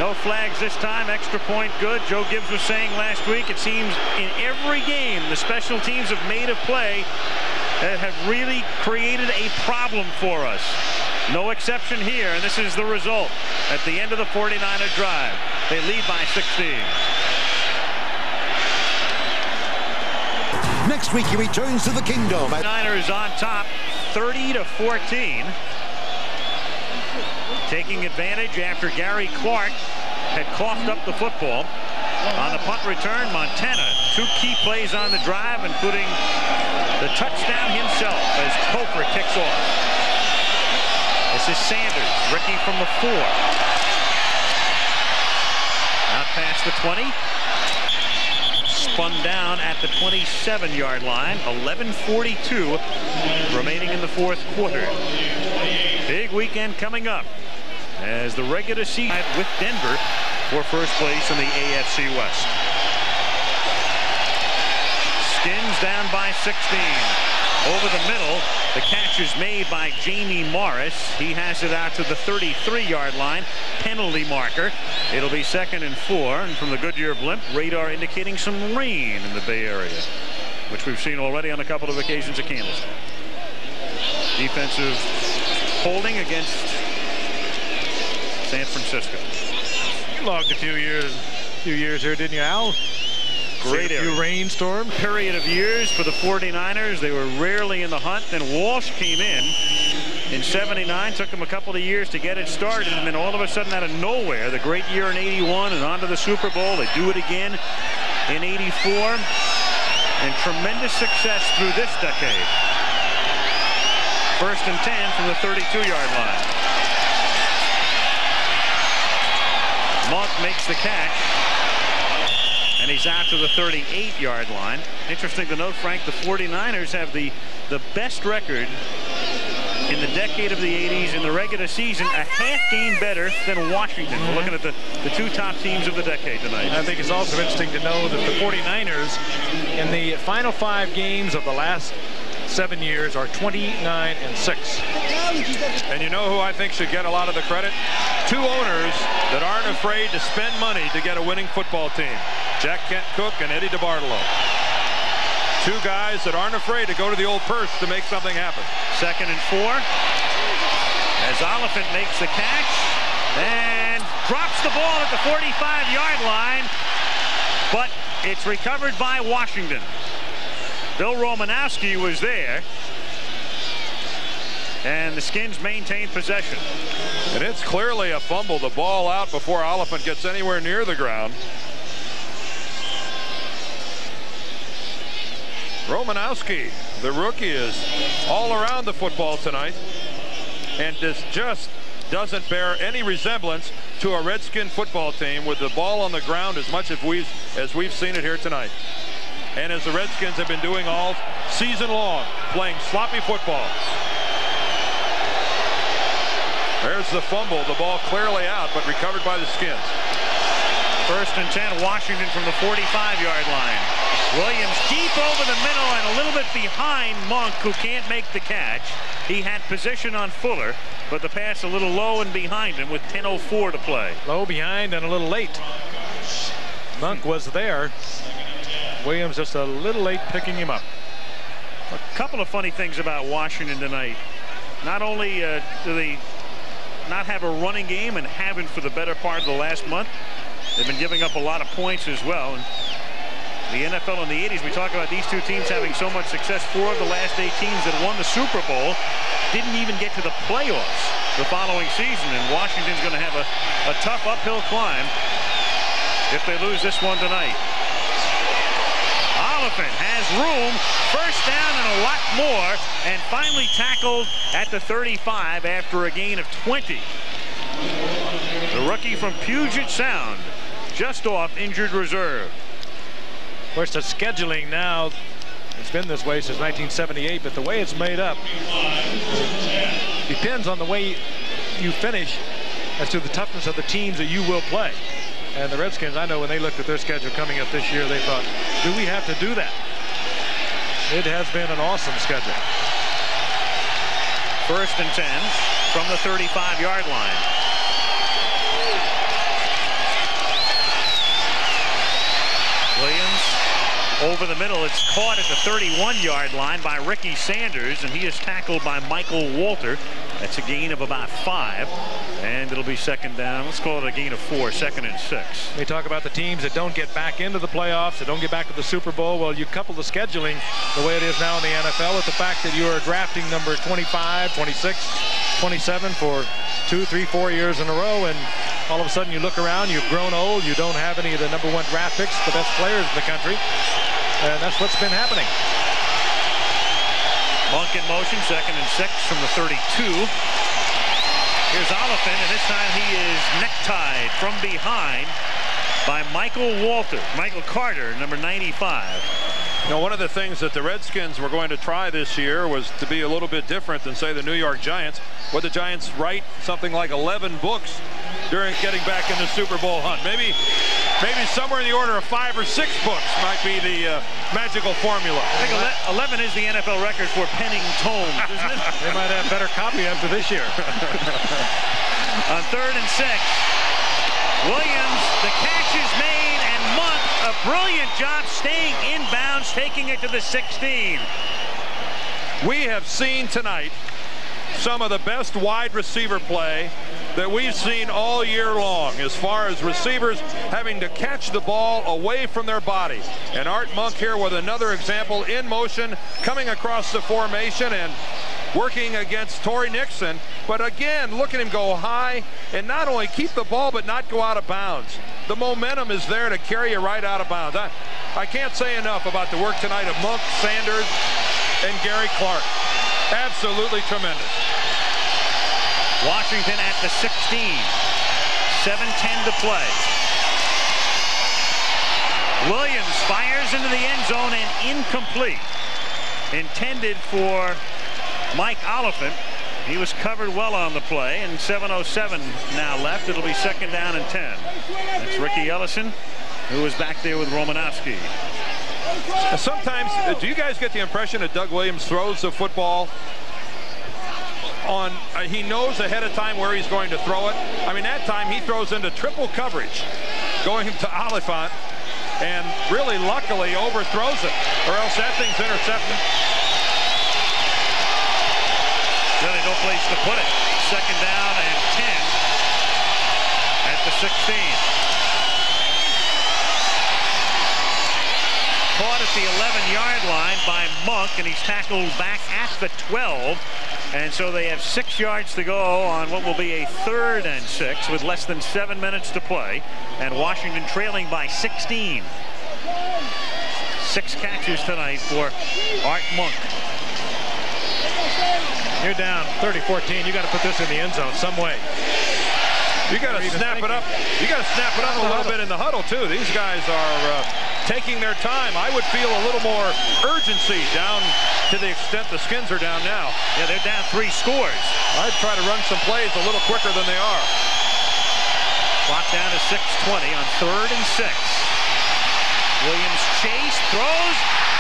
No flags this time. Extra point good. Joe Gibbs was saying last week it seems in every game the special teams have made a play that have really created a problem for us. No exception here, and this is the result at the end of the 49er drive. They lead by 16. Next week he returns to the kingdom. Niners on top 30 to 14 taking advantage after Gary Clark had coughed up the football. On the punt return, Montana, two key plays on the drive, including the touchdown himself as Cofer kicks off. This is Sanders, Ricky from the four. Out past the 20. Spun down at the 27-yard line. 11.42 remaining in the fourth quarter. Big weekend coming up as the regular season with Denver for first place in the AFC West. Skins down by 16. Over the middle, the catch is made by Jamie Morris. He has it out to the 33-yard line. Penalty marker. It'll be second and four. And from the Goodyear blimp, radar indicating some rain in the Bay Area, which we've seen already on a couple of occasions at Candlestick. Defensive holding against San Francisco. You logged a few years, few years here, didn't you, Al? Great a few rainstorm. Period of years for the 49ers. They were rarely in the hunt. Then Walsh came in in 79. Took them a couple of years to get it started. And then all of a sudden, out of nowhere, the great year in 81 and on to the Super Bowl. They do it again in 84. And tremendous success through this decade. First and 10 from the 32-yard line. Monk makes the catch. And he's out to the 38-yard line. Interesting to note, Frank, the 49ers have the, the best record in the decade of the 80s in the regular season, a half game better than Washington. We're looking at the, the two top teams of the decade tonight. I think it's also interesting to know that the 49ers in the final five games of the last seven years are 29 and 6. And you know who I think should get a lot of the credit? Two owners that aren't afraid to spend money to get a winning football team. Jack Kent Cooke and Eddie DeBartolo. Two guys that aren't afraid to go to the old purse to make something happen. Second and four. As Oliphant makes the catch and drops the ball at the 45-yard line, but it's recovered by Washington. Bill Romanowski was there. And the Skins maintain possession. And it's clearly a fumble. The ball out before Oliphant gets anywhere near the ground. Romanowski, the rookie, is all around the football tonight. And this just doesn't bear any resemblance to a Redskin football team with the ball on the ground as much as we've, as we've seen it here tonight and as the Redskins have been doing all season long, playing sloppy football. There's the fumble. The ball clearly out, but recovered by the Skins. First and 10, Washington from the 45-yard line. Williams deep over the middle and a little bit behind Monk, who can't make the catch. He had position on Fuller, but the pass a little low and behind him with 10.04 to play. Low behind and a little late. Monk was there. Williams just a little late picking him up. A couple of funny things about Washington tonight. Not only uh, do they not have a running game and haven't for the better part of the last month, they've been giving up a lot of points as well. And the NFL in the 80s, we talk about these two teams having so much success. Four of the last eight teams that won the Super Bowl didn't even get to the playoffs the following season. And Washington's going to have a, a tough uphill climb if they lose this one tonight. Has room, first down and a lot more, and finally tackled at the 35 after a gain of 20. The rookie from Puget Sound, just off injured reserve. Of course, the scheduling now, it's been this way since 1978, but the way it's made up depends on the way you finish as to the toughness of the teams that you will play. And the Redskins, I know when they looked at their schedule coming up this year, they thought, do we have to do that? It has been an awesome schedule. First and 10 from the 35-yard line. Over the middle. It's caught at the 31-yard line by Ricky Sanders, and he is tackled by Michael Walter. That's a gain of about five, and it'll be second down. Let's call it a gain of four, second and six. They talk about the teams that don't get back into the playoffs, that don't get back to the Super Bowl. Well, you couple the scheduling the way it is now in the NFL with the fact that you are drafting number 25, 26, 27 for two, three, four years in a row, and all of a sudden you look around, you've grown old, you don't have any of the number one draft picks, the best players in the country, and that's what's been happening. Monk in motion, second and six from the 32. Here's Oliphant, and this time he is necktied from behind by Michael Walter, Michael Carter, number 95. Now, one of the things that the Redskins were going to try this year was to be a little bit different than, say, the New York Giants. What the Giants write something like 11 books during getting back in the Super Bowl hunt. Maybe, maybe somewhere in the order of five or six books might be the uh, magical formula. I think 11 is the NFL record for penning tomes, isn't it? they might have better copy after this year. On third and six, Williams, the catch is made, and Monk, a brilliant job staying inbounds, taking it to the 16. We have seen tonight some of the best wide receiver play that we've seen all year long as far as receivers having to catch the ball away from their body. And Art Monk here with another example in motion, coming across the formation and working against Tory Nixon. But again, look at him go high and not only keep the ball, but not go out of bounds. The momentum is there to carry you right out of bounds. I, I can't say enough about the work tonight of Monk, Sanders, and Gary Clark. Absolutely tremendous. Washington at the 16. 7-10 to play. Williams fires into the end zone and incomplete. Intended for Mike Oliphant. He was covered well on the play, and 7.07 now left. It'll be second down and 10. That's Riki Ellison, who was back there with Romanowski. Sometimes, do you guys get the impression that Doug Williams throws the football on, uh, he knows ahead of time where he's going to throw it. I mean, that time he throws into triple coverage, going to Oliphant, and really luckily overthrows it, or else that thing's intercepted. Really no place to put it. Second down and 10 at the 16. Caught at the 11-yard line by Monk, and he's tackled back at the 12. And so they have six yards to go on what will be a third and six with less than seven minutes to play. And Washington trailing by 16. Six catches tonight for Art Monk. You're down 30-14. You got to put this in the end zone some way. You got to snap it up. You got to snap it up a little bit in the huddle too. These guys are uh, taking their time. I would feel a little more urgency down to the extent the skins are down now. Yeah, they're down three scores. I'd try to run some plays a little quicker than they are. Clock down to 6:20 on third and six. Williams chase throws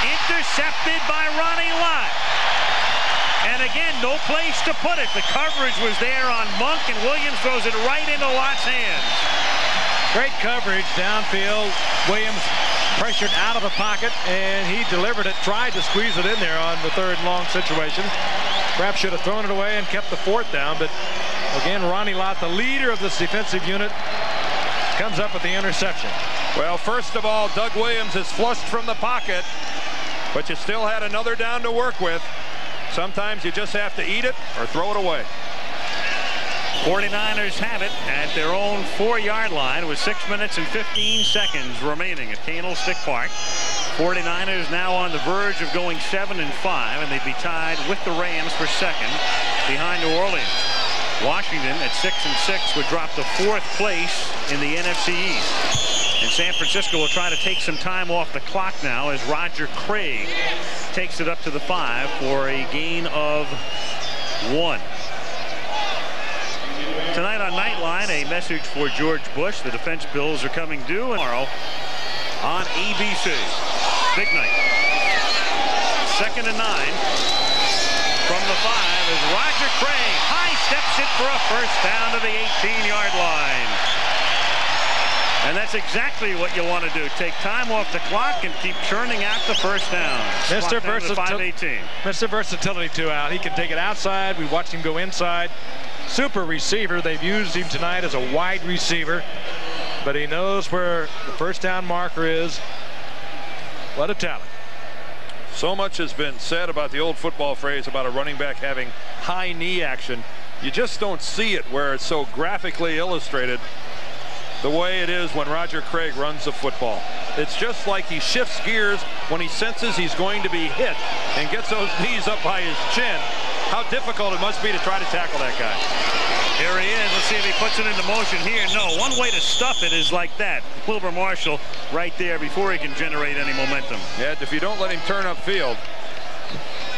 intercepted by Ronnie Lott. And again, no place to put it. The coverage was there on Monk, and Williams throws it right into Lott's hands. Great coverage downfield. Williams pressured out of the pocket, and he delivered it, tried to squeeze it in there on the third long situation. Perhaps should have thrown it away and kept the fourth down, but again, Ronnie Lott, the leader of this defensive unit, comes up with the interception. Well, first of all, Doug Williams is flushed from the pocket, but you still had another down to work with. Sometimes you just have to eat it or throw it away. 49ers have it at their own four-yard line with 6 minutes and 15 seconds remaining at Candlestick Park. 49ers now on the verge of going 7 and 5, and they'd be tied with the Rams for second behind New Orleans. Washington at 6 and 6 would drop to fourth place in the NFC East. And San Francisco will try to take some time off the clock now as Roger Craig takes it up to the five for a gain of one. Tonight on Nightline, a message for George Bush. The defense bills are coming due tomorrow on ABC. Big night. Second and nine from the five is Roger Craig. High steps it for a first down to the 18-yard line. And that's exactly what you want to do. Take time off the clock and keep churning out the first down. Mr. Versatility. Mr. Versatility two out. He can take it outside. We watched him go inside. Super receiver. They've used him tonight as a wide receiver. But he knows where the first down marker is. What a talent. So much has been said about the old football phrase about a running back having high knee action. You just don't see it where it's so graphically illustrated the way it is when Roger Craig runs the football. It's just like he shifts gears when he senses he's going to be hit and gets those knees up by his chin. How difficult it must be to try to tackle that guy. Here he is. Let's see if he puts it into motion here. No, one way to stuff it is like that. Wilber Marshall right there before he can generate any momentum. Yeah, if you don't let him turn upfield.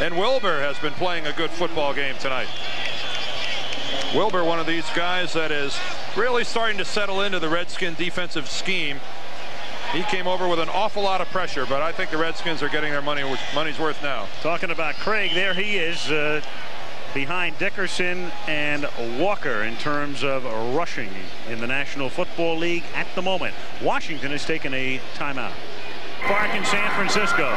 And Wilber has been playing a good football game tonight. Wilber, one of these guys that is really starting to settle into the Redskin defensive scheme. He came over with an awful lot of pressure, but I think the Redskins are getting their money money's worth now. Talking about Craig, there he is uh, behind Dickerson and Walker in terms of rushing in the National Football League at the moment. Washington has taken a timeout. Park in San Francisco.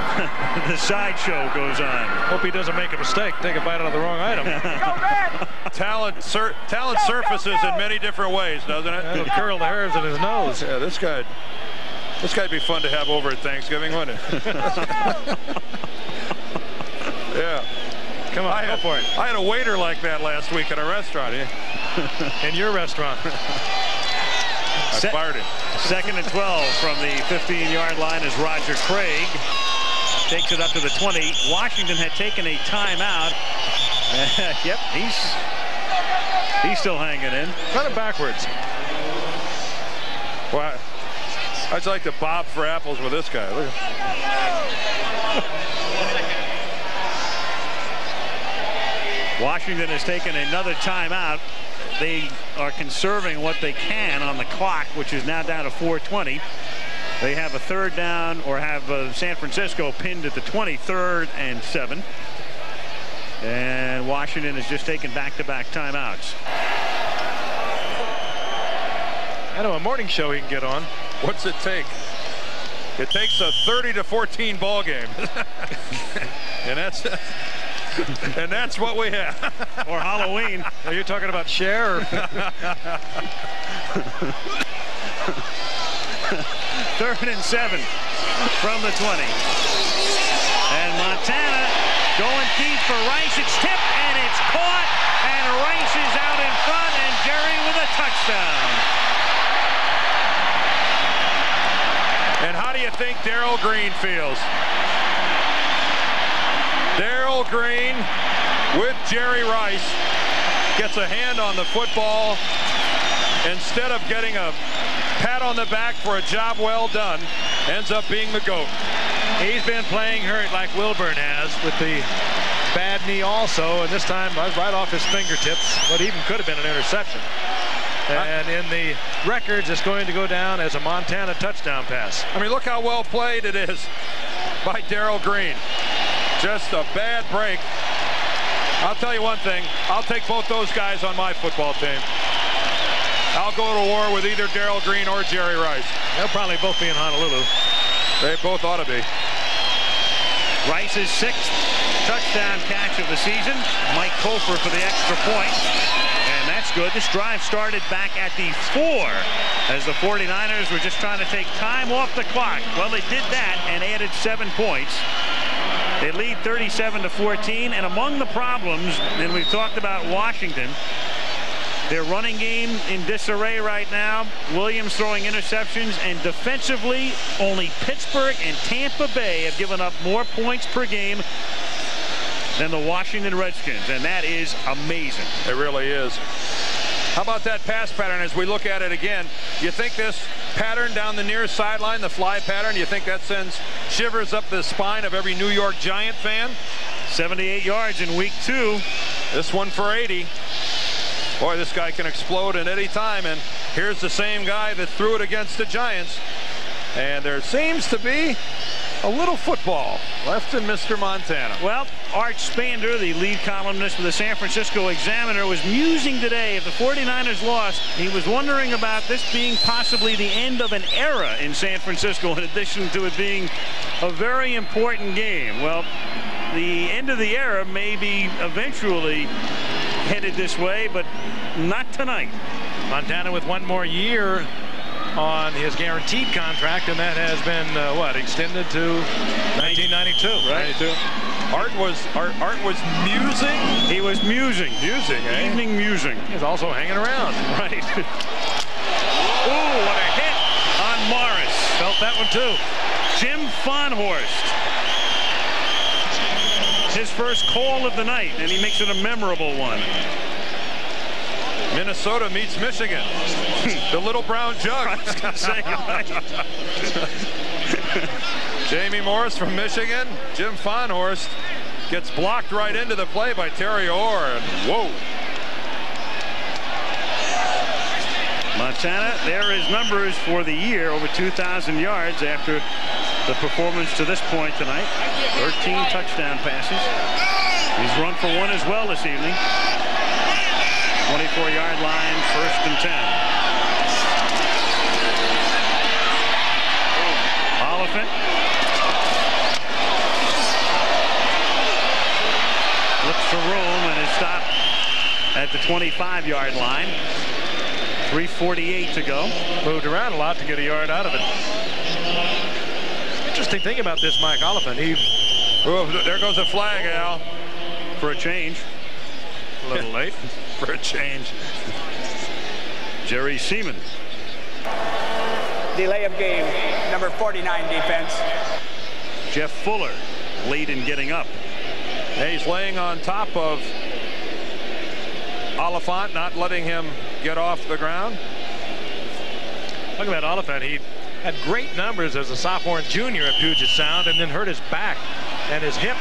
the sideshow goes on. Hope he doesn't make a mistake, take a bite out of the wrong item. talent sur talent surfaces in many different ways, doesn't it? It'll curl the hairs in his nose. Yeah, this guy, this guy'd be fun to have over at Thanksgiving, wouldn't it? yeah. Come on, I go had, for it. I had a waiter like that last week at a restaurant. in your restaurant. I Se fired him. Second and 12 from the 15-yard line as Roger Craig takes it up to the 20. Washington had taken a timeout. yep, he's he's still hanging in. Kind of backwards. Well, I'd like to bob for apples with this guy. Look. Washington has taken another timeout. They are conserving what they can on the clock, which is now down to 420. They have a third down or have uh, San Francisco pinned at the 23rd and 7. And Washington has just taken back-to-back -back timeouts. I know a morning show he can get on. What's it take? It takes a 30 to 14 ball game. and that's and that's what we have. or Halloween. Are you talking about Cher? Third and seven from the 20. And Montana going deep for Rice. It's tipped and it's caught. And Rice is out in front and Jerry with a touchdown. And how do you think Darrell Green feels? Darrell Green with Jerry Rice gets a hand on the football instead of getting a pat on the back for a job well done ends up being the GOAT. He's been playing hurt like Wilburn has with the bad knee also, and this time was right off his fingertips, what even could have been an interception. And in the records, it's going to go down as a Montana touchdown pass. I mean, look how well played it is by Darrell Green. Just a bad break. I'll tell you one thing. I'll take both those guys on my football team. I'll go to war with either Darrell Green or Jerry Rice. They'll probably both be in Honolulu. They both ought to be. Rice's sixth touchdown catch of the season. Mike Cofer for the extra point. And that's good. This drive started back at the four as the 49ers were just trying to take time off the clock. Well, they did that and added seven points. They lead 37 to 14, and among the problems, and we've talked about Washington, their running game in disarray right now. Williams throwing interceptions, and defensively, only Pittsburgh and Tampa Bay have given up more points per game than the Washington Redskins, and that is amazing. It really is. How about that pass pattern as we look at it again? You think this pattern down the near sideline, the fly pattern, you think that sends shivers up the spine of every New York Giant fan? 78 yards in week two. This one for 80. Boy, this guy can explode at any time, and here's the same guy that threw it against the Giants. And there seems to be a little football left in Mr. Montana. Well, Art Spander, the lead columnist for the San Francisco Examiner, was musing today if the 49ers lost, he was wondering about this being possibly the end of an era in San Francisco in addition to it being a very important game. Well, the end of the era may be eventually headed this way, but not tonight. Montana with one more year on his guaranteed contract, and that has been uh, what extended to 1992, right? 92. Art was Art, Art was musing. He was musing, musing, eh? evening musing. He's also hanging around, right? Ooh, what a hit on Morris. Felt that one too. Jim Fahnhorst. His first call of the night, and he makes it a memorable one. Minnesota meets Michigan. the little brown jug. say, Jamie Morris from Michigan. Jim Fahnhorst gets blocked right into the play by Terry Orr. And whoa. Montana, there is numbers for the year, over 2,000 yards after the performance to this point tonight. 13 touchdown passes. He's run for one as well this evening. 24-yard line, first and 10. Oliphant. Looks for room and is stopped at the 25-yard line. 3.48 to go. Moved around a lot to get a yard out of it. Interesting thing about this Mike Oliphant, he... Oh, there goes a flag, Al. For a change. A little late for a change. Jerry Seeman. Delay of game, number 49 defense. Jeff Fuller late in getting up. And he's laying on top of Oliphant, not letting him get off the ground. Look at that Oliphant. He had great numbers as a sophomore and junior at Puget Sound and then hurt his back and his hip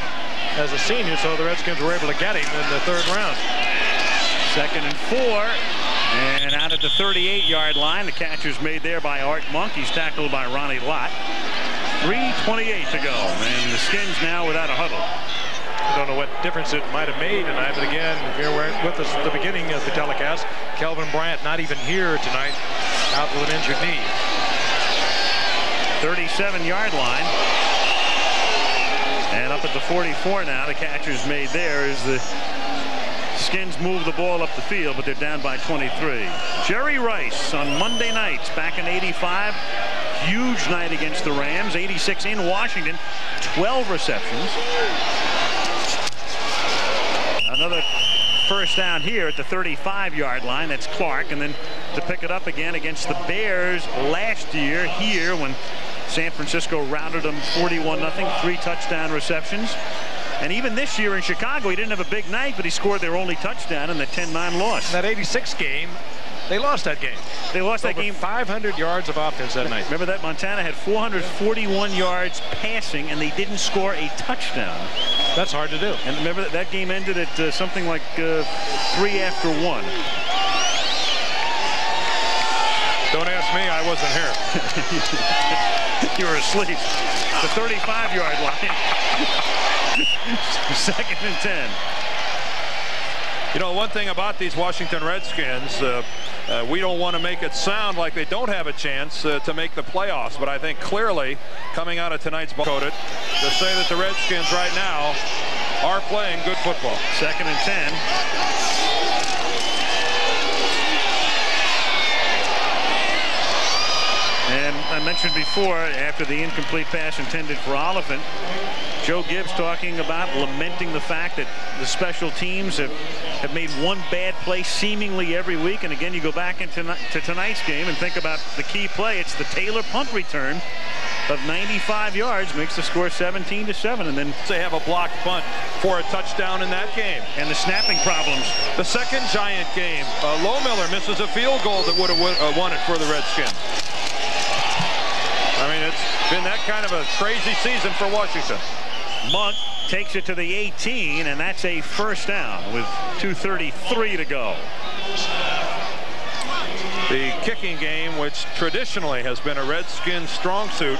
as a senior, so the Redskins were able to get him in the third round. Second and four. And out at the 38-yard line, the catch catcher's made there by Art Monk. He's tackled by Ronnie Lott. 3.28 to go, and the Skins now without a huddle. I don't know what difference it might have made tonight, but again, if you were with us at the beginning of the telecast, Kelvin Bryant not even here tonight, out with an injured knee. 37-yard line. The 44 now, the catcher's made there is the Skins move the ball up the field, but they're down by 23. Jerry Rice on Monday nights back in 85. Huge night against the Rams. 86 in Washington. 12 receptions. Another first down here at the 35-yard line. That's Clark. And then to pick it up again against the Bears last year here when San Francisco routed them 41-0. Three touchdown receptions. And even this year in Chicago, he didn't have a big night, but he scored their only touchdown in the 10-9 loss. That 86 game, they lost that game. They lost Over that game. 500 yards of offense that night. Remember that Montana had 441 yards passing, and they didn't score a touchdown. That's hard to do. And remember that, that game ended at uh, something like uh, three after one. Don't ask me. I wasn't here. you were asleep. The 35-yard line. Second and 10. You know, one thing about these Washington Redskins, uh, uh, we don't want to make it sound like they don't have a chance uh, to make the playoffs, but I think clearly coming out of tonight's coded to say that the Redskins right now are playing good football. Second and 10. And I mentioned before, after the incomplete pass intended for Oliphant, Joe Gibbs talking about lamenting the fact that the special teams have, have made one bad play seemingly every week. And again, you go back into to tonight's game and think about the key play. It's the Taylor punt return of 95 yards, makes the score 17 to 7. And then they have a blocked punt for a touchdown in that game. And the snapping problems. The second Giant game, uh, Miller misses a field goal that would have uh, won it for the Redskins. I mean, it's been that kind of a crazy season for Washington. Monk takes it to the 18, and that's a first down with 2.33 to go. The kicking game, which traditionally has been a Redskins strong suit,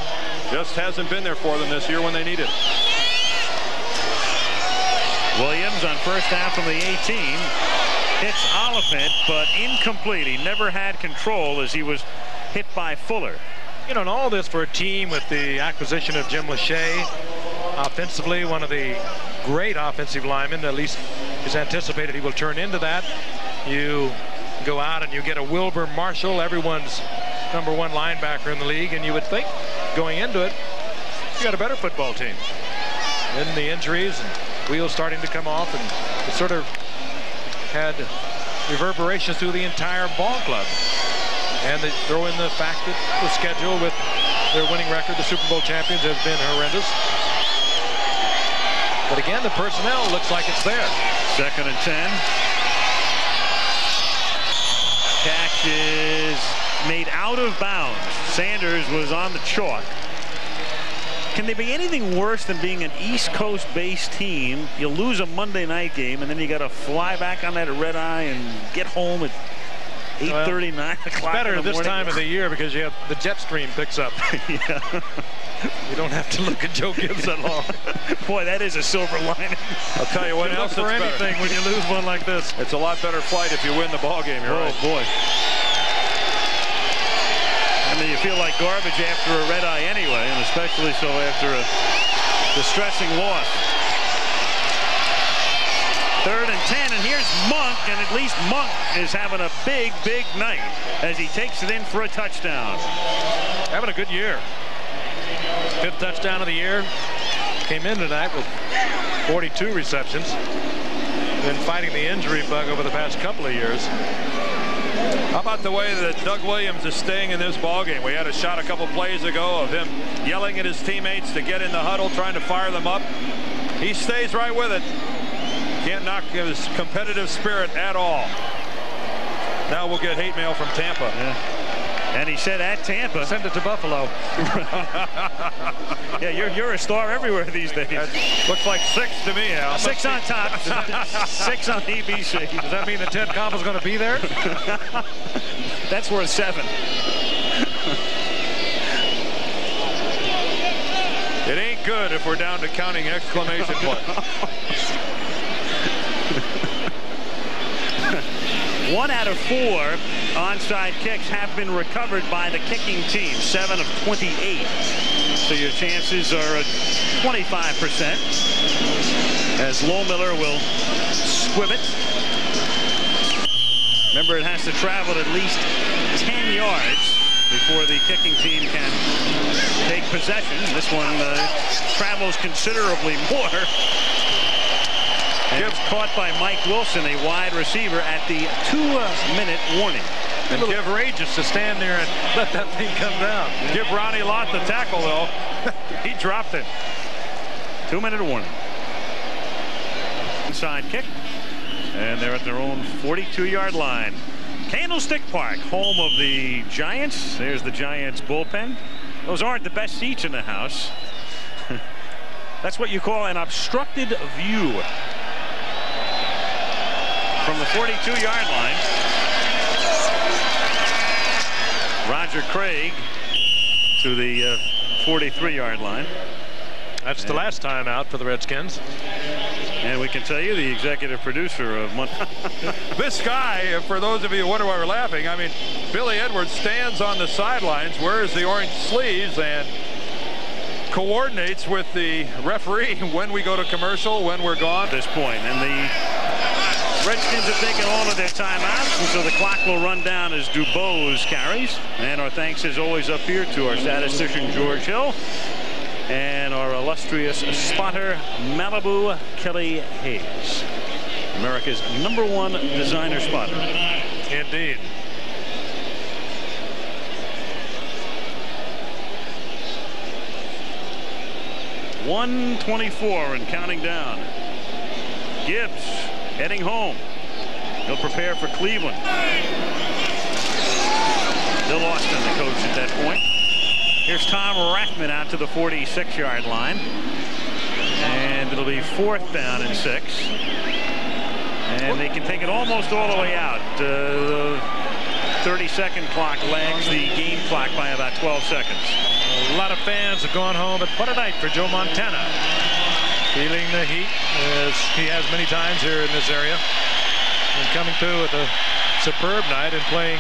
just hasn't been there for them this year when they need it. Williams on first down from the 18 hits Oliphant, but incomplete. He never had control as he was hit by Fuller. You know, and all this for a team with the acquisition of Jim Lachey, offensively, one of the great offensive linemen, at least is anticipated he will turn into that. You go out and you get a Wilber Marshall, everyone's number one linebacker in the league, and you would think going into it, you got a better football team. Then the injuries and wheels starting to come off, and it sort of had reverberations through the entire ball club. And they throw in the fact that the schedule with their winning record, the Super Bowl champions, has been horrendous. But again, the personnel looks like it's there. Second and 10. Catch is made out of bounds. Sanders was on the chalk. Can there be anything worse than being an East Coast based team? You lose a Monday night game and then you got to fly back on that red eye and get home at 8:30, well, 9 o'clock. Better this morning. time of the year because you have the jet stream picks up. yeah. You don't have to look at Joe Gibbs that long. Boy, that is a silver lining. I'll tell you what else for it's anything better. when you lose one like this. It's a lot better flight if you win the ball game. You're oh right. boy. I mean, you feel like garbage after a red eye anyway, and especially so after a distressing loss. Third and 10, and here's Monk, and at least Monk is having a big, big night as he takes it in for a touchdown. Having a good year. Fifth touchdown of the year. Came in tonight with 42 receptions. Been fighting the injury bug over the past couple of years. How about the way that Doug Williams is staying in this ball game? We had a shot a couple plays ago of him yelling at his teammates to get in the huddle, trying to fire them up. He stays right with it. Can't knock his competitive spirit at all. Now we'll get hate mail from Tampa. Yeah. And he said at Tampa. Send it to Buffalo. yeah, you're, you're a star everywhere these days. looks like six to me, Al. Six on top. six on ABC. Does that mean that Ted Koppel's going to be there? That's worth seven. It ain't good if we're down to counting exclamation points. One out of four onside kicks have been recovered by the kicking team, seven of 28. So your chances are 25% as Lohmiller will squib it. Remember, it has to travel at least 10 yards before the kicking team can take possession. This one uh, travels considerably more. And it's caught by Mike Wilson, a wide receiver, at the two-minute warning. And give Regis to stand there and let that thing come down. Give Ronnie Lott the tackle, though. he dropped it. Two-minute warning. Inside kick. And they're at their own 42-yard line. Candlestick Park, home of the Giants. There's the Giants bullpen. Those aren't the best seats in the house. That's what you call an obstructed view. From the 42-yard line, Roger Craig to the 43-yard uh, line. That's the last time out for the Redskins. And we can tell you the executive producer of Mon This guy, for those of you who wonder why we're laughing, I mean, Billy Edwards stands on the sidelines, wears the orange sleeves, and coordinates with the referee when we go to commercial, when we're gone. At this point, and the Redskins have taken all of their timeouts, and so the clock will run down as DuBose carries. And our thanks, as always, up here to our statistician, George Hill and our illustrious spotter, Malibu Kelly Hayes. America's number one designer spotter. Indeed. One twenty-four and counting down. Gibbs heading home. He'll prepare for Cleveland. Bill Austin, the coach at that point. Here's Tom Rathman out to the 46-yard line. And it'll be fourth down and six. And they can take it almost all the way out. Uh, 30-second clock lags the game clock by about 12 seconds. A lot of fans have gone home, but what a night for Joe Montana. Feeling the heat, as he has many times here in this area. And coming through with a superb night and playing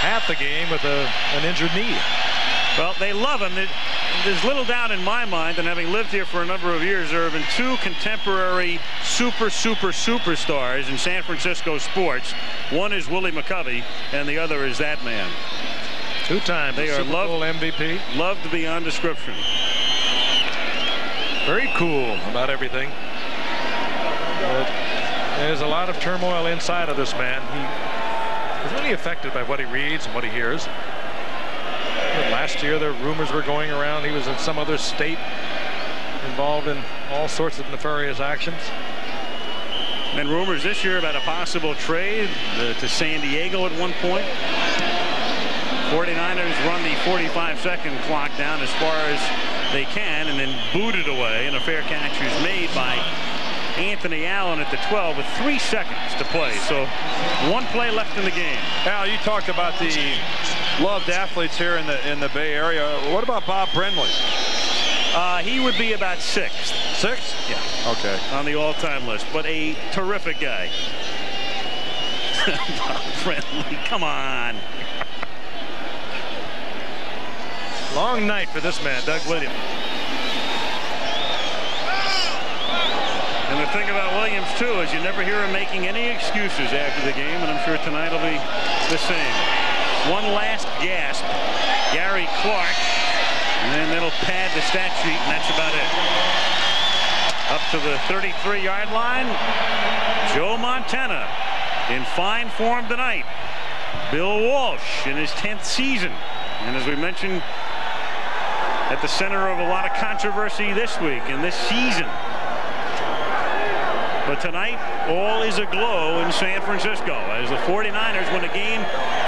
half the game with a, an injured knee. Well, they love him. There's little doubt in my mind, and having lived here for a number of years, there have been two contemporary super, super, superstars in San Francisco sports. One is Willie McCovey, and the other is that man. Two-time they Super are Bowl loved, MVP. Loved beyond description. Very cool about everything. But there's a lot of turmoil inside of this man. He is really affected by what he reads and what he hears. Last year, the rumors were going around he was in some other state involved in all sorts of nefarious actions. And rumors this year about a possible trade uh, to San Diego at one point. 49ers run the 45-second clock down as far as they can and then boot it away. And a fair catch is made by Anthony Allen at the 12 with three seconds to play. So one play left in the game. Al, you talked about the loved athletes here in the in the Bay Area. What about Bob Brenly? Uh, he would be about sixth. Sixth? Yeah. Okay. On the all-time list, but a terrific guy. Bob Brenly, come on. Long night for this man, Doug Williams. The thing about Williams, too, is you never hear him making any excuses after the game, and I'm sure tonight will be the same. One last gasp. Gary Clark. And then that'll pad the stat sheet, and that's about it. Up to the 33-yard line. Joe Montana in fine form tonight. Bill Walsh in his 10th season. And as we mentioned, at the center of a lot of controversy this week and this season. But tonight, all is aglow in San Francisco as the 49ers win a game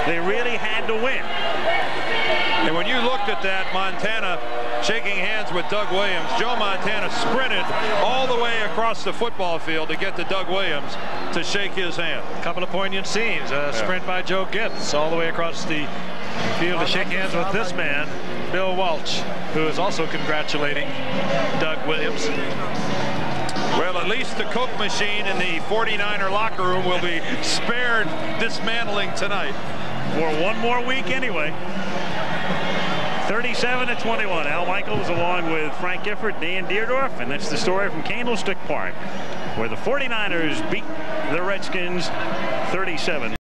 They really had to win. And when you looked at that, Montana shaking hands with Doug Williams, Joe Montana sprinted all the way across the football field to get to Doug Williams to shake his hand. A couple of poignant scenes. A yeah. sprint by Joe Gibbs all the way across the field to shake hands with this man, Bill Walsh, who is also congratulating Doug Williams. Well, at least the Coke machine in the 49er locker room will be spared dismantling tonight. For one more week anyway. 37 to 21. Al Michaels along with Frank Gifford, Dan Dierdorf, and that's the story from Candlestick Park, where the 49ers beat the Redskins 37.